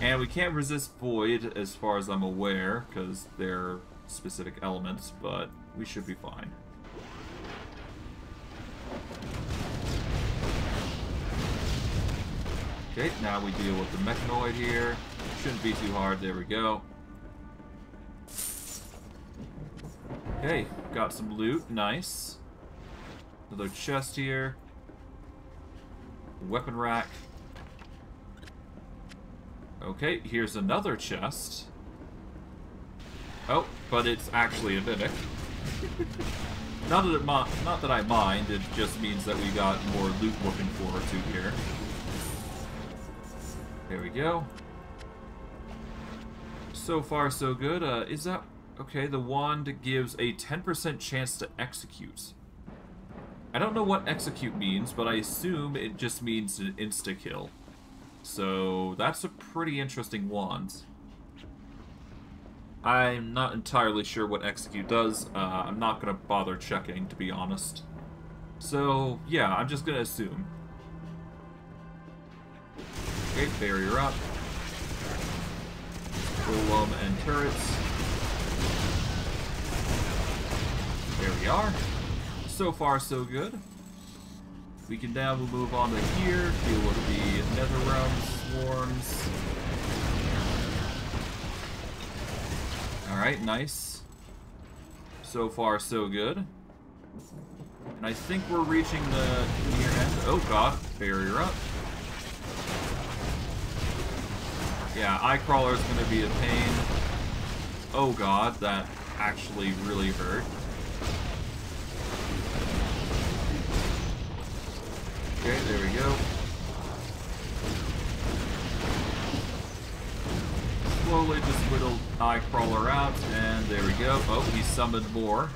And we can't resist void as far as I'm aware, because they're specific elements, but we should be fine. Okay, now we deal with the mechanoid here. Shouldn't be too hard, there we go. Okay, got some loot, nice. Another chest here. Weapon rack. Okay, here's another chest. Oh, but it's actually a mimic. not that it not that I mind, it just means that we got more loot looking forward to here. There we go. So far, so good. Uh, is that... Okay, the wand gives a 10% chance to execute. I don't know what execute means, but I assume it just means an insta-kill. So, that's a pretty interesting wand. I'm not entirely sure what execute does. Uh, I'm not going to bother checking, to be honest. So, yeah, I'm just going to assume. Okay, barrier up. golem and turrets. There we are. So far, so good. We can now move on to here, deal with the nether realm swarms. Alright, nice. So far, so good. And I think we're reaching the near end. Oh god, barrier up. Yeah, eye crawler is going to be a pain. Oh god, that actually really hurt. Okay, there we go. Slowly just whittle eye crawler out, and there we go. Oh, he summoned more.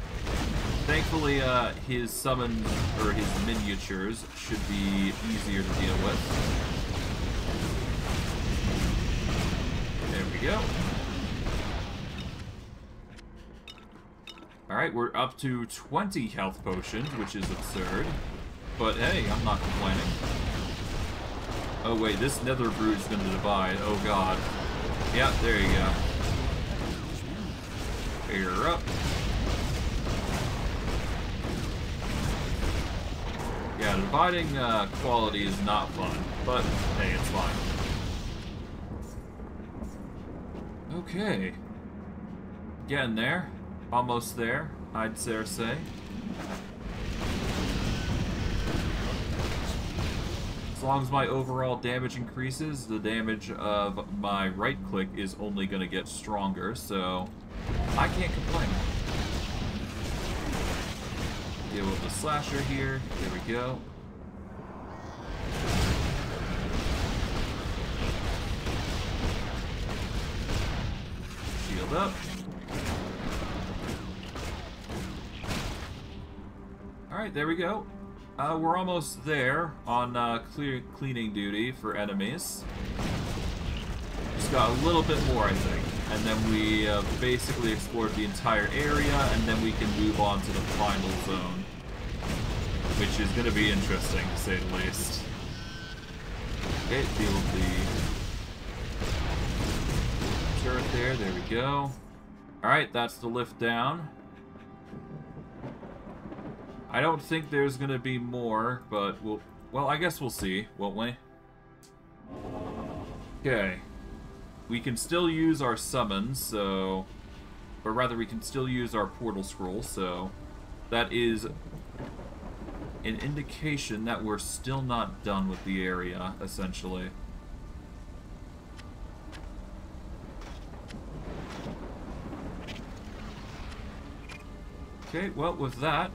Thankfully, uh, his summon or his miniatures should be easier to deal with. There we go. Alright, we're up to 20 health potions, which is absurd. But hey, I'm not complaining. Oh wait, this nether brood is gonna divide. Oh god. Yeah, there you go. Figure up. Yeah, dividing uh, quality is not fun, but hey, it's fine. Okay. Getting there. Almost there, I'd dare say. As long as my overall damage increases, the damage of my right click is only going to get stronger, so I can't complain. Deal with the slasher here. There we go. Shield up. Alright, there we go. Uh, we're almost there on uh, clear cleaning duty for enemies. Just got a little bit more, I think. And then we uh, basically explored the entire area, and then we can move on to the final zone. Which is going to be interesting, to say the least. Okay, deal the turret there. There we go. Alright, that's the lift down. I don't think there's gonna be more, but we'll... Well, I guess we'll see, won't we? Okay. We can still use our summons, so... Or rather, we can still use our portal scroll, so... That is an indication that we're still not done with the area, essentially. Okay, well, with that,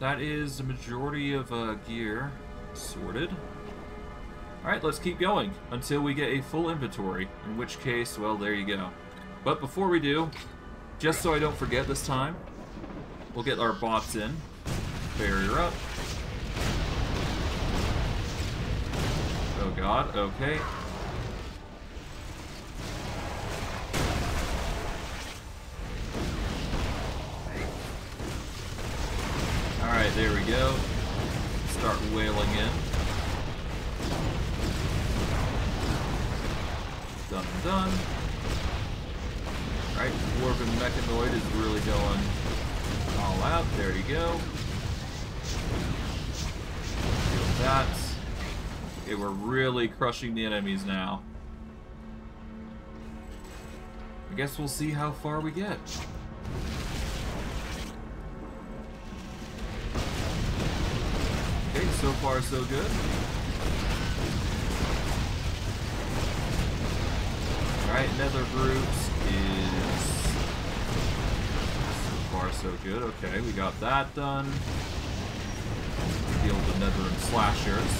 that is the majority of uh, gear sorted. Alright, let's keep going until we get a full inventory, in which case, well, there you go. But before we do, just so I don't forget this time, we'll get our bots in. Barrier up. Oh god, okay. Alright, there we go. Start wailing in. Done and done. Alright, Dwarven Mechanoid is really going all out. There you go. Feel that. Okay, we're really crushing the enemies now. I guess we'll see how far we get. Okay, so far so good. Alright, Nether Brutes is so far so good. Okay, we got that done. Deal the Netherim Slashers.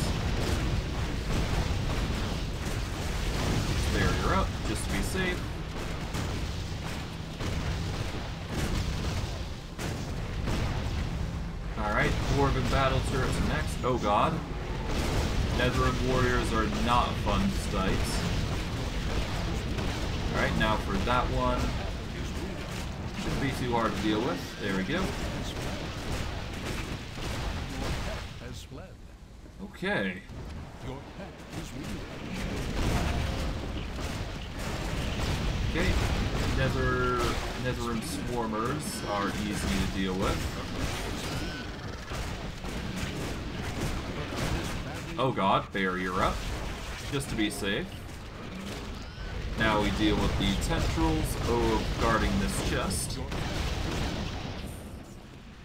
Barrier up, just to be safe. Alright, Dwarven Battle Turrets next. Oh god. Netherim Warriors are not fun sights. Alright, now for that one. Shouldn't be too hard to deal with. There we go. Okay. Okay, Nether, Netherim Swarmers are easy to deal with. Oh god, barrier up, just to be safe. Now we deal with the tendrils of guarding this chest.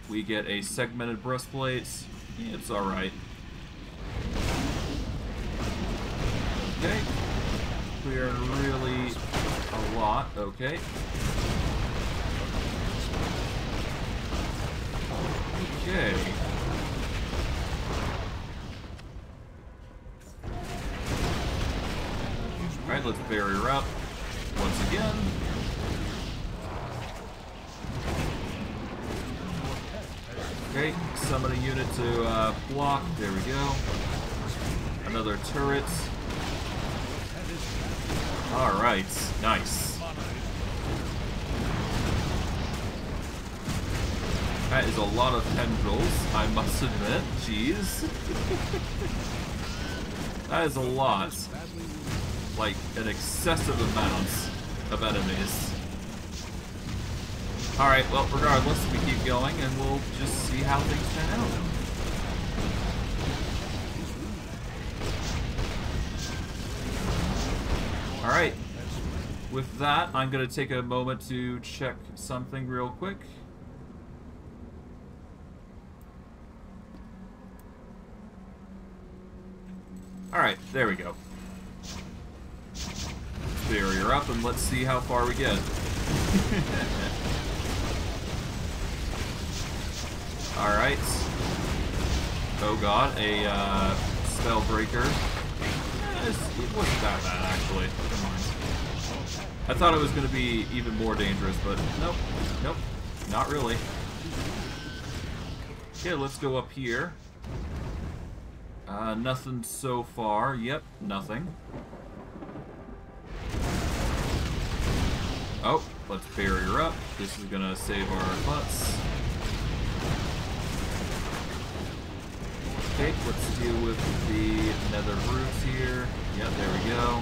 We get a segmented breastplate. It's alright. Okay. We are really a lot. Okay. Okay. Alright, let's barrier up once again. Okay, summon a unit to uh, block. There we go. Another turret. Alright, nice. That is a lot of tendrils, I must admit. Jeez. that is a lot. Like, an excessive amount of enemies. Alright, well, regardless, we keep going and we'll just see how things pan out. Alright. With that, I'm going to take a moment to check something real quick. Alright, there we go. Barrier up and let's see how far we get. Alright. Oh god, a uh, spell breaker. Eh, it wasn't that bad actually. Never mind. I thought it was going to be even more dangerous, but nope. Nope. Not really. Okay, let's go up here. Uh, nothing so far. Yep, nothing. Oh, let's barrier up. This is gonna save our butts. Okay, let's deal with the nether roots here. Yeah, there we go.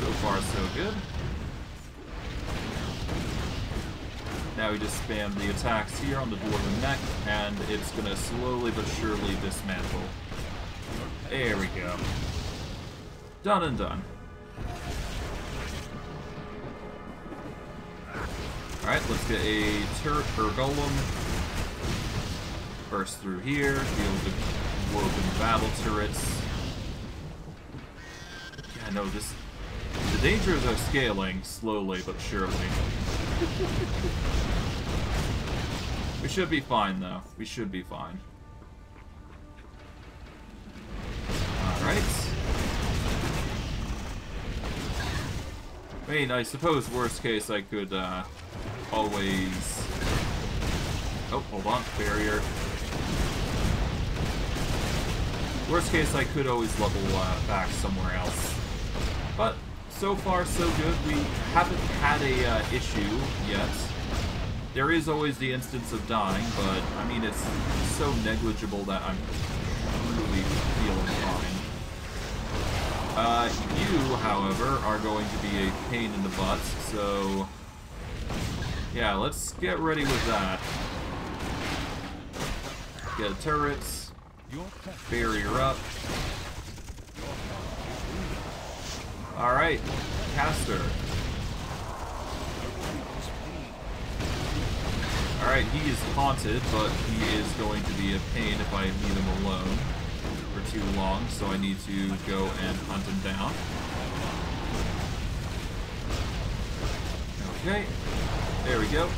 So far, so good. Now we just spam the attacks here on the dwarven neck, and it's gonna slowly but surely dismantle. There we go. Done and done. Alright, let's get a turret or golem. Burst through here, deal with the Dwarven Battle Turrets. Yeah, no, this... The dangers are scaling, slowly but surely. we should be fine, though. We should be fine. Alright. I mean, I suppose worst case I could, uh, always... Oh, hold on, barrier. Worst case, I could always level uh, back somewhere else. But, so far so good. We haven't had a uh, issue yet. There is always the instance of dying, but, I mean, it's so negligible that I'm really feeling. Uh, you, however, are going to be a pain in the butt, so... Yeah, let's get ready with that. Get turrets. Barrier up. Alright, caster. Alright, he is haunted, but he is going to be a pain if I leave him alone too long, so I need to go and hunt him down. Okay, there we go.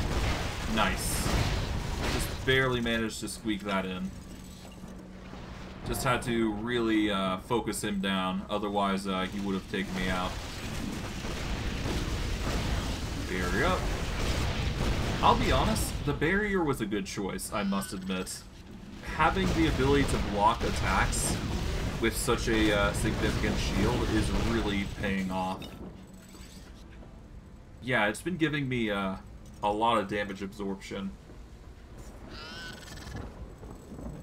Nice. Just barely managed to squeak that in. Just had to really uh, focus him down, otherwise uh, he would have taken me out. Barrier up. I'll be honest, the barrier was a good choice, I must admit. Having the ability to block attacks with such a uh, significant shield is really paying off. Yeah, it's been giving me uh, a lot of damage absorption.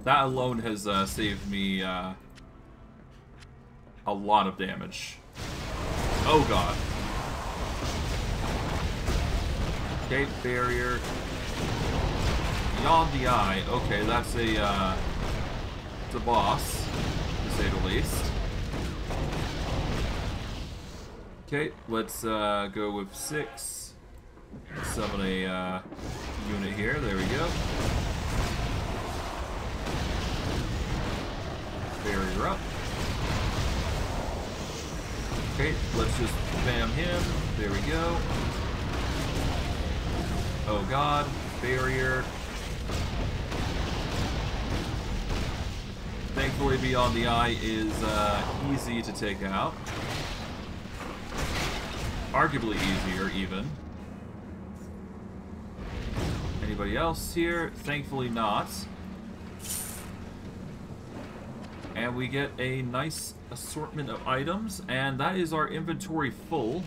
That alone has uh, saved me uh, a lot of damage. Oh god. Gate barrier. Beyond the eye. Okay, that's a, uh, it's a boss, to say the least. Okay, let's uh, go with six. Summon a uh, unit here. There we go. Barrier up. Okay, let's just spam him. There we go. Oh god, barrier. Thankfully, Beyond the Eye is uh, easy to take out. Arguably easier, even. Anybody else here? Thankfully not. And we get a nice assortment of items, and that is our inventory full.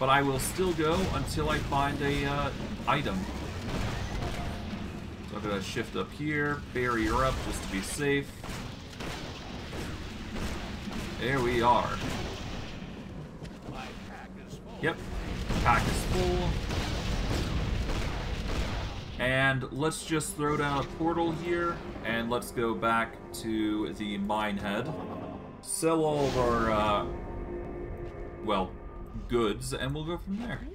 But I will still go until I find a uh, item. So I'm gonna shift up here, barrier up just to be safe. There we are. Yep, pack is full. And let's just throw down a portal here, and let's go back to the mine head. Sell all of our, uh, well, goods, and we'll go from there.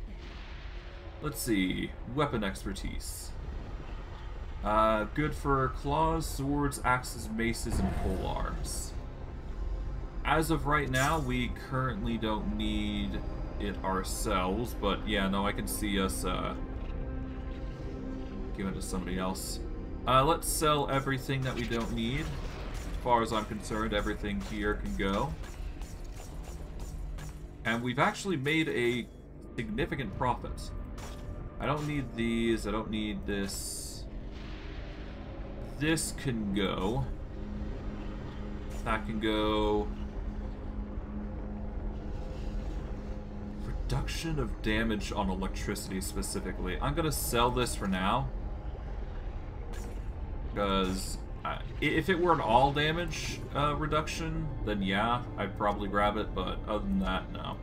Let's see, weapon expertise. Uh, good for claws, swords, axes, maces, and polearms. As of right now, we currently don't need it ourselves, but yeah, no, I can see us, uh, give it to somebody else. Uh, let's sell everything that we don't need. As far as I'm concerned, everything here can go. And we've actually made a significant profit. I don't need these, I don't need this. This can go. That can go. Reduction of damage on electricity specifically. I'm gonna sell this for now. Because uh, if it were an all damage uh, reduction, then yeah, I'd probably grab it, but other than that, no.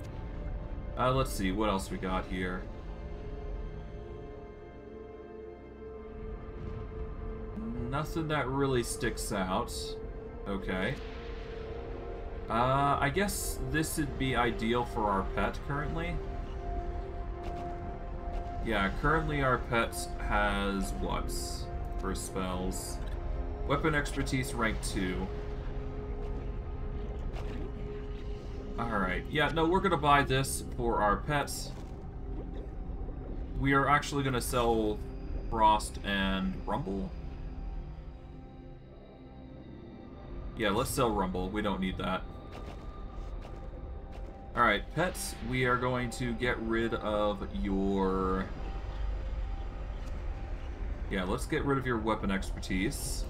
Uh, let's see, what else we got here? Nothing that really sticks out. Okay. Uh, I guess this would be ideal for our pet currently. Yeah, currently our pet has what? For spells. Weapon expertise rank 2. Alright, yeah, no, we're gonna buy this for our pets. We are actually gonna sell Frost and Rumble. Yeah, let's sell Rumble. We don't need that. Alright, pets, we are going to get rid of your... Yeah, let's get rid of your weapon expertise.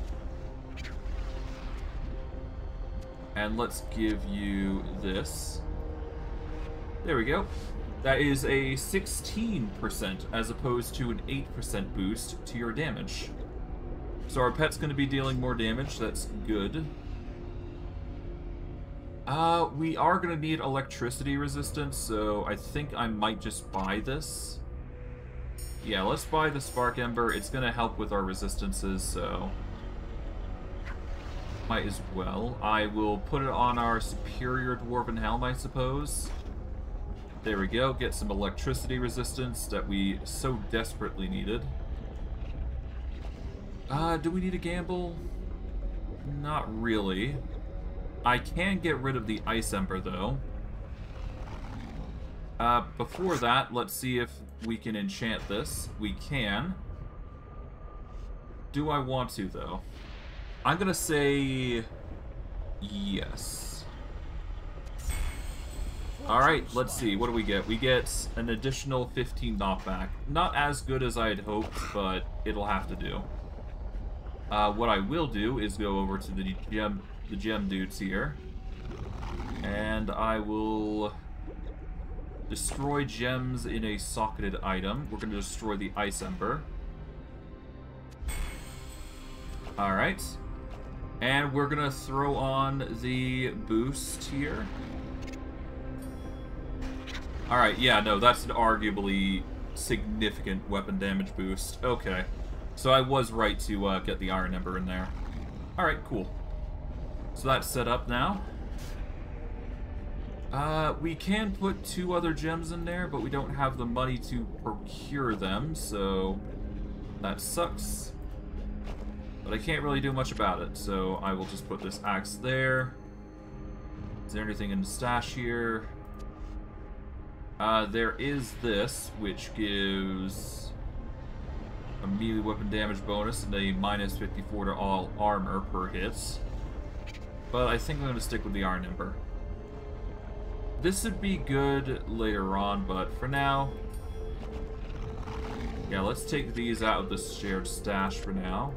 And let's give you this. There we go. That is a 16% as opposed to an 8% boost to your damage. So our pet's going to be dealing more damage, that's good. Uh, we are going to need electricity resistance, so I think I might just buy this. Yeah, let's buy the Spark Ember. It's going to help with our resistances, so... Might as well. I will put it on our Superior Dwarven Helm, I suppose. There we go. Get some electricity resistance that we so desperately needed. Uh, do we need a gamble? Not really. I can get rid of the Ice Ember, though. Uh, before that, let's see if we can enchant this. We can. Do I want to, though? I'm gonna say... Yes. Alright, let's see. What do we get? We get an additional 15 knockback. Not as good as I had hoped, but it'll have to do. Uh, what I will do is go over to the gem, the gem dudes here. And I will destroy gems in a socketed item. We're going to destroy the Ice Ember. Alright. And we're gonna throw on the boost here. Alright, yeah, no, that's an arguably significant weapon damage boost. Okay. So I was right to uh, get the Iron Ember in there. Alright, cool. So that's set up now. Uh, we can put two other gems in there, but we don't have the money to procure them, so that sucks. But I can't really do much about it, so I will just put this axe there. Is there anything in the stash here? Uh, there is this, which gives a melee weapon damage bonus and a minus 54 to all armor per hit. But I think I'm going to stick with the Iron Ember. This would be good later on, but for now... Yeah, let's take these out of the shared stash for now.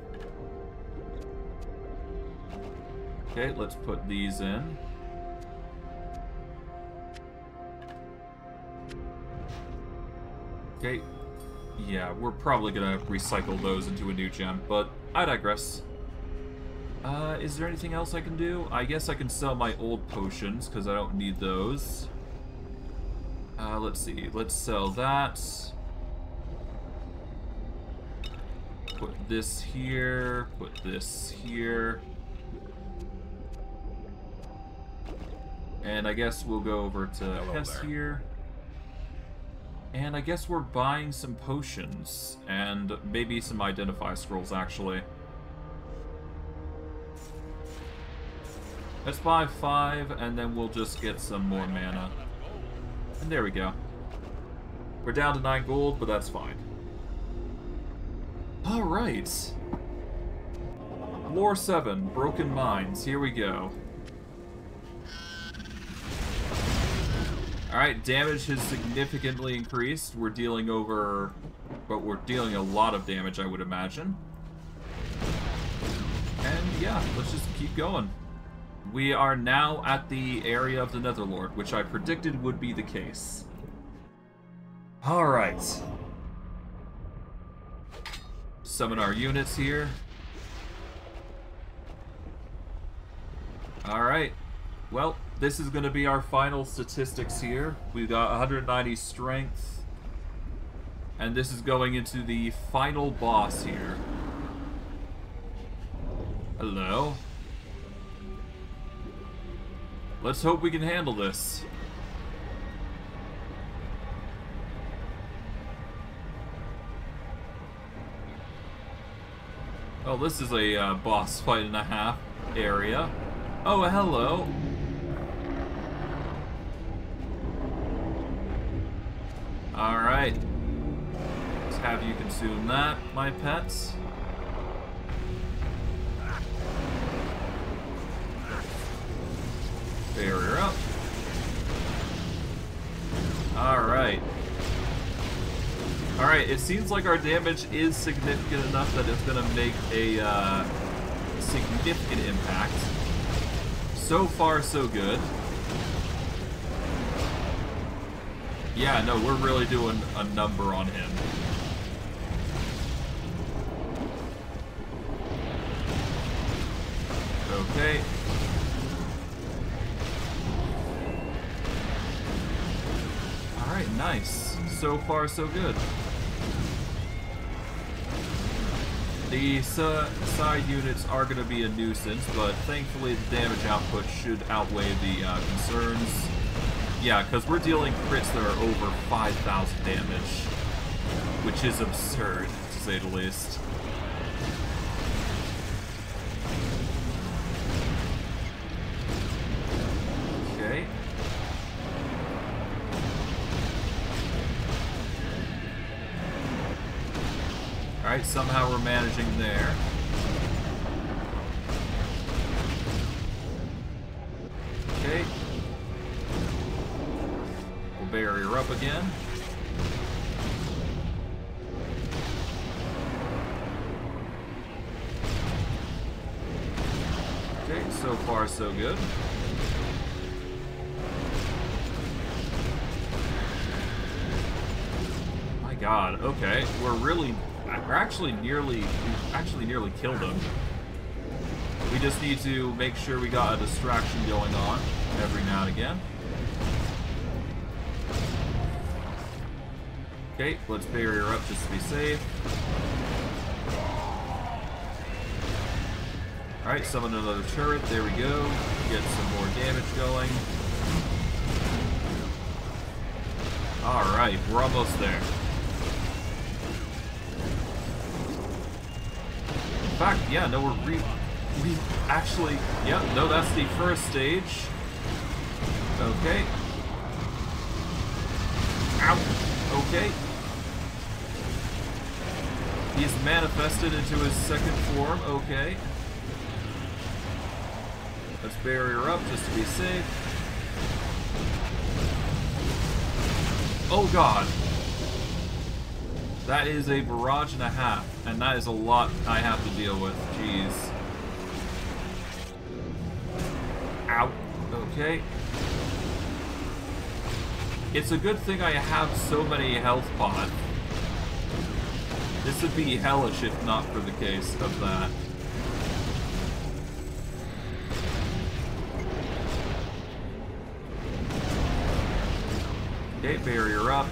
Okay, let's put these in. Okay, yeah, we're probably gonna recycle those into a new gem, but I digress. Uh, is there anything else I can do? I guess I can sell my old potions, because I don't need those. Uh, let's see. Let's sell that. Put this here. Put this here. And I guess we'll go over to Hello Hess there. here. And I guess we're buying some potions. And maybe some identify scrolls, actually. Let's buy five, and then we'll just get some more mana. And there we go. We're down to nine gold, but that's fine. Alright. Lore 7, Broken Minds. Here we go. Alright, damage has significantly increased. We're dealing over... But we're dealing a lot of damage, I would imagine. And yeah, let's just keep going. We are now at the area of the Netherlord, which I predicted would be the case. Alright. Summon our units here. Alright. Well, this is going to be our final statistics here. We've got 190 strength. And this is going into the final boss here. Hello. Let's hope we can handle this. Oh, this is a uh, boss fight and a half area. Oh, hello. Alright. Let's have you consume that, my pets. Barrier up. Alright. Alright, it seems like our damage is significant enough that it's gonna make a uh, significant impact. So far, so good. Yeah, no, we're really doing a number on him. Okay. Nice. So far, so good. The si- side units are going to be a nuisance, but thankfully the damage output should outweigh the uh, concerns. Yeah, because we're dealing crits that are over 5,000 damage, which is absurd, to say the least. Somehow we're managing there. Okay. We'll barrier up again. Okay, so far so good. My god, okay. We're really we're actually nearly we actually nearly killed him. We just need to make sure we got a distraction going on every now and again. Okay, let's barrier up just to be safe. Alright, summon another turret. There we go. Get some more damage going. Alright, we're almost there. Fact, yeah, no, we're re... We actually... Yeah, no, that's the first stage. Okay. Ow. Okay. He's manifested into his second form. Okay. Let's barrier up just to be safe. Oh god. That is a barrage and a half, and that is a lot I have to deal with. Jeez. Ow. Okay. It's a good thing I have so many health pods. This would be hellish if not for the case of that. Okay, barrier up.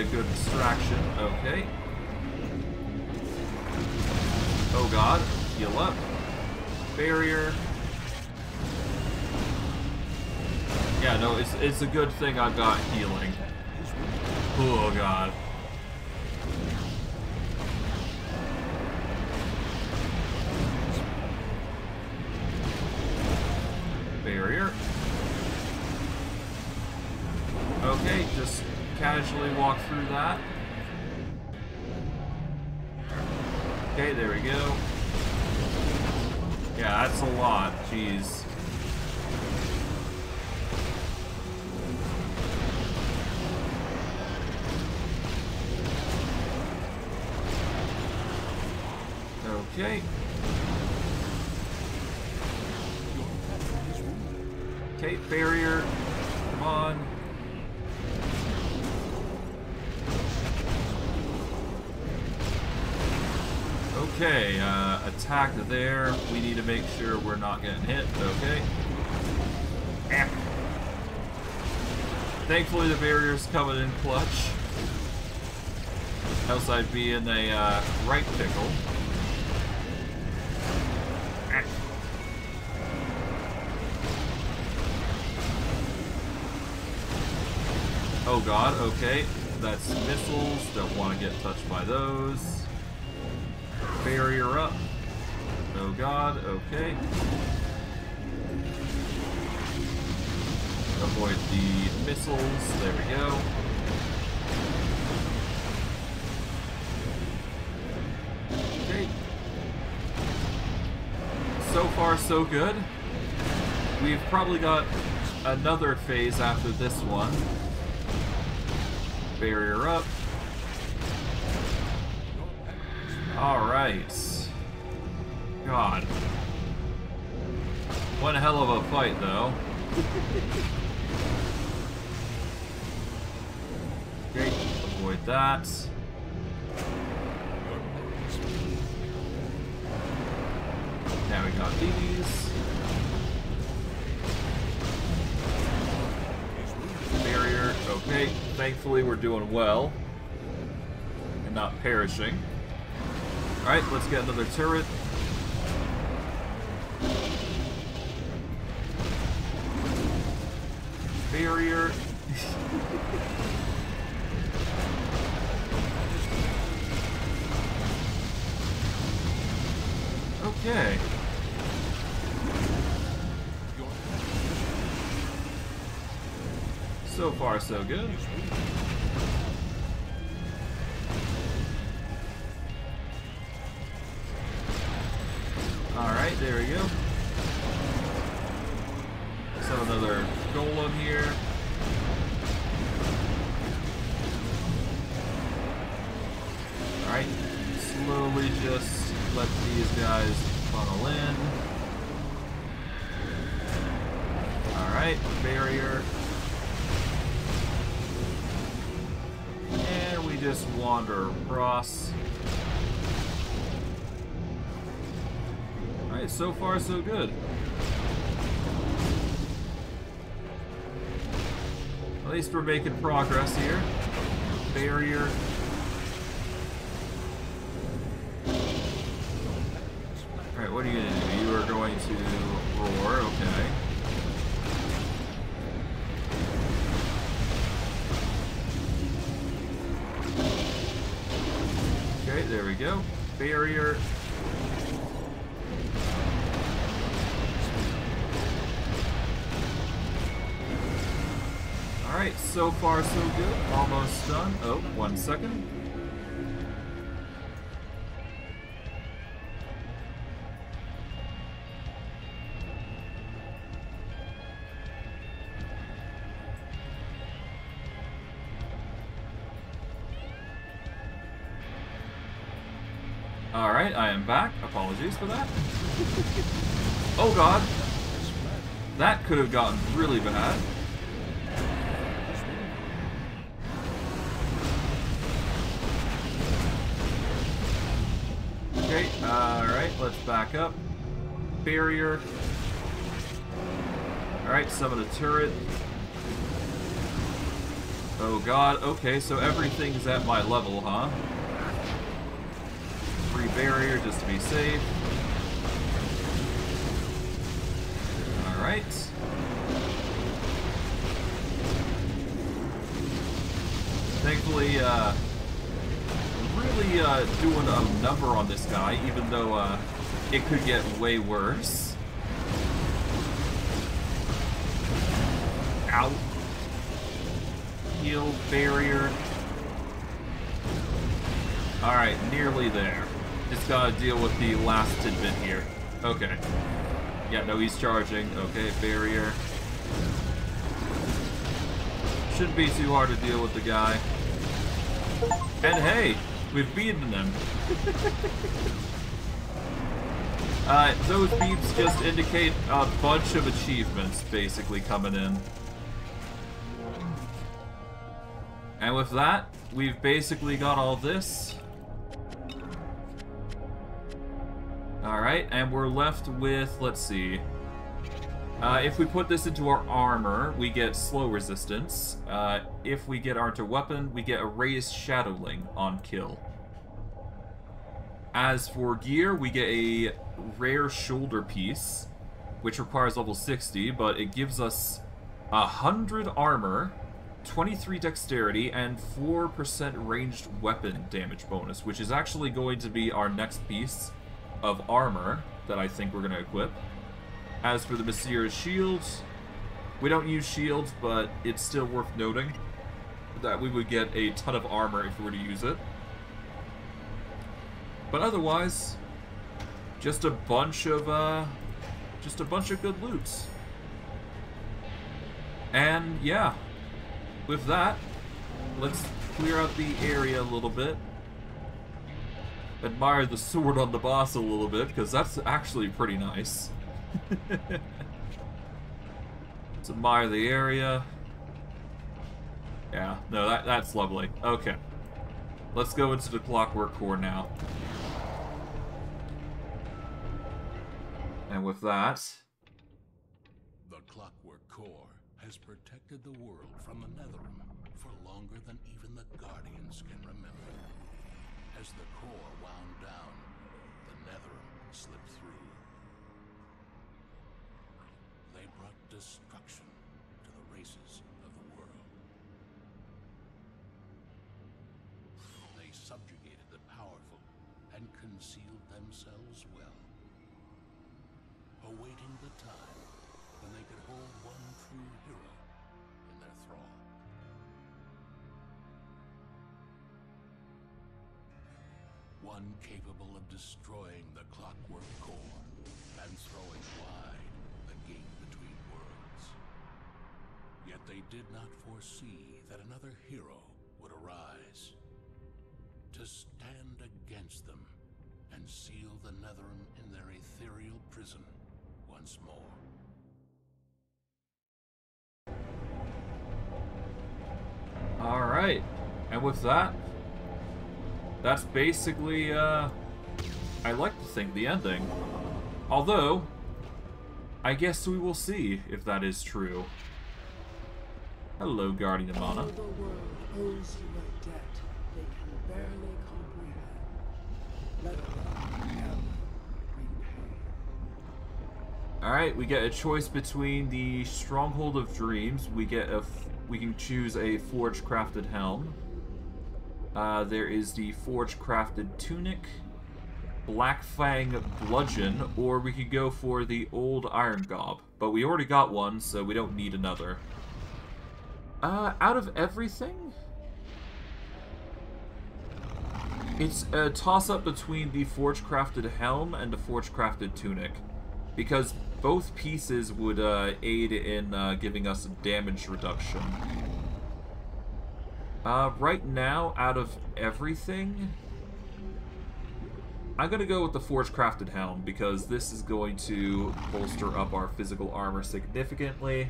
A good distraction. Okay. Oh god. Heal up. Barrier. Yeah, no, it's it's a good thing I've got healing. Oh god. That's a lot. Jeez. Attack there. We need to make sure we're not getting hit. Okay. Ah. Thankfully, the barrier's coming in clutch. Else I'd be in a uh, right pickle. Ah. Oh god, okay. That's missiles. Don't want to get touched by those. Barrier up. God, okay. Avoid the missiles. There we go. Okay. So far, so good. We've probably got another phase after this one. Barrier up. Alright. God. One hell of a fight, though. Okay, avoid that. Now we got these. Barrier. Okay, thankfully we're doing well. And not perishing. Alright, let's get another turret. Far, so good. Just wander across. Alright, so far so good. At least we're making progress here. Barrier. Barrier. Alright, so far so good. Almost done. Oh, one second. Could have gotten really bad. Okay, alright, let's back up. Barrier. Alright, summon a turret. Oh god, okay, so everything's at my level, huh? Free barrier just to be safe. Alright. Thankfully, uh, really uh, doing a number on this guy, even though uh, it could get way worse. Out. Heal barrier. Alright, nearly there. Just gotta deal with the last tidbit here. Okay. Yeah, no, he's charging. Okay, barrier. Shouldn't be too hard to deal with the guy. And hey, we've beaten them. uh, those beeps just indicate a bunch of achievements basically coming in. And with that, we've basically got all this. Alright, and we're left with, let's see. Uh, if we put this into our armor, we get slow resistance. Uh, if we get our into weapon, we get a raised shadowling on kill. As for gear, we get a rare shoulder piece, which requires level 60, but it gives us 100 armor, 23 dexterity, and 4% ranged weapon damage bonus, which is actually going to be our next piece of armor that I think we're going to equip. As for the Messier's shields, we don't use shields, but it's still worth noting that we would get a ton of armor if we were to use it. But otherwise, just a bunch of, uh, just a bunch of good loots. And, yeah, with that, let's clear out the area a little bit. Admire the sword on the boss a little bit, because that's actually pretty nice. Let's admire the area. Yeah, no, that, that's lovely. Okay. Let's go into the Clockwork Core now. And with that... The Clockwork Core has protected the world from the Netherim for longer than even the Guardians can remember. As the core wound down, the Netherim slipped through. They brought destruction to the races of the world. They subjugated the powerful and concealed themselves well, awaiting the time when they could hold one true hero in their thrall. One capable of destroying the clockwork core and throwing wide the gate between worlds. Yet they did not foresee that another hero would arise to stand against them and seal the Netherim in their ethereal prison once more. Alright. And with that, that's basically, uh, I like to think the ending. Although, I guess we will see if that is true. Hello, Guardian of Mana. the world owes you a debt they can barely comprehend. Let alone ever repay. Alright, we get a choice between the Stronghold of Dreams. We get a, f- we can choose a Forge Crafted Helm. Uh, there is the Forge Crafted Tunic, Black Fang Bludgeon, or we could go for the Old Iron Gob. But we already got one, so we don't need another. Uh, out of everything, it's a toss-up between the Forge Crafted Helm and the Forge Crafted Tunic because both pieces would uh, aid in uh, giving us damage reduction. Uh, right now, out of everything, I'm gonna go with the Forge Crafted Helm because this is going to bolster up our physical armor significantly.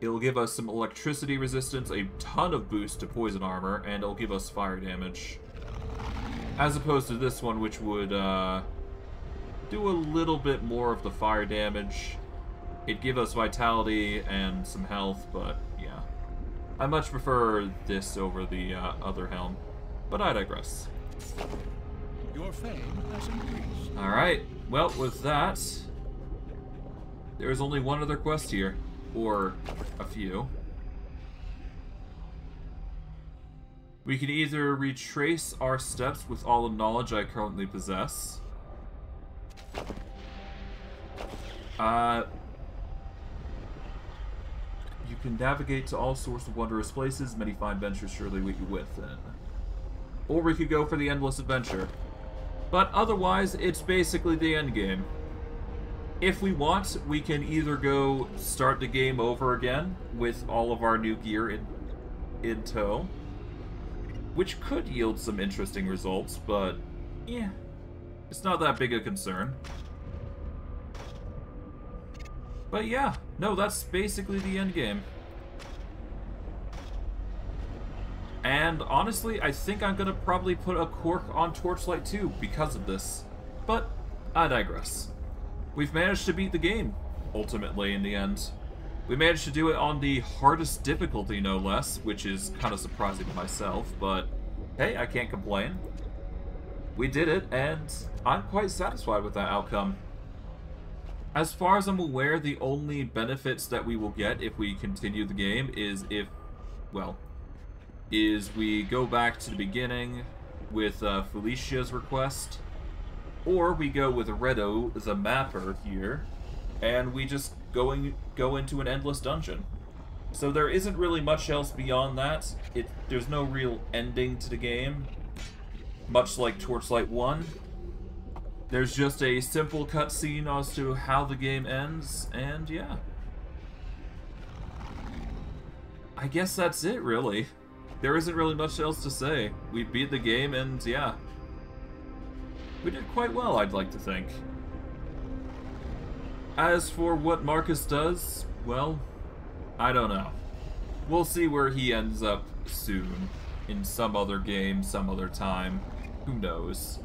It'll give us some electricity resistance, a ton of boost to poison armor, and it'll give us fire damage. As opposed to this one, which would, uh, do a little bit more of the fire damage. It'd give us vitality and some health, but yeah. I much prefer this over the uh, other helm, but I digress. Your fame has increased. Alright, well, with that, there's only one other quest here, or a few. We can either retrace our steps with all the knowledge I currently possess. Uh, you can navigate to all sorts of wondrous places, many fine ventures surely wait you within. Or we could go for the endless adventure. But otherwise, it's basically the end game. If we want, we can either go start the game over again with all of our new gear in, in tow, which could yield some interesting results, but yeah, it's not that big a concern. But yeah, no, that's basically the end game. And honestly, I think I'm gonna probably put a cork on Torchlight 2 because of this. But I digress. We've managed to beat the game, ultimately, in the end. We managed to do it on the hardest difficulty, no less, which is kind of surprising to myself, but hey, I can't complain. We did it, and I'm quite satisfied with that outcome. As far as I'm aware, the only benefits that we will get if we continue the game is if, well, is we go back to the beginning with uh, Felicia's request, or we go with Redo, the mapper here, and we just going go into an endless dungeon. So there isn't really much else beyond that. It there's no real ending to the game, much like Torchlight 1. There's just a simple cutscene as to how the game ends, and yeah. I guess that's it, really. There isn't really much else to say. We beat the game, and yeah. We did quite well, I'd like to think. As for what Marcus does, well, I don't know. We'll see where he ends up soon. In some other game, some other time. Who knows?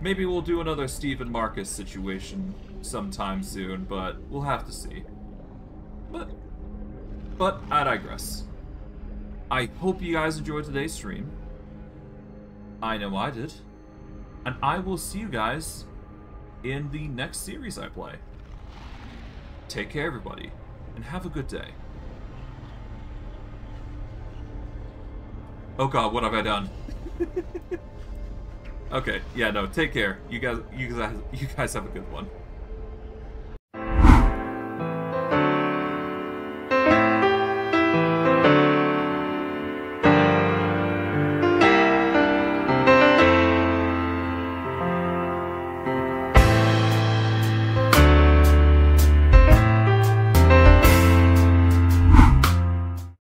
Maybe we'll do another Stephen Marcus situation sometime soon, but we'll have to see. But, but I digress. I hope you guys enjoyed today's stream. I know I did. And I will see you guys in the next series I play. Take care, everybody, and have a good day. Oh god, what have I done? okay, yeah, no, take care. You guys, you guys, you guys have a good one.